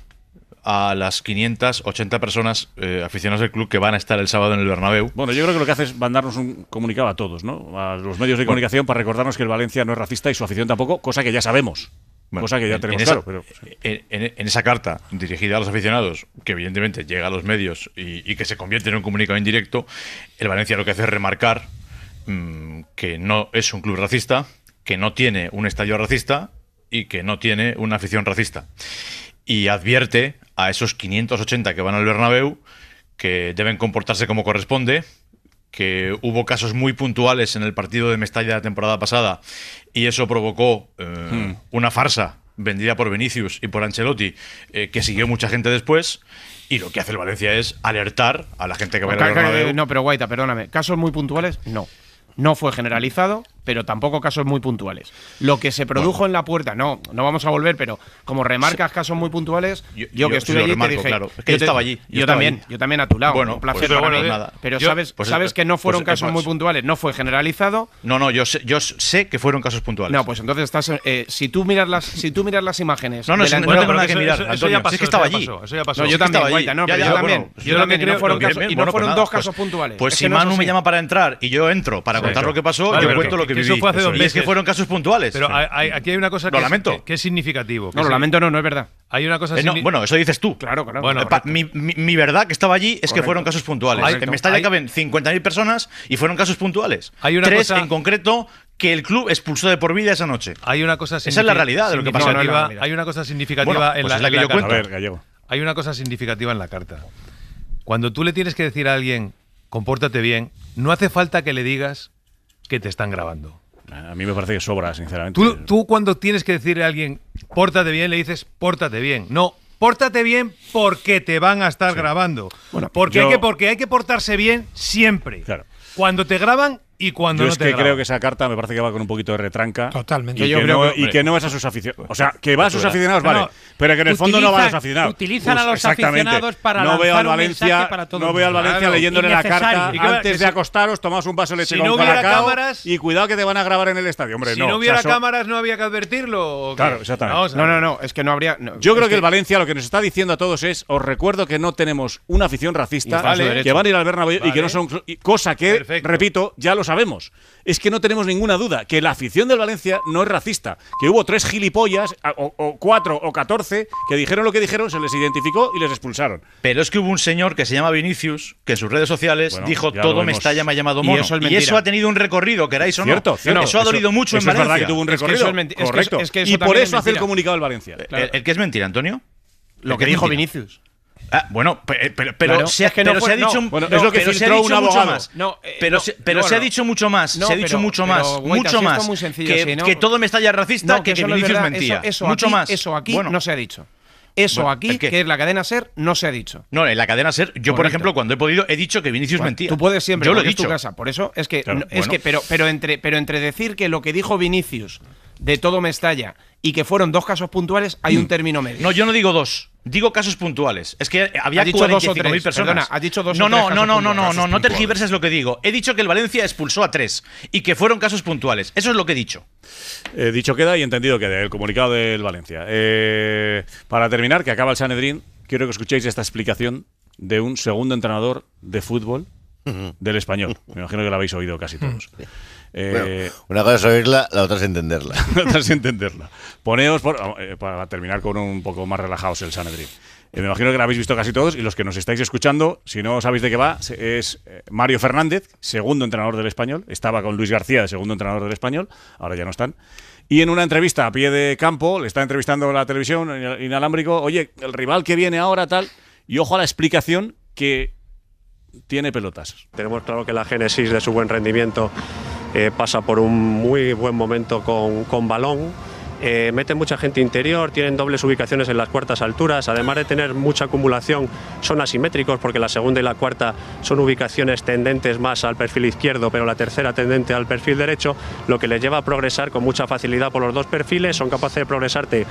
a las 580 personas eh, aficionadas del club que van a estar el sábado en el Bernabéu. Bueno, yo creo que lo que hace es mandarnos un comunicado a todos, ¿no? A los medios de Bueno. comunicación para recordarnos que el Valencia no es racista y su afición tampoco, cosa que ya sabemos. Bueno, Cosa que ya en- tenemos en esa- claro. Pero, en, en- en esa carta dirigida a los aficionados, que evidentemente llega a los medios y, y que se convierte en un comunicado indirecto, el Valencia lo que hace es remarcar mm, que no es un club racista, que no tiene un estadio racista y que no tiene una afición racista. Y advierte a esos 580 que van al Bernabéu que deben comportarse como corresponde, que hubo casos muy puntuales en el partido de Mestalla la temporada pasada y eso provocó eh, Hmm. una farsa vendida por Vinicius y por Ancelotti eh, que siguió mucha gente después y lo que hace el Valencia es alertar a la gente que va Bernabéu. No, pero Guaita, perdóname. ¿Casos muy puntuales? No. No fue generalizado, pero tampoco casos muy puntuales. Lo que se produjo en la puerta, no, no vamos a volver, pero como remarcas casos muy puntuales, yo, yo que estuve allí te remarco, dije, claro. Es que yo yo estaba allí, yo Yo, estaba también, allí. yo también a tu lado. Bueno, un placer pues, para bueno, mí. nada. Pero Yo- sabes, pues, sabes que no pues, fueron casos muy puntuales, no fue generalizado. No, no, yo sé, yo sé que fueron casos puntuales. No, pues entonces estás, eh, si tú miras las, si tú miras las imágenes, No, no, eso la no entrada- tengo nada que mirar, Antonio, si es que estaba allí. No, yo también, Guaita, no, Ya, pero ya, yo también. pues Yo también, y no fueron casos, y no fueron pues dos casos pues- puntuales. Pues Es si no Manu me llama para entrar y yo entro para contar lo que pasó, yo cuento lo que, que viví. eso fue hace dos y es que meses. fueron casos puntuales. Pero hay- hay- aquí hay una cosa Lo que, lamento. Es, que es significativo. que No, lo sí. lamento, no, no es verdad. Hay una cosa Eh, no, bueno, eso dices tú. Claro, claro. Bueno, Eh, pa- mi, mi- mi verdad que estaba allí es que fueron casos puntuales. Correcto. En Mestalla Hay- caben 50.000 personas y fueron casos puntuales. Hay una Tres cosa- en concreto que el club expulsó de por vida esa noche. Hay una cosa Esa es la realidad de lo que pasó. significativa- Hay una cosa significativa Bueno, en pues la, es la en que yo carta. cuento. A ver, Gallego. Hay una cosa significativa en la carta. Cuando tú le tienes que decir a alguien, compórtate bien, no hace falta que le digas que te están grabando. A mí me parece que sobra, sinceramente. Tú, tú cuando tienes que decirle a alguien, pórtate bien, le dices, pórtate bien. No, pórtate bien porque te van a estar grabando. porque, yo- hay que, porque hay que portarse bien siempre. Claro. Cuando te graban y cuando Yo no es te que creo que esa carta me parece que va con un poquito de retranca. Totalmente. Y, Yo que, creo no, que- y que no es a sus aficionados. O sea, que va a sus aficionados, vale. no. pero que en el fondo no va a los aficionados. utilizan a los exactamente. aficionados para no veo al Valencia, mensaje para todo No veo al. Valencia Claro, leyéndole la carta Y que- antes de acostaros, tomaos un vaso de leche si con no hubiera cámaras- y cuidado que te van a grabar en el estadio. Hombre, si no. no, o sea, hubiera eso- cámaras no había que advertirlo. ¿o? Claro, exactamente. No, no, no, es que no habría. Yo creo que el Valencia lo que nos está diciendo a todos es, os recuerdo que no tenemos una afición racista, que van a ir al Bernabéu y que no son cosa que repito, ya lo sabemos. Es que no tenemos ninguna duda que la afición del Valencia no es racista, que hubo tres gilipollas o, o cuatro o catorce que dijeron lo que dijeron, se les identificó y les expulsaron. Pero es que hubo un señor que se llama Vinicius, que en sus redes sociales Bueno, dijo todo. Mestalla me ha llamado Y mono. eso es Y eso ha tenido un recorrido, queráis o no. Cierto, cierto. Eso ha dolido mucho eso en es verdad Valencia. que tuvo un Es que recorrido. eso es menti- es que eso- correcto. es que eso y por eso hace el comunicado el Valencia. ¿El, el que es mentira, Antonio? Lo ¿El que dijo mentira? Vinicius. Ah, bueno, pe- pero, pero, Claro. se, ha- Es que no pero fue- se ha dicho, no. Bueno, no, es lo que pero se ha filtró dicho un mucho más. No, eh, pero no, se, pero se ha dicho mucho más. Se ha dicho mucho más. Mucho más. que, que todo Mestalla racista, No, que, que no es mentía. Eso, eso mucho aquí, más. Eso aquí Bueno, no se ha dicho. Eso Bueno, aquí, que es la cadena ser, no se ha dicho. No, en la cadena ser, yo por ejemplo, cuando he podido, he dicho que Vinicius Bueno, mentía. Tú puedes siempre, Yo lo he es tu dicho. casa. Por eso es que, Claro, no, es bueno. que pero, pero entre, pero entre decir que lo que dijo Vinicius de todo Mestalla y que fueron dos casos puntuales, hay un término medio. No, yo no digo dos. Digo casos puntuales. Es que había Has dicho dos o 45.000 tres, personas. perdona, has dicho dos o no, tres no, casos no, no, no, no, no, no tergiverses lo que digo. He dicho que el Valencia expulsó a tres y que fueron casos puntuales. Eso es lo que he dicho. Eh, dicho queda y entendido queda el comunicado del Valencia. Eh, para terminar, que acaba el Sanedrín, quiero que escuchéis esta explicación de un segundo entrenador de fútbol del español. Me imagino que la habéis oído casi todos. Eh, Bueno, una cosa es oírla, la otra es entenderla. Otra es entenderla. Poneos, por- eh, para terminar con un poco más relajados el Sanedrín. Eh, me imagino que la habéis visto casi todos y los que nos estáis escuchando, si no sabéis de qué va, es eh, Mario Fernández, segundo entrenador del español. Estaba con Luis García, segundo entrenador del español, ahora ya no están. Y en una entrevista a pie de campo, le está entrevistando la televisión in- inalámbrico, oye, el rival que viene ahora tal, y ojo a la explicación que tiene pelotas. Tenemos claro que la génesis de su buen rendimiento eh, pasa por un muy buen momento con, con balón. Eh, meten mucha gente interior, tienen dobles ubicaciones en las cuartas alturas, además de tener mucha acumulación, son asimétricos porque la segunda y la cuarta son ubicaciones tendentes más al perfil izquierdo, pero la tercera tendente al perfil derecho, lo que les lleva a progresar con mucha facilidad por los dos perfiles, son capaces de progresarte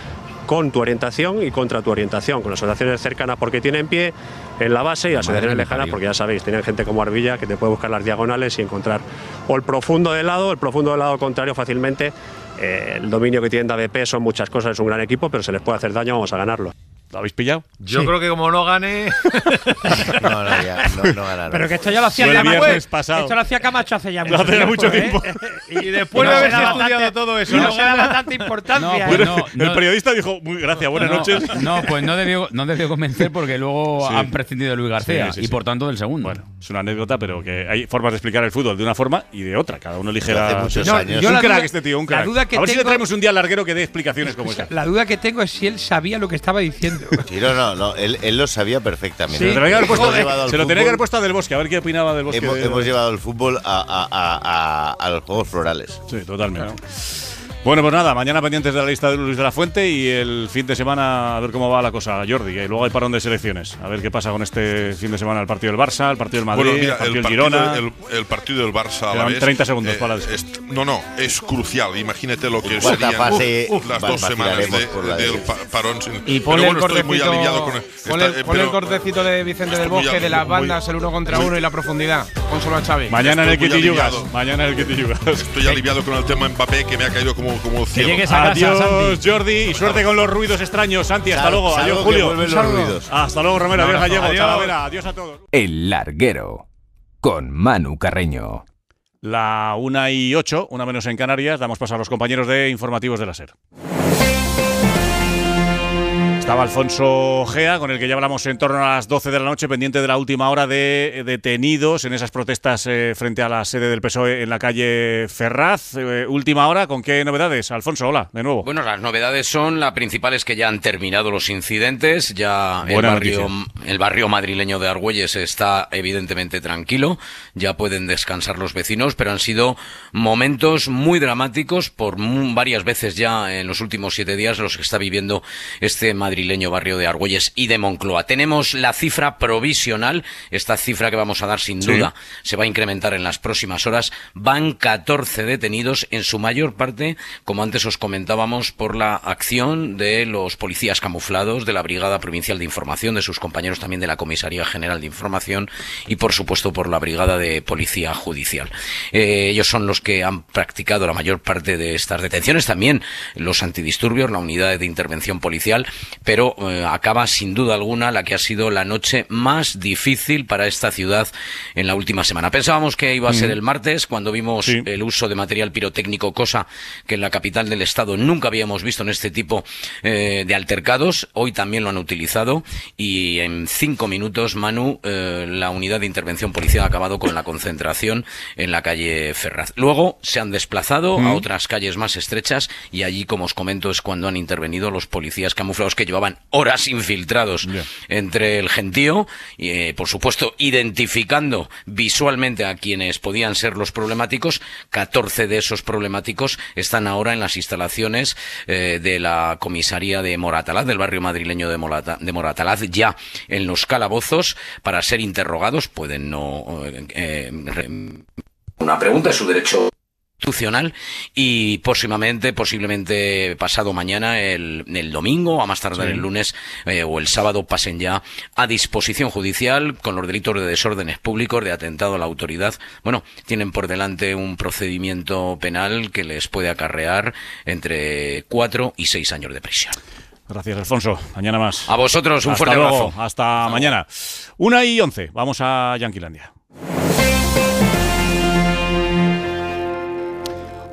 con tu orientación y contra tu orientación, con las orientaciones cercanas porque tienen pie en la base y me lejanas porque ya sabéis, tienen gente como Arbilla que te puede buscar las diagonales y encontrar o el profundo del lado, el profundo del lado contrario fácilmente. Eh, el dominio que tienen de ABP son muchas cosas, es un gran equipo, pero se les puede hacer daño, vamos a ganarlo. ¿Lo habéis pillado? Yo creo que como no gane. no, no, ya, no, no ganará. Pero que esto ya lo hacía Camacho. pasado. Esto lo hacía Camacho hace ya mucho hace tiempo. mucho ¿eh? Y después No de se haberse estudiado todo eso. No, ¿no? se daba tanta importancia. pues ¿eh? no, El periodista dijo, muy gracias, buenas no, noches. No, pues no debió, no debió convencer porque luego Sí. han prescindido de Luis García Sí, sí, y por tanto del segundo. Bueno, es una anécdota, pero que hay formas de explicar el fútbol de una forma y de otra. Cada uno elige Hace la. muchos No, años. yo un la crack duda- este tío, un crack. a ver si le traemos un día larguero que dé explicaciones como esa. La duda que tengo es si él sabía lo que estaba diciendo. Sí, no, no, no, él, él lo sabía perfectamente. Se lo tenía que haber puesto, Hemos llevado al se lo tenía que haber puesto a Del Bosque, a ver qué opinaba Del Bosque. Hemos, de- hemos llevado el fútbol a, a- a- a- a los Juegos Florales. Sí, totalmente. Bueno, pues nada, mañana pendientes de la lista de Luis de la Fuente y el fin de semana a ver cómo va la cosa, Jordi. Y luego hay parón de selecciones. A ver qué pasa con este fin de semana el partido del Barça, el partido del Madrid, Bueno, mira, el partido el del partido, Girona. el, el partido del Barça a la vez. 30 segundos eh, para la es- No, no, es crucial. Imagínate lo que serían fase, las dos semanas de- la del pa- parón. sin- Y ponle bueno, el cortecito, ponle, está- eh, ponle el pero- cortecito de Vicente del Bosque de las muy- bandas, el uno contra muy- uno y la profundidad. Pónselo a Xavi. Mañana en el aliviado. Mañana en el Kitty Yugas. Estoy aliviado con el tema Mbappé que me ha caído como, como cielo. llegues a casa, Adiós, Santi. Jordi, y suerte con los ruidos extraños. Santi, hasta luego. Adiós, que Julio. los ruidos. Hasta luego, Romero. Adiós. Gallego. Adiós. Talavera. Adiós a todos. El larguero. Con Manu Carreño. La una y ocho, una menos en Canarias. Damos paso a los compañeros de informativos de la SER. Estaba Alfonso Gea, con el que ya hablamos en torno a las 12 de la noche, pendiente de la última hora de eh, detenidos en esas protestas eh, frente a la sede del PSOE en la calle Ferraz. Eh, última hora, ¿con qué novedades? Alfonso, hola, de nuevo. Bueno, las novedades son, la principal es que ya han terminado los incidentes, ya el barrio, el barrio madrileño de Argüelles está evidentemente tranquilo, ya pueden descansar los vecinos, pero han sido momentos muy dramáticos por varias veces ya en los últimos siete días los que está viviendo este madrileño barrio de Argüelles y de Moncloa. Tenemos la cifra provisional, esta cifra que vamos a dar sin Sí. duda se va a incrementar en las próximas horas. Van 14 detenidos, en su mayor parte, como antes os comentábamos, por la acción de los policías camuflados de la Brigada Provincial de Información, de sus compañeros también de la Comisaría General de Información y, por supuesto, por la Brigada de Policía Judicial. Eh, ellos son los que han practicado la mayor parte de estas detenciones, también los antidisturbios, la unidad de intervención policial, pero eh, acaba sin duda alguna la que ha sido la noche más difícil para esta ciudad en la última semana. Pensábamos que iba a ser el martes cuando vimos Sí. el uso de material pirotécnico, cosa que en la capital del estado nunca habíamos visto en este tipo eh, de altercados. Hoy también lo han utilizado y en cinco minutos, Manu, eh, la unidad de intervención policial ha acabado con la concentración en la calle Ferraz. Luego se han desplazado a otras calles más estrechas y allí, como os comento, es cuando han intervenido los policías camuflados que llevaban horas infiltrados entre el gentío y, eh, por supuesto, identificando visualmente a quienes podían ser los problemáticos. 14 de esos problemáticos están ahora en las instalaciones eh, de la comisaría de Moratalaz, del barrio madrileño de, Morata- de Moratalaz, ya en los calabozos para ser interrogados. Pueden no. eh, eh, una pregunta es su derecho constitucional y próximamente, posiblemente pasado mañana, el, el domingo, a más tardar Sí. el lunes eh, o el sábado, pasen ya a disposición judicial con los delitos de desórdenes públicos, de atentado a la autoridad. Bueno, tienen por delante un procedimiento penal que les puede acarrear entre cuatro y seis años de prisión. Gracias, Alfonso. Mañana más. A vosotros, un Hasta fuerte luego. abrazo. Hasta mañana. Una y once. Vamos a Yanquilandia.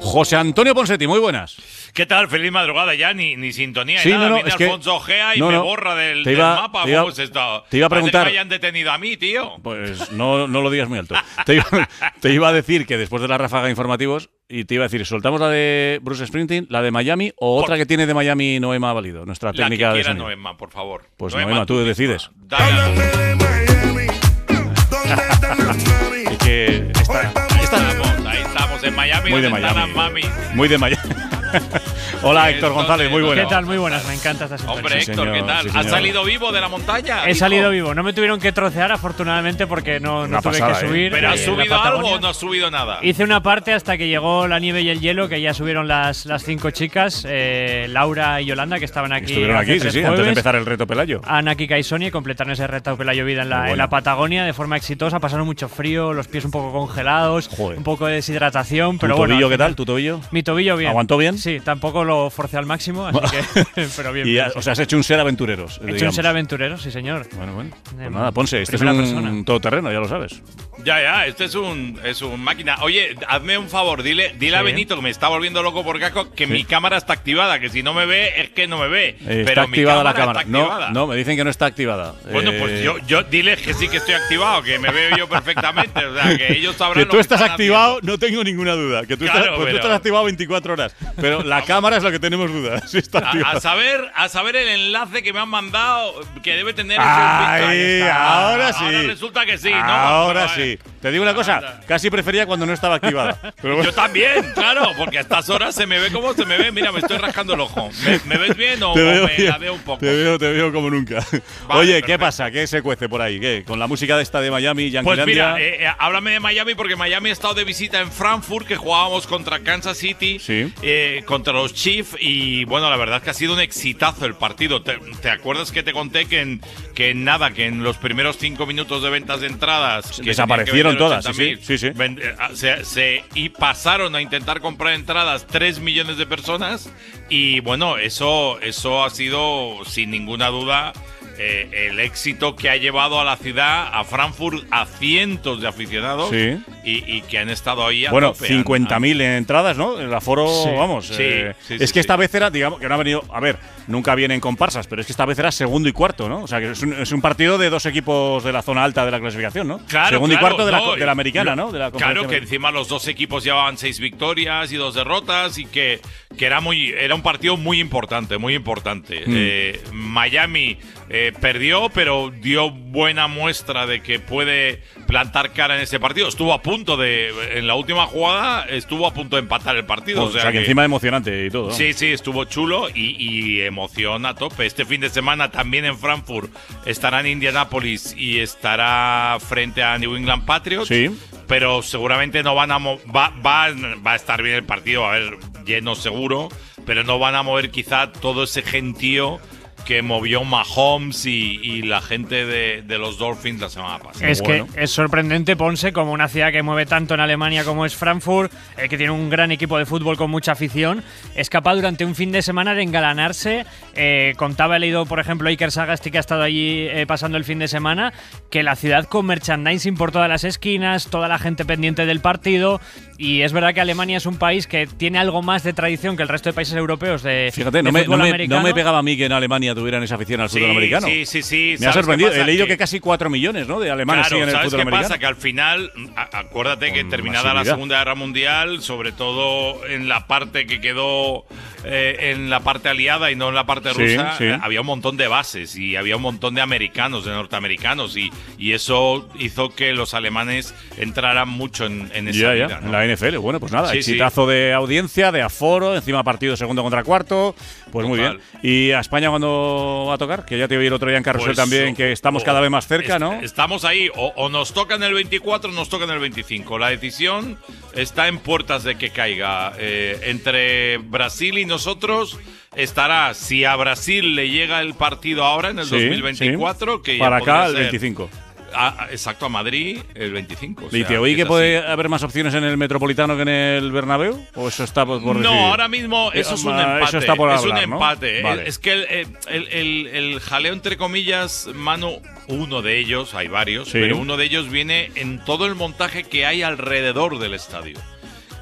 José Antonio Ponsetti, muy buenas. ¿Qué tal? Feliz madrugada ya, ni, ni sintonía Sí, ni nada. no, no, Viene es que- Alfonso Gea y no, me borra del, te del iba- mapa. te iba- te iba a preguntar- que me hayan detenido a mí, tío. Pues no, no lo digas muy alto. Te iba, te iba a decir que después de la ráfaga de informativos, y te iba a decir, ¿soltamos la de Bruce Springsteen, la de Miami o otra que tiene de Miami Noema Valido, nuestra La que técnica de quiera sonido? Noema, por favor. Pues Noema, Noema, tú decides. Dale Es que esta- Estamos, ahí estamos, en Miami. Muy de Miami. las muy de Miami. Hola Héctor González, muy buenas. ¿Qué tal? Muy buenas, me encanta esta sintonía. Hombre, Sí, Héctor, ¿qué señor, tal? sí, ¿Has señor. salido vivo de la montaña? He hijo? salido vivo, no me tuvieron que trocear afortunadamente porque no, no Una tuve pasada, que ¿eh? subir. ¿Pero has eh, la subido algo o no has subido nada? Hice una parte hasta que llegó la nieve y el hielo, que ya subieron las, las cinco chicas, eh, Laura y Yolanda, que estaban aquí. Estuvieron aquí, sí, sí, antes de empezar el reto Pelayo. Ana, Kika y Sonia completaron ese reto Pelayo Vida en la, bueno. en la Patagonia de forma exitosa. Pasaron mucho frío, los pies un poco congelados, Joder. un poco de deshidratación. ¿Tu Pero bueno, tobillo qué tal? ¿Tu tobillo? Mi tobillo bien. ¿Aguantó bien? Bien. Sí, tampoco lo forcé al máximo, así que. pero bien. Y, o sea, has hecho un ser aventureros. He hecho un ser aventurero, sí, señor. Bueno, bueno. Pues nada, Ponce, este es un persona. todoterreno, ya lo sabes. Ya, ya, este es un, es un máquina. Oye, hazme un favor, dile, dile a Sí. Benito que me está volviendo loco por Caco que Sí. mi cámara está activada, que si no me ve es que no me ve. Eh, pero está activada mi la cámara cámara. está No, activada. no, me dicen que no está activada. Bueno, Eh, pues yo, yo dile que sí que estoy activado, que me veo yo perfectamente. O sea, que ellos sabrán Que lo tú estás están activado, no tengo ninguna duda. Que tú, Claro, estás, pues tú pero- estás activado 24 horas. Pero la cámara es lo que tenemos dudas. Si está A, saber, a saber el enlace que me han mandado que debe tener Ay, ese ahora sí. Ahora resulta que sí, ¿no? Ahora sí. Te digo una cosa, casi prefería cuando no estaba activada. Pero bueno. Yo también, claro, porque a estas horas se me ve como se me ve. Mira, me estoy rascando el ojo. ¿Me, me ves bien o, Te o veo, me bien. la veo un poco? te veo, te veo como nunca. Oye, ¿qué pasa? ¿Qué se cuece por ahí? ¿Qué? Con la música de esta de Miami, Pues Yanquilandia. mira, eh, eh, háblame de Miami porque Miami ha estado de visita en Frankfurt, que jugábamos contra Kansas City, eh, contra los Chiefs y bueno, la verdad es que ha sido un exitazo el partido. ¿Te, te acuerdas que te conté que en, que en nada, que en los primeros cinco minutos de ventas de entradas que Desaparecieron que todas, sí, 80.000, sí, sí. ven- eh, ah, se, se- y pasaron a intentar comprar entradas 3 millones de personas y bueno, eso, eso ha sido sin ninguna duda eh, el éxito que ha llevado a la ciudad, a Frankfurt, a cientos de aficionados Sí. y, y que han estado ahí a Bueno, tope, han- 50.000 entradas, ¿no? El aforo, Sí. vamos. Sí, eh, es que esta vez era, digamos, que no ha venido. A ver, nunca vienen comparsas, pero es que esta vez era segundo y cuarto, ¿no? O sea, que es un, es un partido de dos equipos de la zona alta de la clasificación, ¿no? Claro, segundo y cuarto de la, no, de la americana, ¿no? De la claro que encima los dos equipos llevaban seis victorias y dos derrotas y que, que era muy era un partido muy importante, muy importante. Mm. Eh, Miami eh, perdió, pero dio buena muestra de que puede plantar cara en ese partido. Estuvo a punto de en la última jugada estuvo a punto de empatar el partido. O sea, que, encima emocionante y todo. ¿no? Sí, sí, estuvo chulo y, y emoción a tope. Este fin de semana también en Frankfurt estará en Indianapolis y estará frente a New England Patriots. Sí. Pero seguramente no van a va, va, va a estar bien el partido, a ver, lleno seguro, pero no van a mover quizá todo ese gentío que movió Mahomes y, y la gente de, de los Dolphins la semana pasada. Es que es sorprendente Ponce como una ciudad que mueve tanto en Alemania como es Frankfurt, eh, que tiene un gran equipo de fútbol con mucha afición, es capaz durante un fin de semana de engalanarse. Eh, contaba, he leído, por ejemplo, Iker Sagasti, que ha estado allí eh, pasando el fin de semana, que la ciudad con merchandising por todas las esquinas, toda la gente pendiente del partido. Y es verdad que Alemania es un país que tiene algo más de tradición que el resto de países europeos de, Fíjate, de no me, no, me, no me pegaba a mí que en Alemania tuvieran esa afición al Sí, fútbol americano. sí, sí, sí. Me ha ¿Sabes qué sorprendido. He leído Que- que, casi 4 millones ¿no? de alemanes Claro, siguen el ¿sabes fútbol qué americano. pasa? Que al final, acuérdate que terminada la. Segunda Guerra Mundial, sobre todo en la parte que quedó eh, en la parte aliada y no en la parte Sí, rusa, sí. eh, había un montón de bases y había un montón de americanos, de norteamericanos, y, y eso hizo que los alemanes entraran mucho en, en esa Ya, ya, vida, ¿no? en la NFL. Bueno, pues nada, Sí, sí. exitazo de audiencia, de aforo, encima partido segundo contra cuarto. Pues muy Total. bien. ¿Y a España cuándo va a tocar? Que ya te oí el otro día en Carrusel Pues, también, que estamos o- cada vez más cerca, est- ¿no? Estamos ahí, o, o nos toca en el 24 o nos toca en el 25. La decisión está en puertas de que caiga. Eh, entre Brasil y nosotros estará, si a Brasil le llega el partido ahora en el Sí, 2024, sí. que ya Para acá, el ser- 25. Ah, exacto, a Madrid el 25. o ¿Y sea, te oí que puede así. haber más opciones en el Metropolitano que en el Bernabéu? ¿O eso está por, por No, decidir? ahora mismo eso es un Eh, empate. Eso está por es hablar, un ¿no? empate. Vale. Es que el, el- el- el jaleo, entre comillas, Manu, uno de ellos, hay varios, Sí. pero uno de ellos viene en todo el montaje que hay alrededor del estadio.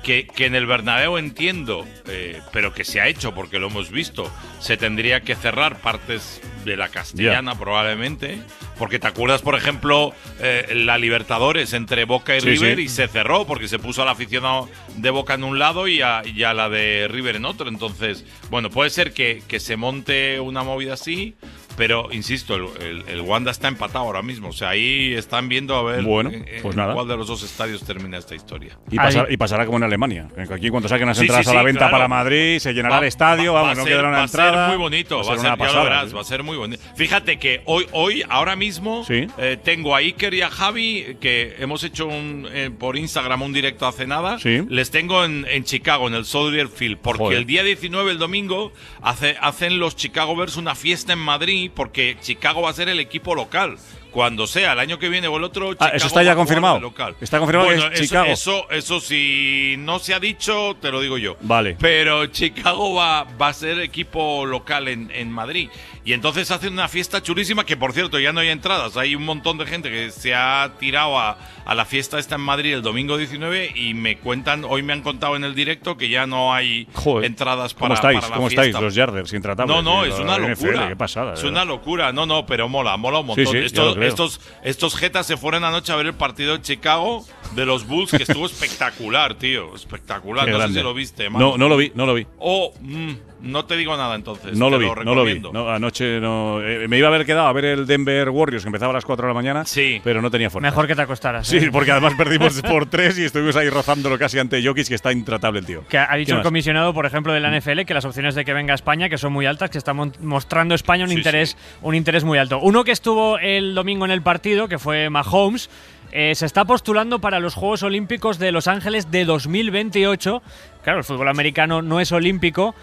Que, que en el Bernabéu entiendo, eh, pero que se ha hecho porque lo hemos visto, se tendría que cerrar partes de la castellana probablemente, porque te acuerdas, por ejemplo, eh, la Libertadores entre Boca y Sí, River sí. y se cerró porque se puso al aficionado de Boca en un lado y a, y a la de River en otro. Entonces, bueno, puede ser que, que se monte una movida así, pero insisto, el, el- el Wanda está empatado ahora mismo. O sea, ahí están viendo a ver Bueno, en- en pues nada. cuál de los dos estadios termina esta historia. Y, pasar- y pasará como en Alemania. Aquí cuando saquen las Sí, entradas sí, a la venta claro. para Madrid, se llenará Va- el estadio, va- vamos, va no ser- quedará una va a entrada. ser muy bonito, va a ser una ya lo pasada, verás, sí. va a ser muy bonito. Fíjate que hoy, hoy ahora mismo, eh, tengo a Iker y a Javi, que hemos hecho un, eh, por Instagram un directo hace nada. Sí. Les tengo en, en Chicago, en el Soldier Field, porque Joder. el día 19, el domingo, hace- hacen los Chicago Bears una fiesta en Madrid, porque Chicago va a ser el equipo local. cuando sea, el año que viene o el otro. Ah, Chicago eso está ya confirmado. local. Está confirmado que Bueno, es eso- Chicago. Eso, eso, si no se ha dicho, te lo digo yo. Vale. Pero Chicago va, va a ser equipo local en, en Madrid. Y entonces hacen una fiesta chulísima que, por cierto, ya no hay entradas. Hay un montón de gente que se ha tirado a, a la fiesta esta en Madrid el domingo 19 y me cuentan, hoy me han contado en el directo que ya no hay Joder, entradas ¿Cómo para, estáis? para la ¿Cómo fiesta. estáis? Los Yarders intratables. No, no, es una NFL, locura. Qué pasada. de Es una locura. No, no, pero mola, mola un montón. sí, estos, estos, estos jetas se fueron anoche a ver el partido de Chicago de los Bulls, que estuvo espectacular, tío. Espectacular. Qué no grande. sé si lo viste, mano. No, no lo vi, no lo vi. Oh, mm, no te digo nada entonces. No lo vi, no lo vi. No, anoche no. eh, me iba a haber quedado a ver el Denver Warriors, que empezaba a las 4 de la mañana. Sí. Pero no tenía fuerza. Mejor que te acostaras. Sí, ¿eh? porque además perdimos por 3 y estuvimos ahí rozándolo casi ante Jokic, que está intratable el tío. Que ha ¿Qué dicho el más? comisionado, por ejemplo, de la NFL, que las opciones de que venga a España, que son muy altas, que está mostrando España un Sí, interés, un interés muy alto. Uno que estuvo el domingo en el partido, que fue Mahomes, eh, se está postulando para los Juegos Olímpicos de Los Ángeles de 2028. Claro, el fútbol americano no es olímpico.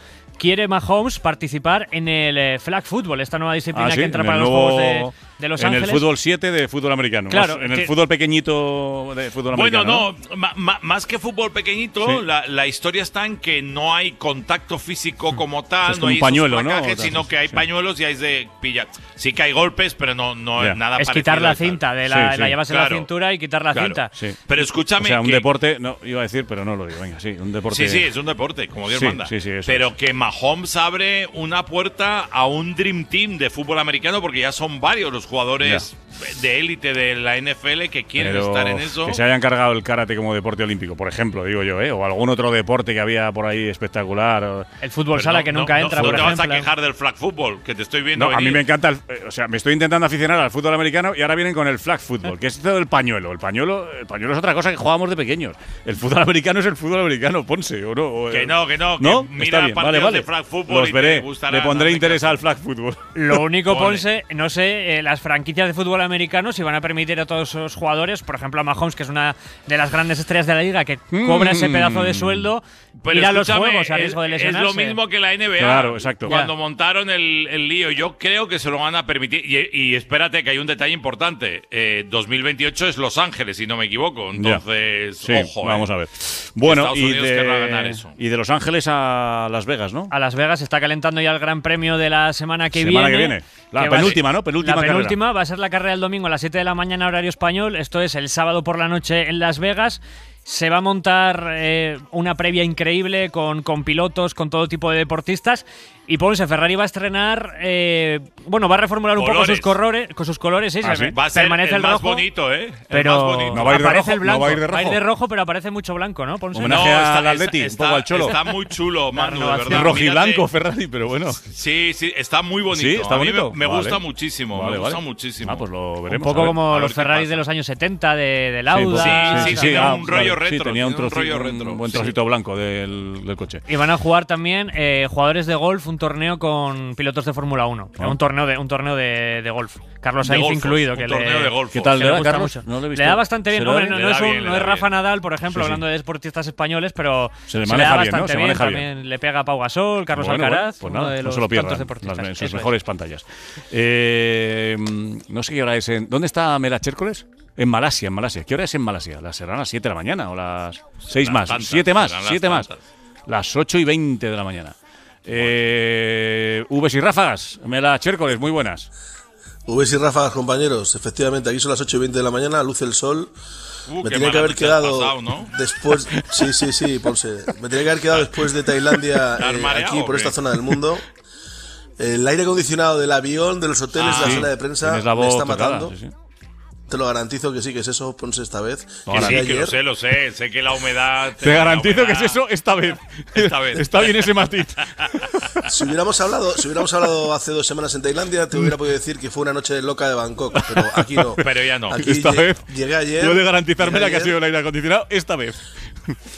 Quiere Mahomes participar en el eh, flag football, esta nueva disciplina Ah, sí, que entra en para los nuevo- Juegos de, de Los en Ángeles. el fútbol 7 de fútbol americano. Claro, Más en el fútbol pequeñito de fútbol Bueno, americano. no, ma- ma- más que fútbol pequeñito, Sí. la, la historia está en que no hay contacto físico como tal, Es no hay un pañuelo, ¿no? sino que hay pañuelos y hay de pillar. Sí que hay golpes, pero no, no Ya. es nada es quitar la cinta, de la, Sí, sí. la llevas en la cintura y quitar la Claro. cinta. Sí. Pero escúchame O sea, un que- deporte, no, iba a decir, pero no lo digo. Venga, sí, un deporte. Sí, sí, es un deporte, como Dios manda. sí, sí, eso Pero que Mahomes abre una puerta a un Dream Team de fútbol americano porque ya son varios los jugadores de élite de la NFL que quieren Pero estar en eso. Que se hayan cargado el karate como deporte olímpico, por ejemplo, digo yo, ¿eh? O algún otro deporte que había por ahí espectacular. El fútbol Pero sala no- que nunca no- entra, no por te vas a ejemplo. quejar del flag football, que te estoy viendo No, a mí me encanta, el- eh, o sea, me estoy intentando aficionar al fútbol americano y ahora vienen con el flag football, que es esto del pañuelo. El pañuelo, el pañuelo es otra cosa que jugábamos de pequeños. El fútbol americano es el fútbol americano, Ponce, ¿o no? O, Que eh, no, que no, que ¿No? mira Está bien, vale, vale. de flag football Los y veré, te gustará, le pondré interés caso. al flag football. Lo único. Ponce, no sé, eh, las franquicias de fútbol americano si van a permitir a todos esos jugadores, por ejemplo a Mahomes, que es una de las grandes estrellas de la liga, que cobra ese pedazo de sueldo, Pero ir a los juegos a es- riesgo de es, lesionarse. lo mismo que la NBA. Claro, exacto. Cuando montaron el, el lío, yo creo que se lo van a permitir. Y, y espérate que hay un detalle importante. Eh, 2028 es Los Ángeles, si no me equivoco. Entonces, Sí, ojo. vamos eh. a ver. Bueno, Estados y Unidos querrá ganar de, eso. y de Los Ángeles a Las Vegas, ¿no? A Las Vegas está calentando ya el Gran Premio de la semana que Semana viene. que viene. La que va a penúltima, ser- ¿no? Penúltima La carrera. penúltima va a ser la carrera del domingo a las 7 de la mañana horario español. Esto es el sábado por la noche en Las Vegas. Se va a montar eh, una previa increíble con, con pilotos, con todo tipo de deportistas. Y Ponce Ferrari va a estrenar, eh, bueno, va a reformular un poco sus colores, con sus colores, sí, Ah, sí. Va a ser permanece el, el, más rojo, bonito, ¿eh? El pero más bonito. No va a ir de aparece rojo, el blanco, no va a ir de rojo. pero aparece mucho blanco, ¿no? Ponce? Homenaje No, al está- Atleti, un está- poco al Cholo. Está muy chulo, Manu, de verdad. Rojiblanco Mírate- Ferrari, pero bueno. Sí, sí, está muy bonito. Sí, está A mí bonito. me, me Vale. gusta muchísimo, Vale, me gusta vale. muchísimo. Ah, pues lo Un veremos. a poco ver. como los Ferraris de los años 70, de, de Sí, Lauda. pues, Sí, sí, tiene un rollo Sí, retro, tenía un, un rollo un buen sí. trocito blanco del, del coche. Y van a jugar también eh, jugadores de golf, un torneo con pilotos de Fórmula 1. Ah. Un torneo de un torneo de, de golf. Carlos Sainz incluido. un que torneo le, de golf. ¿Qué tal le le da, gusta Carlos? mucho. No lo he visto. Le da bastante bien. ¿Se le Hombre, bien? no, Le no es, un- bien, le no es Rafa bien. Nadal, por ejemplo, Sí, sí. hablando de deportistas españoles, pero Se le le maneja da bien, ¿no? bastante Se bien. maneja bien. También le pega a Pau Gasol, Carlos Bueno, Alcaraz, bueno, pues uno nada, de no los se lo pierdan en sus mejores pantallas. Eh, no sé qué hora es en... ¿Dónde está Mela Chércoles? En Malasia, en Malasia. ¿Qué hora es en Malasia? ¿Las serán las 7 de la mañana o las 6 Las más? tantas, 7 más, serán las 7 más. Las 8 y 20 de la mañana. Eh, Vs y ráfagas, Mela Chércoles, muy buenas. Vs y ráfagas, compañeros. Efectivamente, aquí son las 8 y 20 de la mañana, luce el sol. Uh, me tenía que haber quedado pasado, ¿no? después. Sí, sí, sí, Ponce. Me tenía que haber quedado después de Tailandia ¿Estás eh, aquí por esta zona del mundo. El aire acondicionado del avión, de los hoteles, Ah, de la sí. sala de prensa, la me está tocada, matando. sí, sí. Te lo garantizo que sí, que es eso, Ponce, esta vez. Lo Que sí, que lo sé, lo sé. Sé que la humedad. Te garantizo que es eso esta vez. Esta vez. Está bien ese matiz. Si hubiéramos hablado, si hubiéramos hablado hace dos semanas en Tailandia, te hubiera podido decir que fue una noche loca de Bangkok, pero aquí no. Pero ya no. Aquí Esta vez llegué ayer. Puede garantizarme la que ha sido el aire acondicionado esta vez.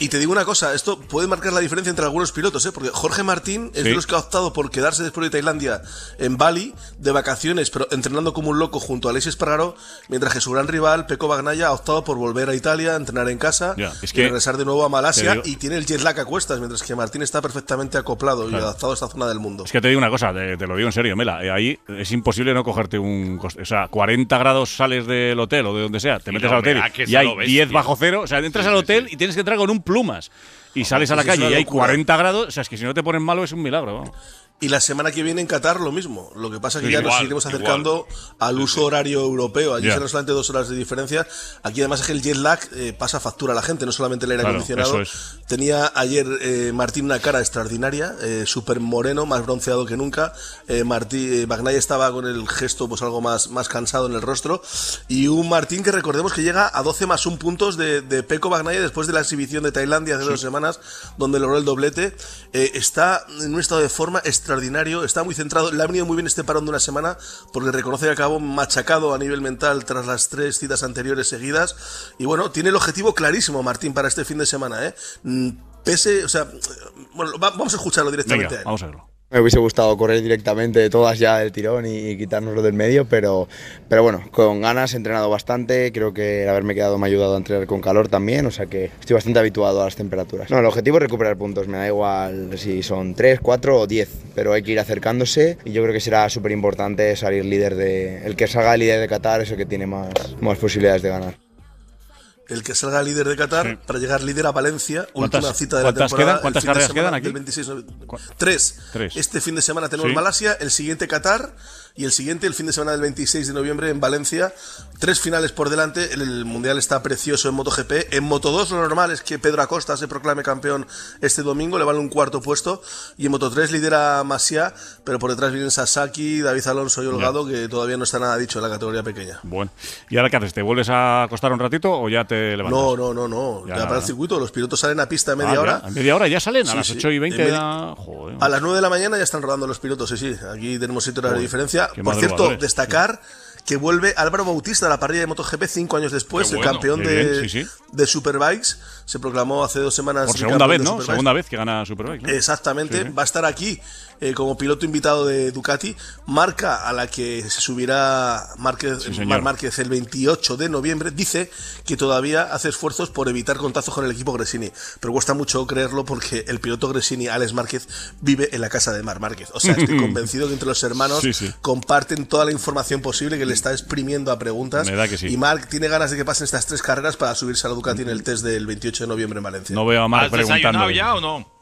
Y te digo una cosa, esto puede marcar la diferencia entre algunos pilotos, ¿eh? porque Jorge Martín es Sí. de los que ha optado por quedarse después de Tailandia en Bali de vacaciones, pero entrenando como un loco junto a Alexis Espargaró, mientras que su gran rival, Peco Bagnaya, ha optado por volver a Italia, entrenar en casa Ya, es y regresar de nuevo a Malasia digo- y tiene el jet lag a cuestas, mientras que Martín está perfectamente acoplado y adaptado a esta zona del mundo. Es que te digo una cosa, te, te lo digo en serio, Mela. eh, ahí es imposible no cogerte un. O sea, 40 grados sales del hotel o de donde sea, te Y metes al hotel y hay lo 10 bestia. bajo cero. O sea, entras al hotel y tienes que entrar con un plumas. Y sales a la calle y hay locura. 40 grados. O sea, es que si no te ponen malo es un milagro. Y la semana que viene en Qatar lo mismo. Lo que pasa es que Sí, ya igual, nos iremos acercando al uso horario europeo. Allí Ya. serán solamente dos horas de diferencia. Aquí además es que el jet lag eh, pasa factura a la gente, no solamente el aire Claro, acondicionado. eso Tenía ayer eh, Martín una cara extraordinaria, eh, súper moreno, más bronceado que nunca. Eh, Martín, eh, Bagnaia estaba con el gesto pues algo más, más cansado en el rostro. Y un Martín que recordemos que llega a 12 más 1 puntos de, de Peco Bagnaia después de la exhibición de Tailandia hace dos semanas, donde logró el doblete. Está en un estado de forma extraordinario, está muy centrado. Le ha venido muy bien este parón de una semana porque reconoce que acabó machacado a nivel mental tras las tres citas anteriores seguidas. Y bueno, tiene el objetivo clarísimo, Martín, para este fin de semana. ¿eh? Mm, Pese, o sea, bueno, va- vamos a escucharlo directamente. Venga, a él. vamos a verlo. Me hubiese gustado correr directamente todas ya del tirón y, y quitárnoslo del medio, pero, pero bueno, con ganas, he entrenado bastante, creo que el haberme quedado me ha ayudado a entrenar con calor también, o sea que estoy bastante habituado a las temperaturas. No, el objetivo es recuperar puntos, me da igual si son 3, 4 o 10, pero hay que ir acercándose y yo creo que será súper importante salir líder de... El que salga líder de Qatar es el que tiene más, más posibilidades de ganar. El que salga líder de Qatar para llegar líder a Valencia, ¿Cuántas- última cita de la temporada. quedan? ¿Cuántas carreras quedan aquí? del 26 de noviembre. Tres. Tres. Este fin de semana tenemos Sí. Malasia, el siguiente Qatar y el siguiente el fin de semana del 26 de noviembre en Valencia. Tres finales por delante. El, mundial está precioso en MotoGP. En Moto2 lo normal es que Pedro Acosta se proclame campeón este domingo, le vale un cuarto puesto. Y en Moto3 lidera Masia, pero por detrás vienen Sasaki, David Alonso y Holgado, que todavía no está nada dicho en la categoría pequeña. Bueno. ¿Y ahora qué haces? ¿Te vuelves a acostar un ratito o ya te levantas? No, no, no, no. Ya para el circuito, los pilotos salen a pista a Ah, media ya, hora. ¿A media hora ya salen? ¿A las sí. 8 y 20? En media- ya- Joder. A las 9 de la mañana ya están rodando los pilotos, sí, sí. Aquí tenemos 7 horas de Joder, qué Por cierto, destacar que vuelve Álvaro Bautista a la parrilla de MotoGP cinco años después, el campeón de, bien, sí, sí. de Superbikes. Se proclamó hace dos semanas. Por segunda vez, ¿no? Superbikes. Segunda vez que gana Superbike. ¿no? Exactamente, sí. va a estar aquí eh, como piloto invitado de Ducati, marca a la que se subirá Márquez, Sí, Márquez el 28 de noviembre, dice que todavía hace esfuerzos por evitar contactos con el equipo Gresini, pero cuesta mucho creerlo porque el piloto Gresini, Alex Márquez, vive en la casa de Mar Márquez. O sea, estoy convencido que entre los hermanos Sí, sí. comparten toda la información posible que le está exprimiendo a preguntas Me da que sí. y Marc tiene ganas de que pasen estas tres carreras para subirse a la Ducati en el test del 28 de noviembre en Valencia. No veo a Marc ¿Has desayunado preguntando. ya o no?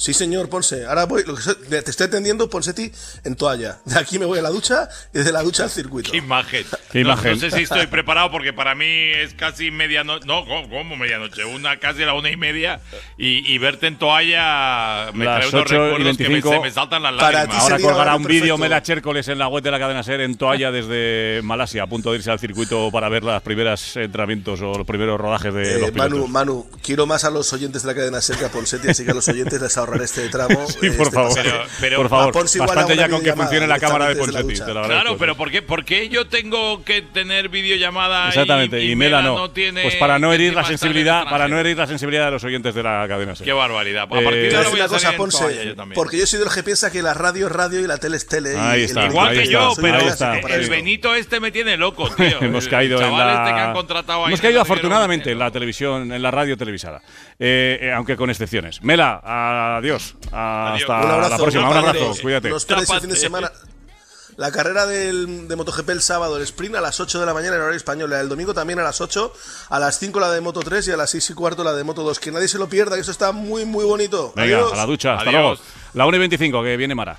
Sí, señor Ponce. Ahora voy, lo que te estoy atendiendo, Ponsetti, en toalla. De aquí me voy a la ducha y de la ducha al circuito. Qué imagen. Qué No- imagen. No, sé si estoy preparado porque para mí es casi medianoche. No, ¿cómo, cómo medianoche? Una casi a la una y media. Y, y verte en toalla me Las trae unos 8 y recuerdos que me, 25. se me saltan las lágrimas. Ahora colgará un vídeo. Mela Chércoles en la web de la cadena Ser en toalla desde Malasia, a punto de irse al circuito para ver las primeras entrenamientos o los primeros rodajes de Eh, los pilotos. Manu, Manu, quiero más a los oyentes de la cadena Ser que a Ponsetti, así que a los oyentes les este tramo. Sí, eh, por este favor. pasaje. Pero- pero- por favor, bastante ya con que funcione la cámara de agradezco. Claro, pero ¿por qué, ¿por qué yo tengo que tener videollamada Exactamente, y, Mela no. tiene pues para no herir la el sensibilidad, para no herir la sensibilidad de los oyentes de la cadena. Qué barbaridad. A Eh, partir de voy a ahora voy a cosa, salir en toalla Ponce, yo porque yo soy de los que piensa que la radio es radio y la tele es tele. y Ahí el está, periodismo Igual que yo, pero el. Benito este me tiene loco, tío. Hemos El caído en la... este que han contratado ahí Hemos caído el afortunadamente en la televisión, en la radio televisada. Eh, eh, aunque con excepciones. Mela, adiós. Hasta abrazo, la próxima. Un abrazo. compañeros. Cuídate. No os perdáis el fin de semana. La carrera del, de MotoGP el sábado, el sprint a las 8 de la mañana en horario español. El domingo también a las 8, a las 5 la de Moto 3 y a las 6 y cuarto la de Moto 2. Que nadie se lo pierda, que eso está muy, muy bonito. Venga, Adiós. a la ducha. Hasta Adiós. luego. La 1 y 25, que viene Mara.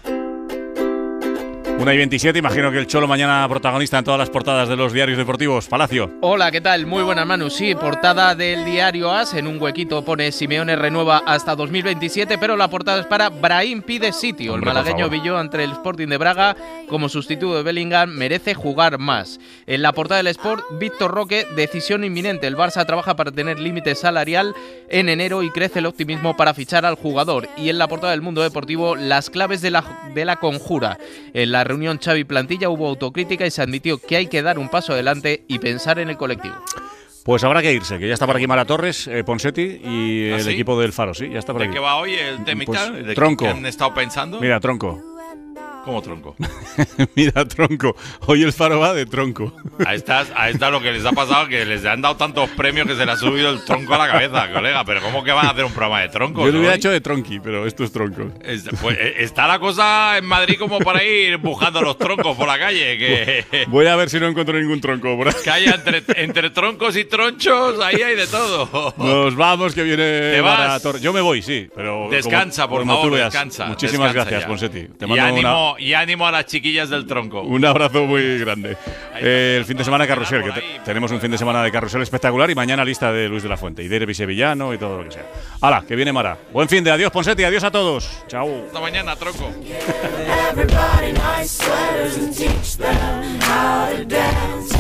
1 y 27, imagino que el Cholo mañana protagonista en todas las portadas de los diarios deportivos. Palacio. Hola, ¿qué tal? Muy buenas, Manu. Sí, portada del diario AS. En un huequito pone Simeone renueva hasta 2027, pero la portada es para Brahim pide sitio. Hombre, el malagueño. Villó ante el Sporting de Braga como sustituto de Bellingham merece jugar más. En la portada del Sport, Víctor Roque, decisión inminente. El Barça trabaja para tener límite salarial en enero y crece el optimismo para fichar al jugador. Y en la portada del Mundo Deportivo, las claves de la, de la conjura. En la reunión Xavi Plantilla hubo autocrítica y se admitió que hay que dar un paso adelante y pensar en el colectivo. Pues habrá que irse, que ya está por aquí Mara Torres, eh, Ponsetti y ¿Ah, el sí? equipo del Faro, sí, ya está por ¿De aquí. qué va hoy el temita? Pues, ¿De tronco. qué han estado pensando? Mira, tronco. ¿Cómo tronco? Mira, tronco. Hoy el Faro va de tronco. Ahí está, ahí está lo que les ha pasado, que les han dado tantos premios que se les ha subido el tronco a la cabeza, colega. Pero ¿cómo que van a hacer un programa de tronco? Yo lo hubiera hecho de tronqui, pero esto es tronco. Es- pues, eh, está la cosa en Madrid como para ir empujando los troncos por la calle, que, Voy a ver si no encuentro ningún tronco por que haya entre, entre troncos y tronchos, ahí hay de todo. Nos vamos, que viene ¿Te vas? Yo me voy, sí, pero. Descansa, como- por como favor, descansa. Muchísimas descansa gracias. Ponsetti. Te y, mando una- ánimo, y ánimo a las chiquillas del tronco. Un abrazo muy grande. Eh, el fin de semana carrusel, que te- tenemos un fin de semana de carrusel espectacular y mañana lista de Luis de la Fuente y derby sevillano y todo lo que sea. Hala, que viene Mara. Buen fin de adiós, Ponsetti, adiós a todos. Chao. Hasta mañana, tronco.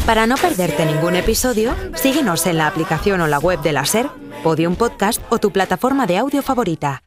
Para no perderte ningún episodio, síguenos en la aplicación o la web de la SER, Podium Podcast o tu plataforma de audio favorita.